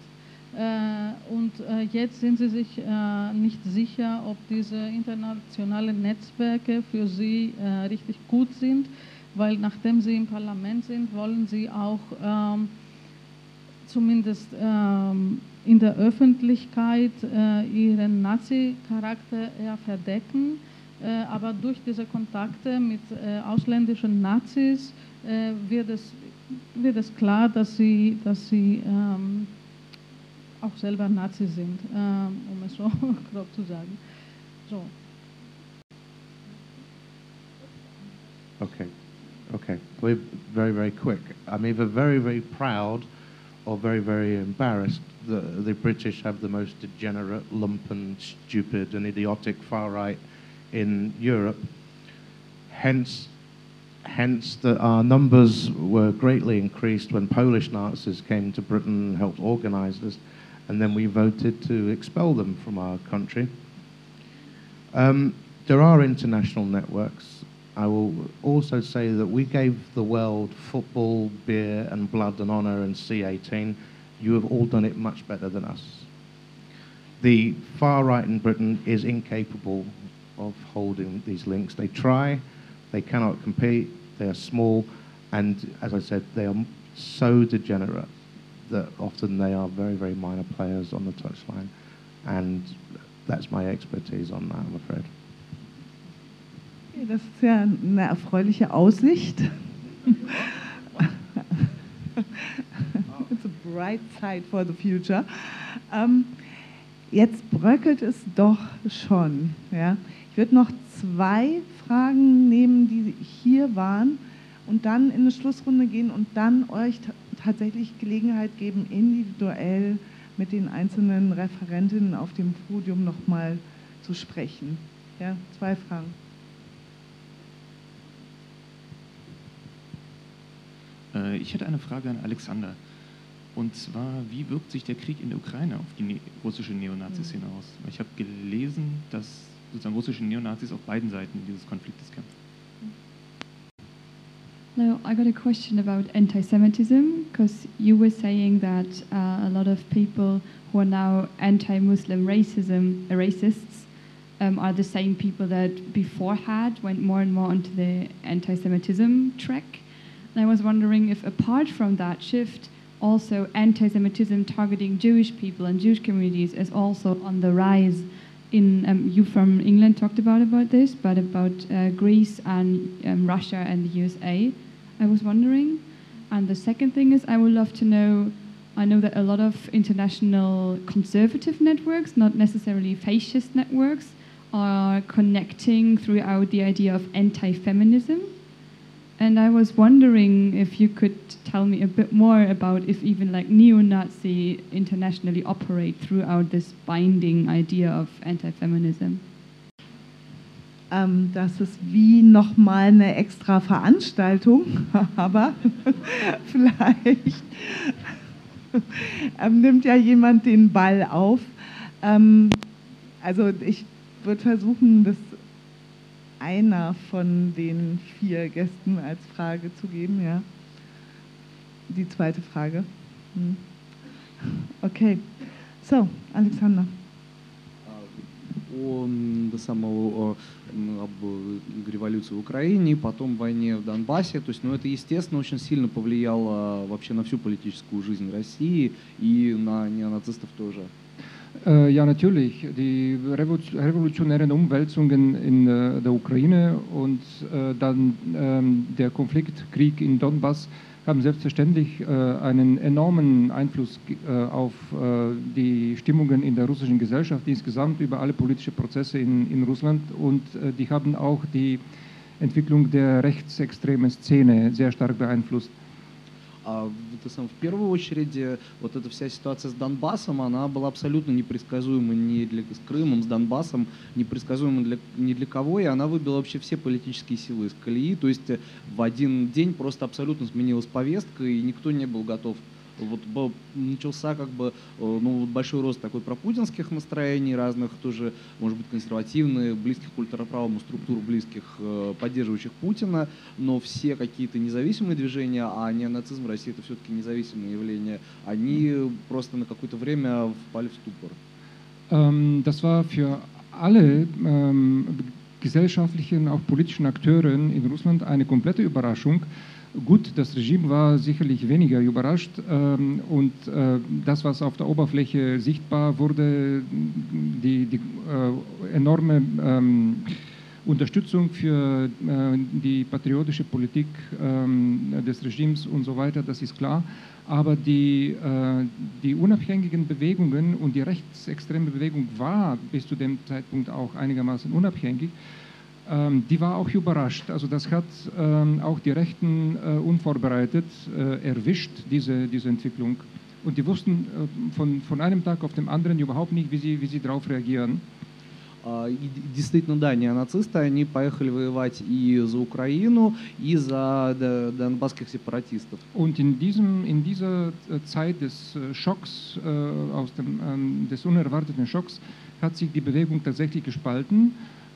Äh, und äh, jetzt sind sie sich äh, nicht sicher, ob diese internationalen Netzwerke für sie äh, richtig gut sind, weil nachdem sie im Parlament sind, wollen sie auch ähm, zumindest ähm, in der Öffentlichkeit äh, ihren Nazi-Charakter eher verdecken. Äh, aber durch diese Kontakte mit äh, ausländischen Nazis wird, es, wird es klar, dass sie, dass sie ähm, auch selber Nazi sind, ähm, um es so grob zu sagen. So. Okay, okay. We're very, very quick. I'm either very, very proud or very, very embarrassed that the British have the most degenerate, lumpen, stupid, and idiotic far right in Europe. Hence, hence that our numbers were greatly increased when Polish Nazis came to Britain and helped organize this, and then we voted to expel them from our country. Um, there are international networks. I will also say that we gave the world football, beer, and blood and honor and C18. You have all done it much better than us. The far right in Britain is incapable of holding these links. They try, they cannot compete, they are small, and as I said, they are so degenerate that often they are very, very minor players on the touchline. And that's my expertise on that, I'm afraid. Okay, das ist ja eine erfreuliche Aussicht. Bright side for the future. Ähm, jetzt bröckelt es doch schon. Ja? Ich würde noch zwei Fragen nehmen, die hier waren, und dann in eine Schlussrunde gehen und dann euch tatsächlich Gelegenheit geben, individuell mit den einzelnen Referentinnen auf dem Podium nochmal zu sprechen. Ja, zwei Fragen. Äh, ich hätte eine Frage an Alexander. Und zwar, wie wirkt sich der Krieg in der Ukraine auf die ne russische Neonazi-Szene aus? Ich habe gelesen, dass sozusagen russische Neonazis auf beiden Seiten dieses Konfliktes kämpfen. Now, I got a question about anti Semitism because you were saying that uh, a lot of people who are now anti Muslim racism, uh, racists um, are the same people that before had went more and more onto the anti Semitism track. And I was wondering if, apart from that shift, also anti Semitism targeting Jewish people and Jewish communities is also on the rise. In um, you from England talked about about this, but about uh, Greece and um, Russia and the USA. I was wondering. And the second thing is, I would love to know. I know that a lot of international conservative networks, not necessarily fascist networks, are connecting throughout the idea of anti feminism. And I was wondering if you could tell me a bit more about if even like neo Nazi internationally operate throughout this binding idea of anti feminism. Ähm, das ist wie nochmal eine extra Veranstaltung, aber vielleicht ähm, nimmt ja jemand den Ball auf. Ähm, also ich würde versuchen, das einer von den vier Gästen als Frage zu geben, ja. Die zweite Frage. Hm. Okay. So, Alexander. о до самого об революции в Украине, потом войне в Донбассе. То есть, ну, это, естественно, очень сильно повлияло вообще на всю политическую жизнь России и на неонацистов тоже. Äh, ja, natürlich. Die revolutionären Umwälzungen in äh, der Ukraine und äh, dann ähm, der Konfliktkrieg in Donbass haben selbstverständlich einen enormen Einfluss auf die Stimmungen in der russischen Gesellschaft insgesamt über alle politischen Prozesse in, in Russland und die haben auch die Entwicklung der rechtsextremen Szene sehr stark beeinflusst. А это сам, в первую очередь вот эта вся ситуация с Донбассом, она была абсолютно непредсказуема ни для, с Крымом, с Донбассом, непредсказуема для, ни для кого, и она выбила вообще все политические силы из колеи. То есть э, в один день просто абсолютно сменилась повестка, и никто не был готов вот начался как бы э, ну, большой рост такой пропутинских настроений разных, тоже, может быть, консервативных, близких к ультраправому структур, близких, э, поддерживающих Путина, но все какие-то независимые движения, а неонацизм в России это все-таки независимые явления, они просто на какое-то время впали в ступор. Ähm, das war für alle ähm, gesellschaftlichen, auch politischen Akteure in Russland eine komplette Überraschung. Gut, das Regime war sicherlich weniger überrascht ähm, und äh, das, was auf der Oberfläche sichtbar wurde, die, die äh, enorme ähm, Unterstützung für äh, die patriotische Politik ähm, des Regimes und so weiter, das ist klar. Aber die, äh, die unabhängigen Bewegungen und die rechtsextreme Bewegung war bis zu dem Zeitpunkt auch einigermaßen unabhängig. Ähm, die war auch überrascht. Also das hat ähm, auch die Rechten äh, unvorbereitet äh, erwischt, diese, diese Entwicklung. Und die wussten äh, von, von einem Tag auf den anderen überhaupt nicht, wie sie, wie sie darauf reagieren. И действительно, да, неонацисты, они поехали воевать и за Украину, и за донбасских сепаратистов. Und in, diesem, in dieser Zeit des Schocks, aus dem, ähm, des unerwarteten Schocks, hat sich die Bewegung tatsächlich gespalten.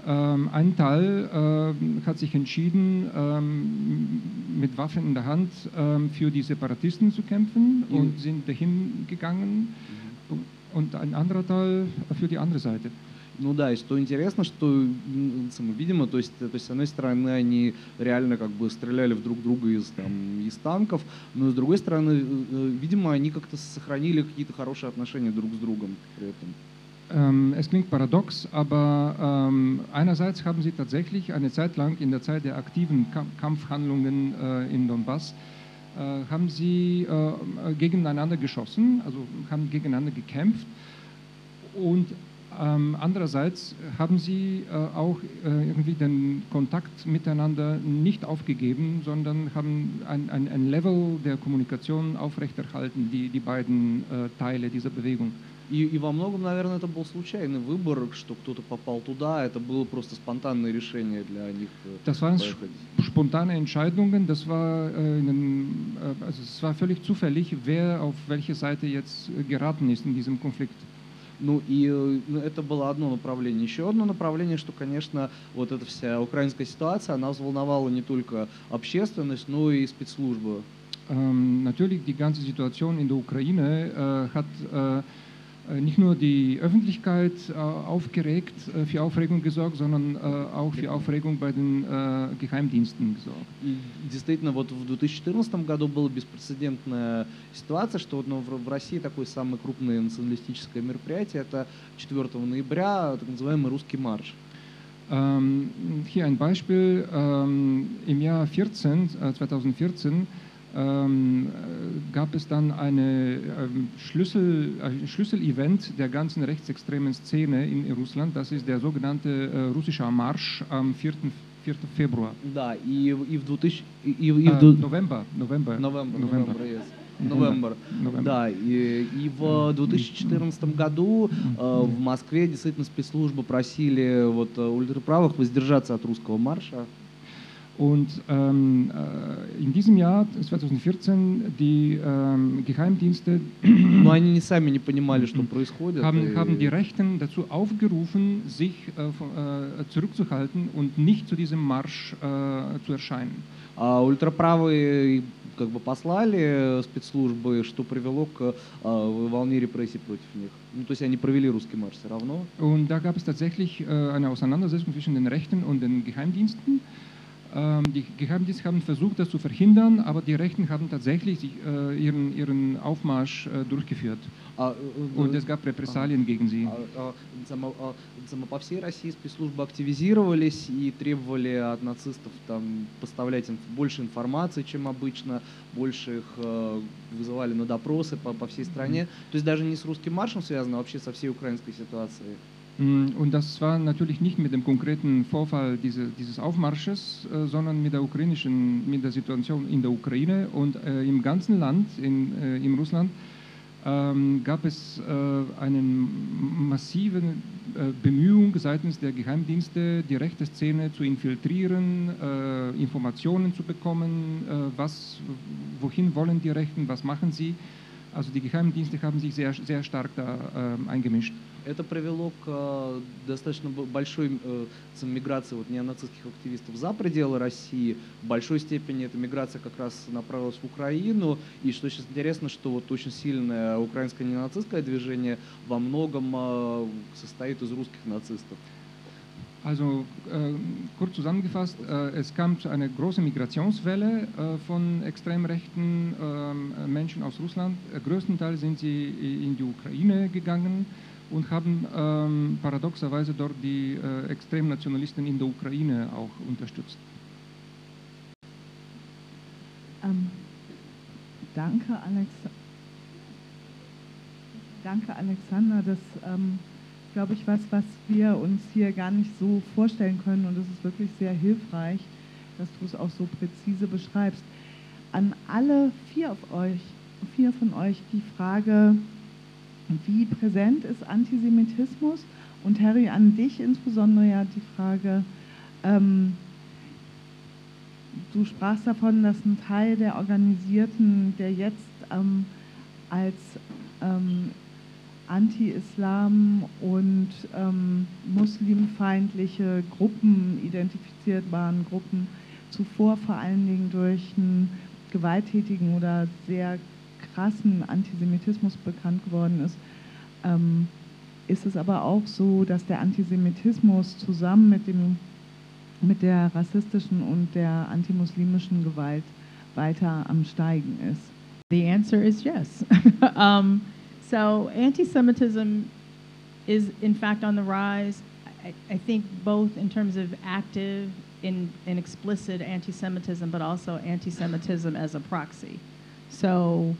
Ähm, ein Teil äh, hat sich entschieden, ähm, mit Waffen in der Hand ähm, für die Separatisten zu kämpfen mhm. und sind dahin gegangen. Mhm. Und ein anderer Teil für die andere Seite. Ну да, и что интересно, что, видимо, то есть, то есть, с одной стороны, они реально как бы стреляли в друг друга из, там, из танков, но с другой стороны, э, э, видимо, они как-то сохранили какие-то хорошие отношения друг с другом при этом. Ähm, es klingt paradox, aber ähm, einerseits haben sie tatsächlich eine Zeit lang in der Zeit der aktiven Kampfhandlungen äh, in Donbass äh, haben sie äh, gegeneinander geschossen, also haben gegeneinander gekämpft und ähm, andererseits haben sie äh, auch äh, irgendwie den Kontakt miteinander nicht aufgegeben, sondern haben ein, ein, ein Level der Kommunikation aufrechterhalten, die, die beiden äh, Teile dieser Bewegung. И, и во многом, наверное, это был случайный выбор, что кто-то попал туда. Это было просто спонтанное решение для них. Das waren spontane Entscheidungen. Das war, äh, in, äh, also es war völlig zufällig, wer auf welche Seite jetzt geraten ist in diesem Konflikt. Ну и ну, это было одно направление. Еще одно направление, что, конечно, вот эта вся украинская ситуация, она взволновала не только общественность, но и спецслужбы. Ähm, natürlich, die ganze Situation in der Ukraine äh, hat äh, Äh, nicht nur die Öffentlichkeit äh, aufgeregt, äh, für Aufregung gesorgt, sondern auch für Aufregung bei den Geheimdiensten gesorgt. Действительно, вот в 2014 году была беспрецедентная ситуация, что ну, в России такое самое крупное националистическое мероприятие, это 4 ноября, так называемый «Русский марш». Ähm, hier ein Beispiel. Ähm, Im Jahr 14, äh, 2014 ähm, gab es dann eine, ähm, Schlüssel, ein Schlüsselevent der ganzen rechtsextremen Szene in Russland. Das ist der sogenannte äh, russische Marsch am 4. 4 февраля. Да, и, и в 2000... И, и в... Uh, November, November. November, November, yes. November. November. Да, и, и в 2014 году э, в Москве действительно спецслужбы просили вот ультраправых воздержаться от русского марша. Und ähm, äh, in diesem Jahr, 2014, die ähm, Geheimdienste они не сами не понимали, что происходит. Haben, haben die Rechten dazu aufgerufen, sich äh, äh, zurückzuhalten und nicht zu diesem Marsch äh, zu erscheinen. А ультраправые как бы послали спецслужбы, что привело к äh, волне репрессий против них. Ну, то есть они провели русский марш все равно. Und da gab es tatsächlich äh, eine Auseinandersetzung zwischen den Rechten und den Geheimdiensten. Ähm, die Geheimdienste haben versucht, das zu verhindern, aber die Rechten haben tatsächlich äh, ihren, ihren Aufmarsch äh, durchgeführt. Und es gab Repressalien gegen sie. По всей России спецслужбы активизировались и требовали от нацистов там, поставлять больше информации, чем обычно, больше их э, вызывали на допросы по, по всей стране. То есть даже не с русским маршем связано, а вообще со всей украинской ситуацией. Mm, und das war natürlich nicht mit dem konkreten Vorfall diese, dieses Aufmarsches, äh, sondern mit der ukrainischen, mit der Situation in der Ukraine. Und äh, im ganzen Land, in, äh, in Russland, ähm, gab es äh, eine massive äh, Bemühung seitens der Geheimdienste, die rechte Szene zu infiltrieren, Informationen zu bekommen, was, wohin wollen die Rechten, was machen sie Also die Geheimdienste haben sich sehr, sehr stark da ähm, eingemischt. Это привело к э, достаточно большой э, миграции вот, неонацистских активистов за пределы России. В большой степени эта миграция как раз направилась в Украину. И что сейчас интересно, что вот очень сильное украинское неонацистское движение во многом э, состоит из русских нацистов. Also äh, kurz zusammengefasst, äh, es kam zu einer großen Migrationswelle äh, von extrem rechten ähm, äh, Menschen aus Russland. Äh, größtenteils sind sie in die Ukraine gegangen und haben ähm, paradoxerweise dort die äh, Extremnationalisten in der Ukraine auch unterstützt. Ähm, danke, Alex. Danke, Alexander. Das ähm, glaube ich, was, was wir uns hier gar nicht so vorstellen können. Und es ist wirklich sehr hilfreich, dass du es auch so präzise beschreibst. An alle vier, auf euch, vier von euch die Frage, wie präsent ist Antisemitismus? Und Harry, an dich insbesondere ja die Frage, ähm, du sprachst davon, dass ein Teil der Organisierten, der jetzt ähm, als ähm, Anti-Islam und ähm, muslimfeindliche Gruppen identifiziert waren, Gruppen zuvor vor allen Dingen durch einen gewalttätigen oder sehr krassen Antisemitismus bekannt geworden ist, ähm, ist es aber auch so, dass der Antisemitismus zusammen mit, dem, mit der rassistischen und der antimuslimischen Gewalt weiter am Steigen ist. The answer is yes. um, so anti-Semitism is in fact on the rise. I, I think both in terms of active in, in explicit anti-Semitism, but also anti-Semitism as a proxy. So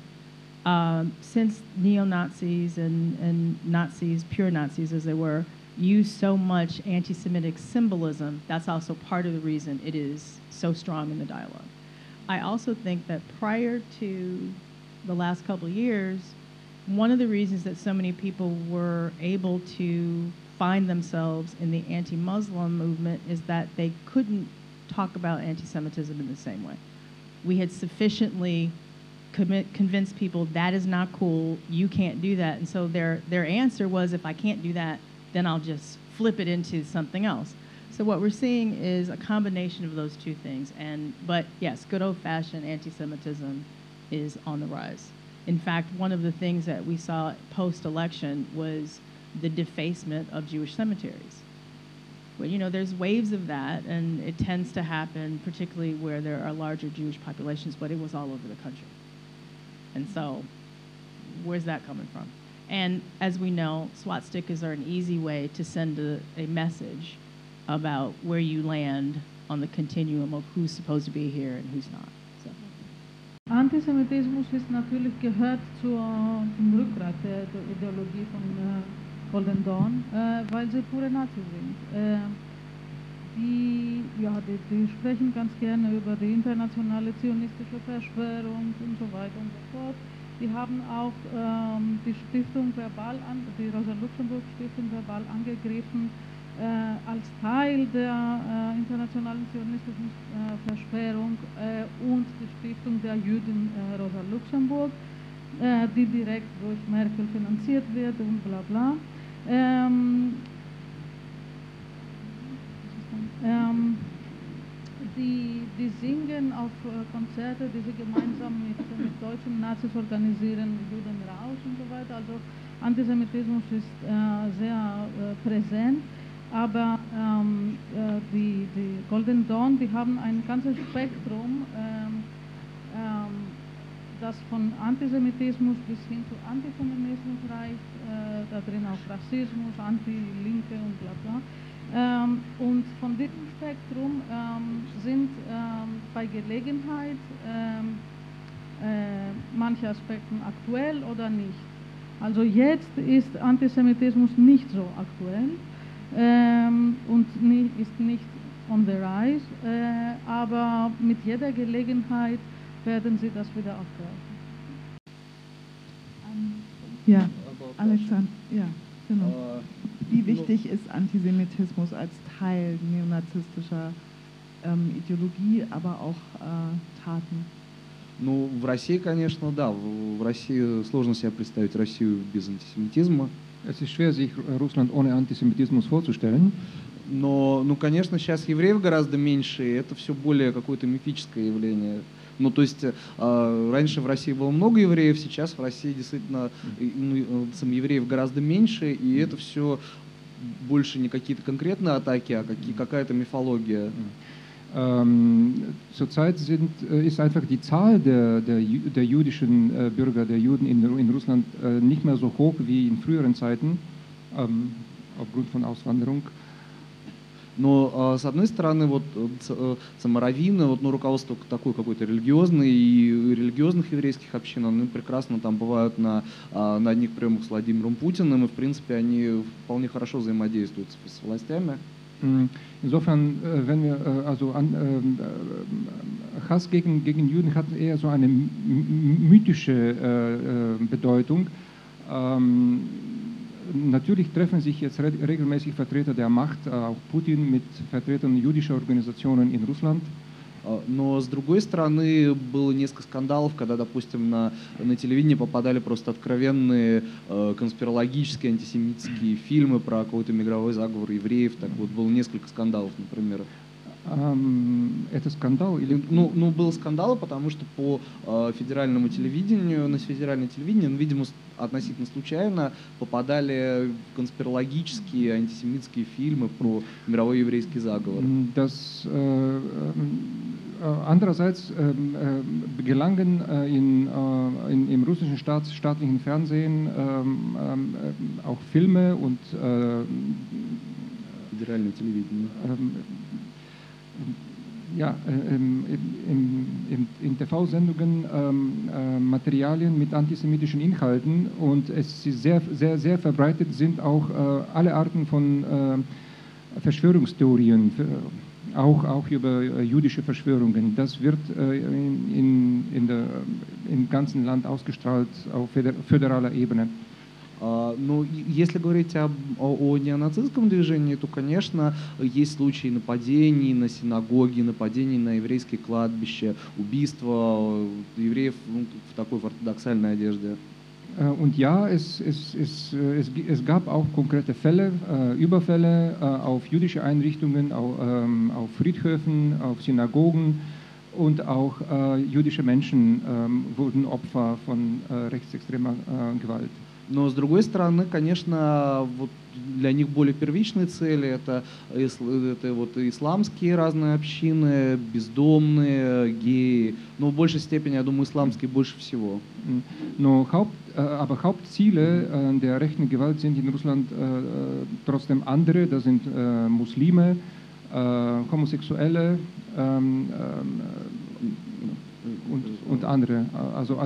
um, since neo-Nazis and, and Nazis, pure Nazis as they were, use so much anti-Semitic symbolism, that's also part of the reason it is so strong in the dialogue. I also think that prior to the last couple of years, one of the reasons that so many people were able to find themselves in the anti Muslim movement is that they couldn't talk about anti Semitism in the same way. We had sufficiently commit, convinced people that is not cool, you can't do that. And so their, their answer was if I can't do that, then I'll just flip it into something else. So what we're seeing is a combination of those two things. And but yes, good old-fashioned anti-Semitism is on the rise. In fact, one of the things that we saw post-election was the defacement of Jewish cemeteries. Well, you know, there's waves of that, and it tends to happen particularly where there are larger Jewish populations, but it was all over the country. And so, where's that coming from? And as we know, SWAT stickers are an easy way to send a, a message about where you land on the continuum of who's supposed to be here and who's not. Antisemitismus ist natürlich gehört zur, zum Rückgrat der, der Ideologie von äh, Golden Dawn, äh, weil sie pure Nazis sind. Äh, die, ja, die, die sprechen ganz gerne über die internationale zionistische Verschwörung und so weiter und so fort. Die haben auch ähm, die Stiftung verbal, an, die Rosa-Luxemburg-Stiftung verbal angegriffen, als Teil der äh, internationalen zionistischen äh, Verschwörung äh, und die Stiftung der Juden äh, Rosa Luxemburg, äh, die direkt durch Merkel finanziert wird und bla bla. Ähm, ähm, die, die singen auf äh, Konzerte, die sie gemeinsam mit, mit deutschen Nazis organisieren, Juden raus und so weiter. Also Antisemitismus ist äh, sehr äh, präsent. Aber ähm, äh, die, die Golden Dawn, die haben ein ganzes Spektrum, ähm, ähm, das von Antisemitismus bis hin zu Antifeminismus reicht, äh, da drin auch Rassismus, Anti-Linke und bla bla. Ähm, und von diesem Spektrum ähm, sind ähm, bei Gelegenheit ähm, äh, manche Aspekte aktuell oder nicht. Also jetzt ist Antisemitismus nicht so aktuell ähm, und nie, ist nicht on the rise, äh, aber mit jeder Gelegenheit werden sie das wieder aufgreifen. Ja, Alexander, ja, genau. Wie wichtig ist Antisemitismus als Teil neonazistischer ähm, Ideologie, aber auch äh, Taten? Ну, в России, конечно, да. В в России сложно себе представить Россию без антисемитизма. Es ist schwer, sich Russland ohne Antisemitismus vorzustellen. Но, ну, конечно, сейчас евреев гораздо меньше, и это все более какое-то мифическое явление. Ну, то есть э, раньше в России было много евреев, сейчас в России действительно ну, э, сам евреев гораздо меньше, и это все больше не какие-то конкретные атаки, а какие, какая-то мифология. Ähm, zurzeit sind, äh, ist einfach die Zahl der, der, der jüdischen äh, Bürger, der Juden in, in Russland äh, nicht mehr so hoch wie in früheren Zeiten, ähm, aufgrund von Auswanderung. Но, э, с одной стороны, вот э, э, саморавины, вот, ну, руководство такой какой-то религиозной и религиозных еврейских общин, они прекрасно там бывают на, а, на одних приемах с Владимиром Путиным, и, в принципе, они вполне хорошо взаимодействуют с властями. Mm, Insofern, äh, wenn wir äh, also an, ähm, äh, Hass gegen, gegen Juden hat eher so eine mythische Bedeutung. Ähm, natürlich treffen sich jetzt re regelmäßig Vertreter der Macht, auch Putin mit Vertretern jüdischer Organisationen in Russland. А, Но, с другой стороны, было несколько скандалов, когда, допустим, на, на телевидении попадали просто откровенные э, конспирологические, антисемитские фильмы про какой-то мигровой заговор евреев. Так вот, было несколько скандалов, например. Это скандал или... Ну, ну, был скандал, потому что по э, федеральному телевидению, на федеральное телевидение, ну, видимо, относительно случайно попадали конспирологические, антисемитские фильмы про мировой еврейский заговор. Das, äh, ähm, äh, andererseits äh, gelangen äh, in, äh, in, im russischen Staats, staatlichen Fernsehen ähm, ähm, äh, auch Filme und äh, Федеральное телевидение. ähm, ja, äh, im, im, im, in TV-Sendungen ähm, äh, Materialien mit antisemitischen Inhalten und es sehr, sehr, sehr verbreitet sind auch äh, alle Arten von äh, Verschwörungstheorien, auch, auch über äh, jüdische Verschwörungen. Das wird äh, in, in, in der, im ganzen Land ausgestrahlt auf föder- föderaler Ebene. А, Ну, если говорить об, о, о неонацистском движении, то, конечно, есть случаи нападений на синагоги, нападений на еврейские кладбища, убийства э, евреев ну, в такой в ортодоксальной одежде. Äh, Und ja, es, es, es, äh, es, es gab auch konkrete Fälle, äh, Überfälle äh, auf jüdische Einrichtungen, auf, ähm, auf Friedhöfen, auf Synagogen und auch äh, jüdische Menschen ähm, wurden Opfer von äh, rechtsextremer äh, Gewalt. Но, с другой стороны, конечно, вот для них более первичные цели это, это вот исламские разные общины, бездомные, геи. Но в большей степени, я думаю, исламские больше всего. Mm. No, Haupt, äh, aber Hauptziele äh, der rechten Gewalt sind in Russland äh, äh, trotzdem andere. Das sind äh, Muslime, äh, Homosexuelle ähm, ähm, und, und andere. Also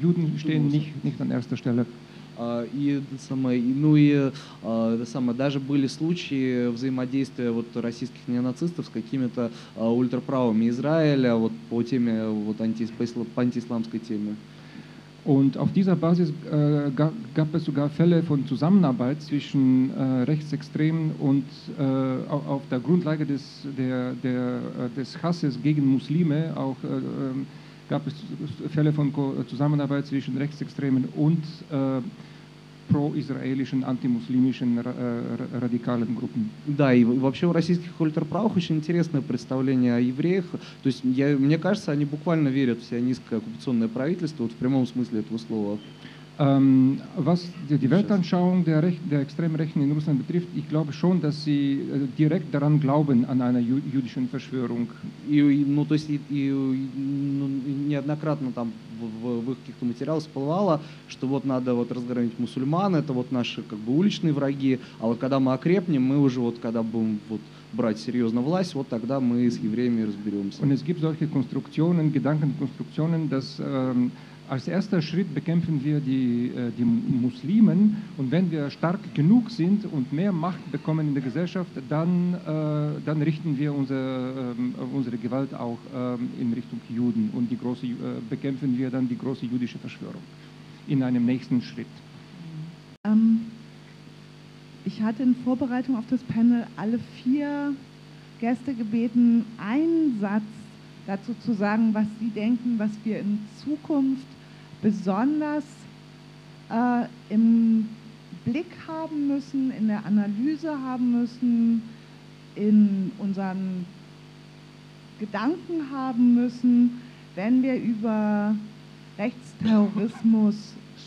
Juden stehen nicht, nicht an erster Stelle. А, И, самое, ну и а, это самое, даже были случаи взаимодействия вот российских неонацистов с какими-то а, ультраправыми Израиля вот по теме вот анти, по, исла- по антиисламской теме. Und auf dieser Basis äh, ga- gab es sogar Fälle von Zusammenarbeit zwischen äh, Rechtsextremen und äh, au- auf der Grundlage des, der, der, äh, des Hasses gegen Muslime auch äh, ähm, gab es Fälle von Ko Zusammenarbeit zwischen Rechtsextremen und äh, ra äh, radikalen Gruppen. Да, и вообще у российских ультраправых очень интересное представление о евреях. То есть я, мне кажется, они буквально верят в сионистское оккупационное правительство, вот в прямом смысле этого слова. Ähm, was die, die Weltanschauung der, Rech der extremen Rechten in Russland betrifft, ich glaube schon, dass sie äh, direkt daran glauben, an einer jü jüdischen Verschwörung. И, ну, то есть и, и, ну, неоднократно там в, в- в их каких-то материалах всплывало, что вот надо вот разгромить мусульман, это вот наши как бы уличные враги, а вот когда мы окрепнем, мы уже вот когда будем вот брать серьезно власть, вот тогда мы с евреями разберемся. Und es gibt solche Konstruktionen, Gedankenkonstruktionen, dass ähm, als erster Schritt bekämpfen wir die, äh, die Muslimen und wenn wir stark genug sind und mehr Macht bekommen in der Gesellschaft, dann, äh, dann richten wir unsere, ähm, unsere Gewalt auch ähm, in Richtung Juden und die große, äh, bekämpfen wir dann die große jüdische Verschwörung in einem nächsten Schritt. Ähm, ich hatte in Vorbereitung auf das Panel alle vier Gäste gebeten, einen Satz dazu zu sagen, was sie denken, was wir in Zukunft besonders äh, im Blick haben müssen, in der Analyse haben müssen, in unseren Gedanken haben müssen, wenn wir über Rechtsterrorismus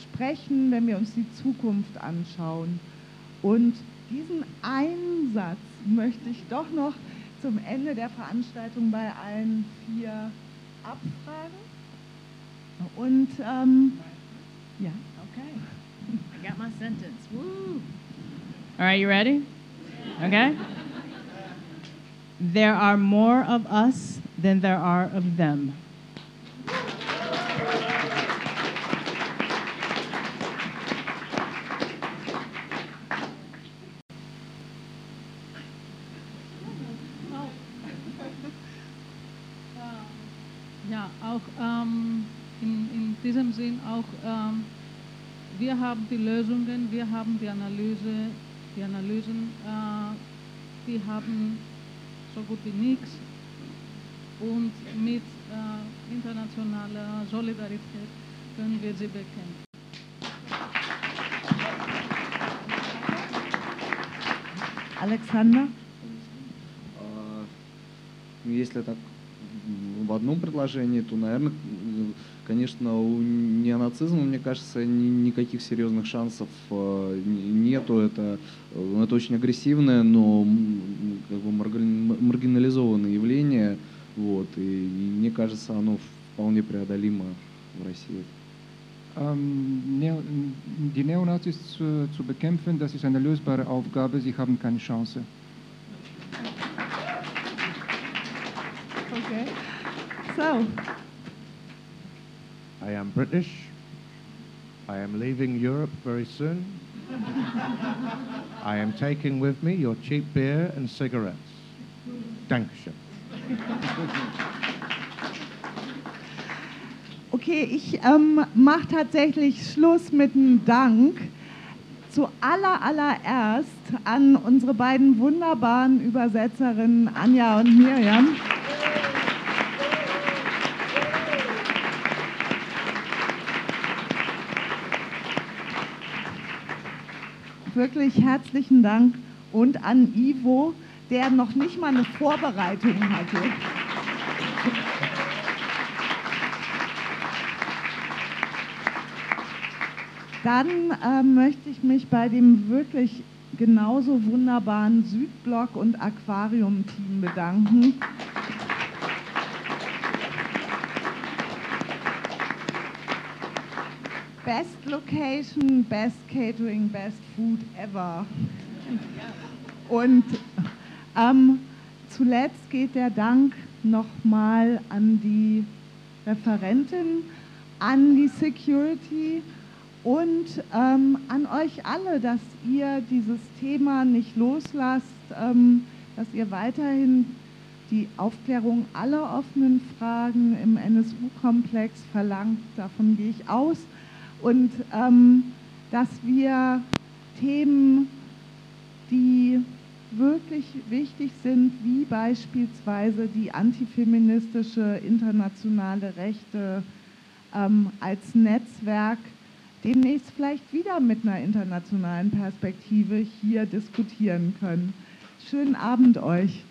sprechen, wenn wir uns die Zukunft anschauen. Und diesen Einsatz möchte ich doch noch zum Ende der Veranstaltung bei allen vier abfragen. Und ähm, ja. Okay. I got my sentence. Woo. All right, you ready? Okay. There are more of us than there are of them. Ja, auch ähm, in, in diesem Sinn auch, ähm, wir haben die Lösungen, wir haben die Analyse, die Analysen, äh, die haben so gut wie nichts und mit äh, internationaler Solidarität können wir sie bekämpfen. Alexander? А, Если так м, в одном предложении, то, наверное, конечно, у неонацизма, мне кажется, ни- никаких серьезных шансов э, нету. Это, э, это очень агрессивное, но как бы маргин- маргинализованное явление. Вот, и, и мне кажется, оно вполне преодолимо в России. Die Neonazis zu, zu bekämpfen, das ist eine lösbare Aufgabe. Sie haben keine Chance. So, I am British. I am leaving Europe very soon. I am taking with me your cheap beer and cigarettes. Dankeschön. okay, ich ähm, mache tatsächlich Schluss mit einem Dank zu aller, allererst an unsere beiden wunderbaren Übersetzerinnen Anja und Miriam. Wirklich herzlichen Dank und an Ivo, der noch nicht mal eine Vorbereitung hatte. Dann äh, möchte ich mich bei dem wirklich genauso wunderbaren Südblock und Aquarium-Team bedanken. Best Location, Best Catering, Best Food ever. Und ähm, zuletzt geht der Dank nochmal an die Referentin, an die Security und ähm, an euch alle, dass ihr dieses Thema nicht loslasst, ähm, dass ihr weiterhin die Aufklärung aller offenen Fragen im NSU-Komplex verlangt. Davon gehe ich aus. Und ähm, dass wir Themen, die wirklich wichtig sind, wie beispielsweise die antifeministische internationale Rechte ähm, als Netzwerk, demnächst vielleicht wieder mit einer internationalen Perspektive hier diskutieren können. Schönen Abend euch.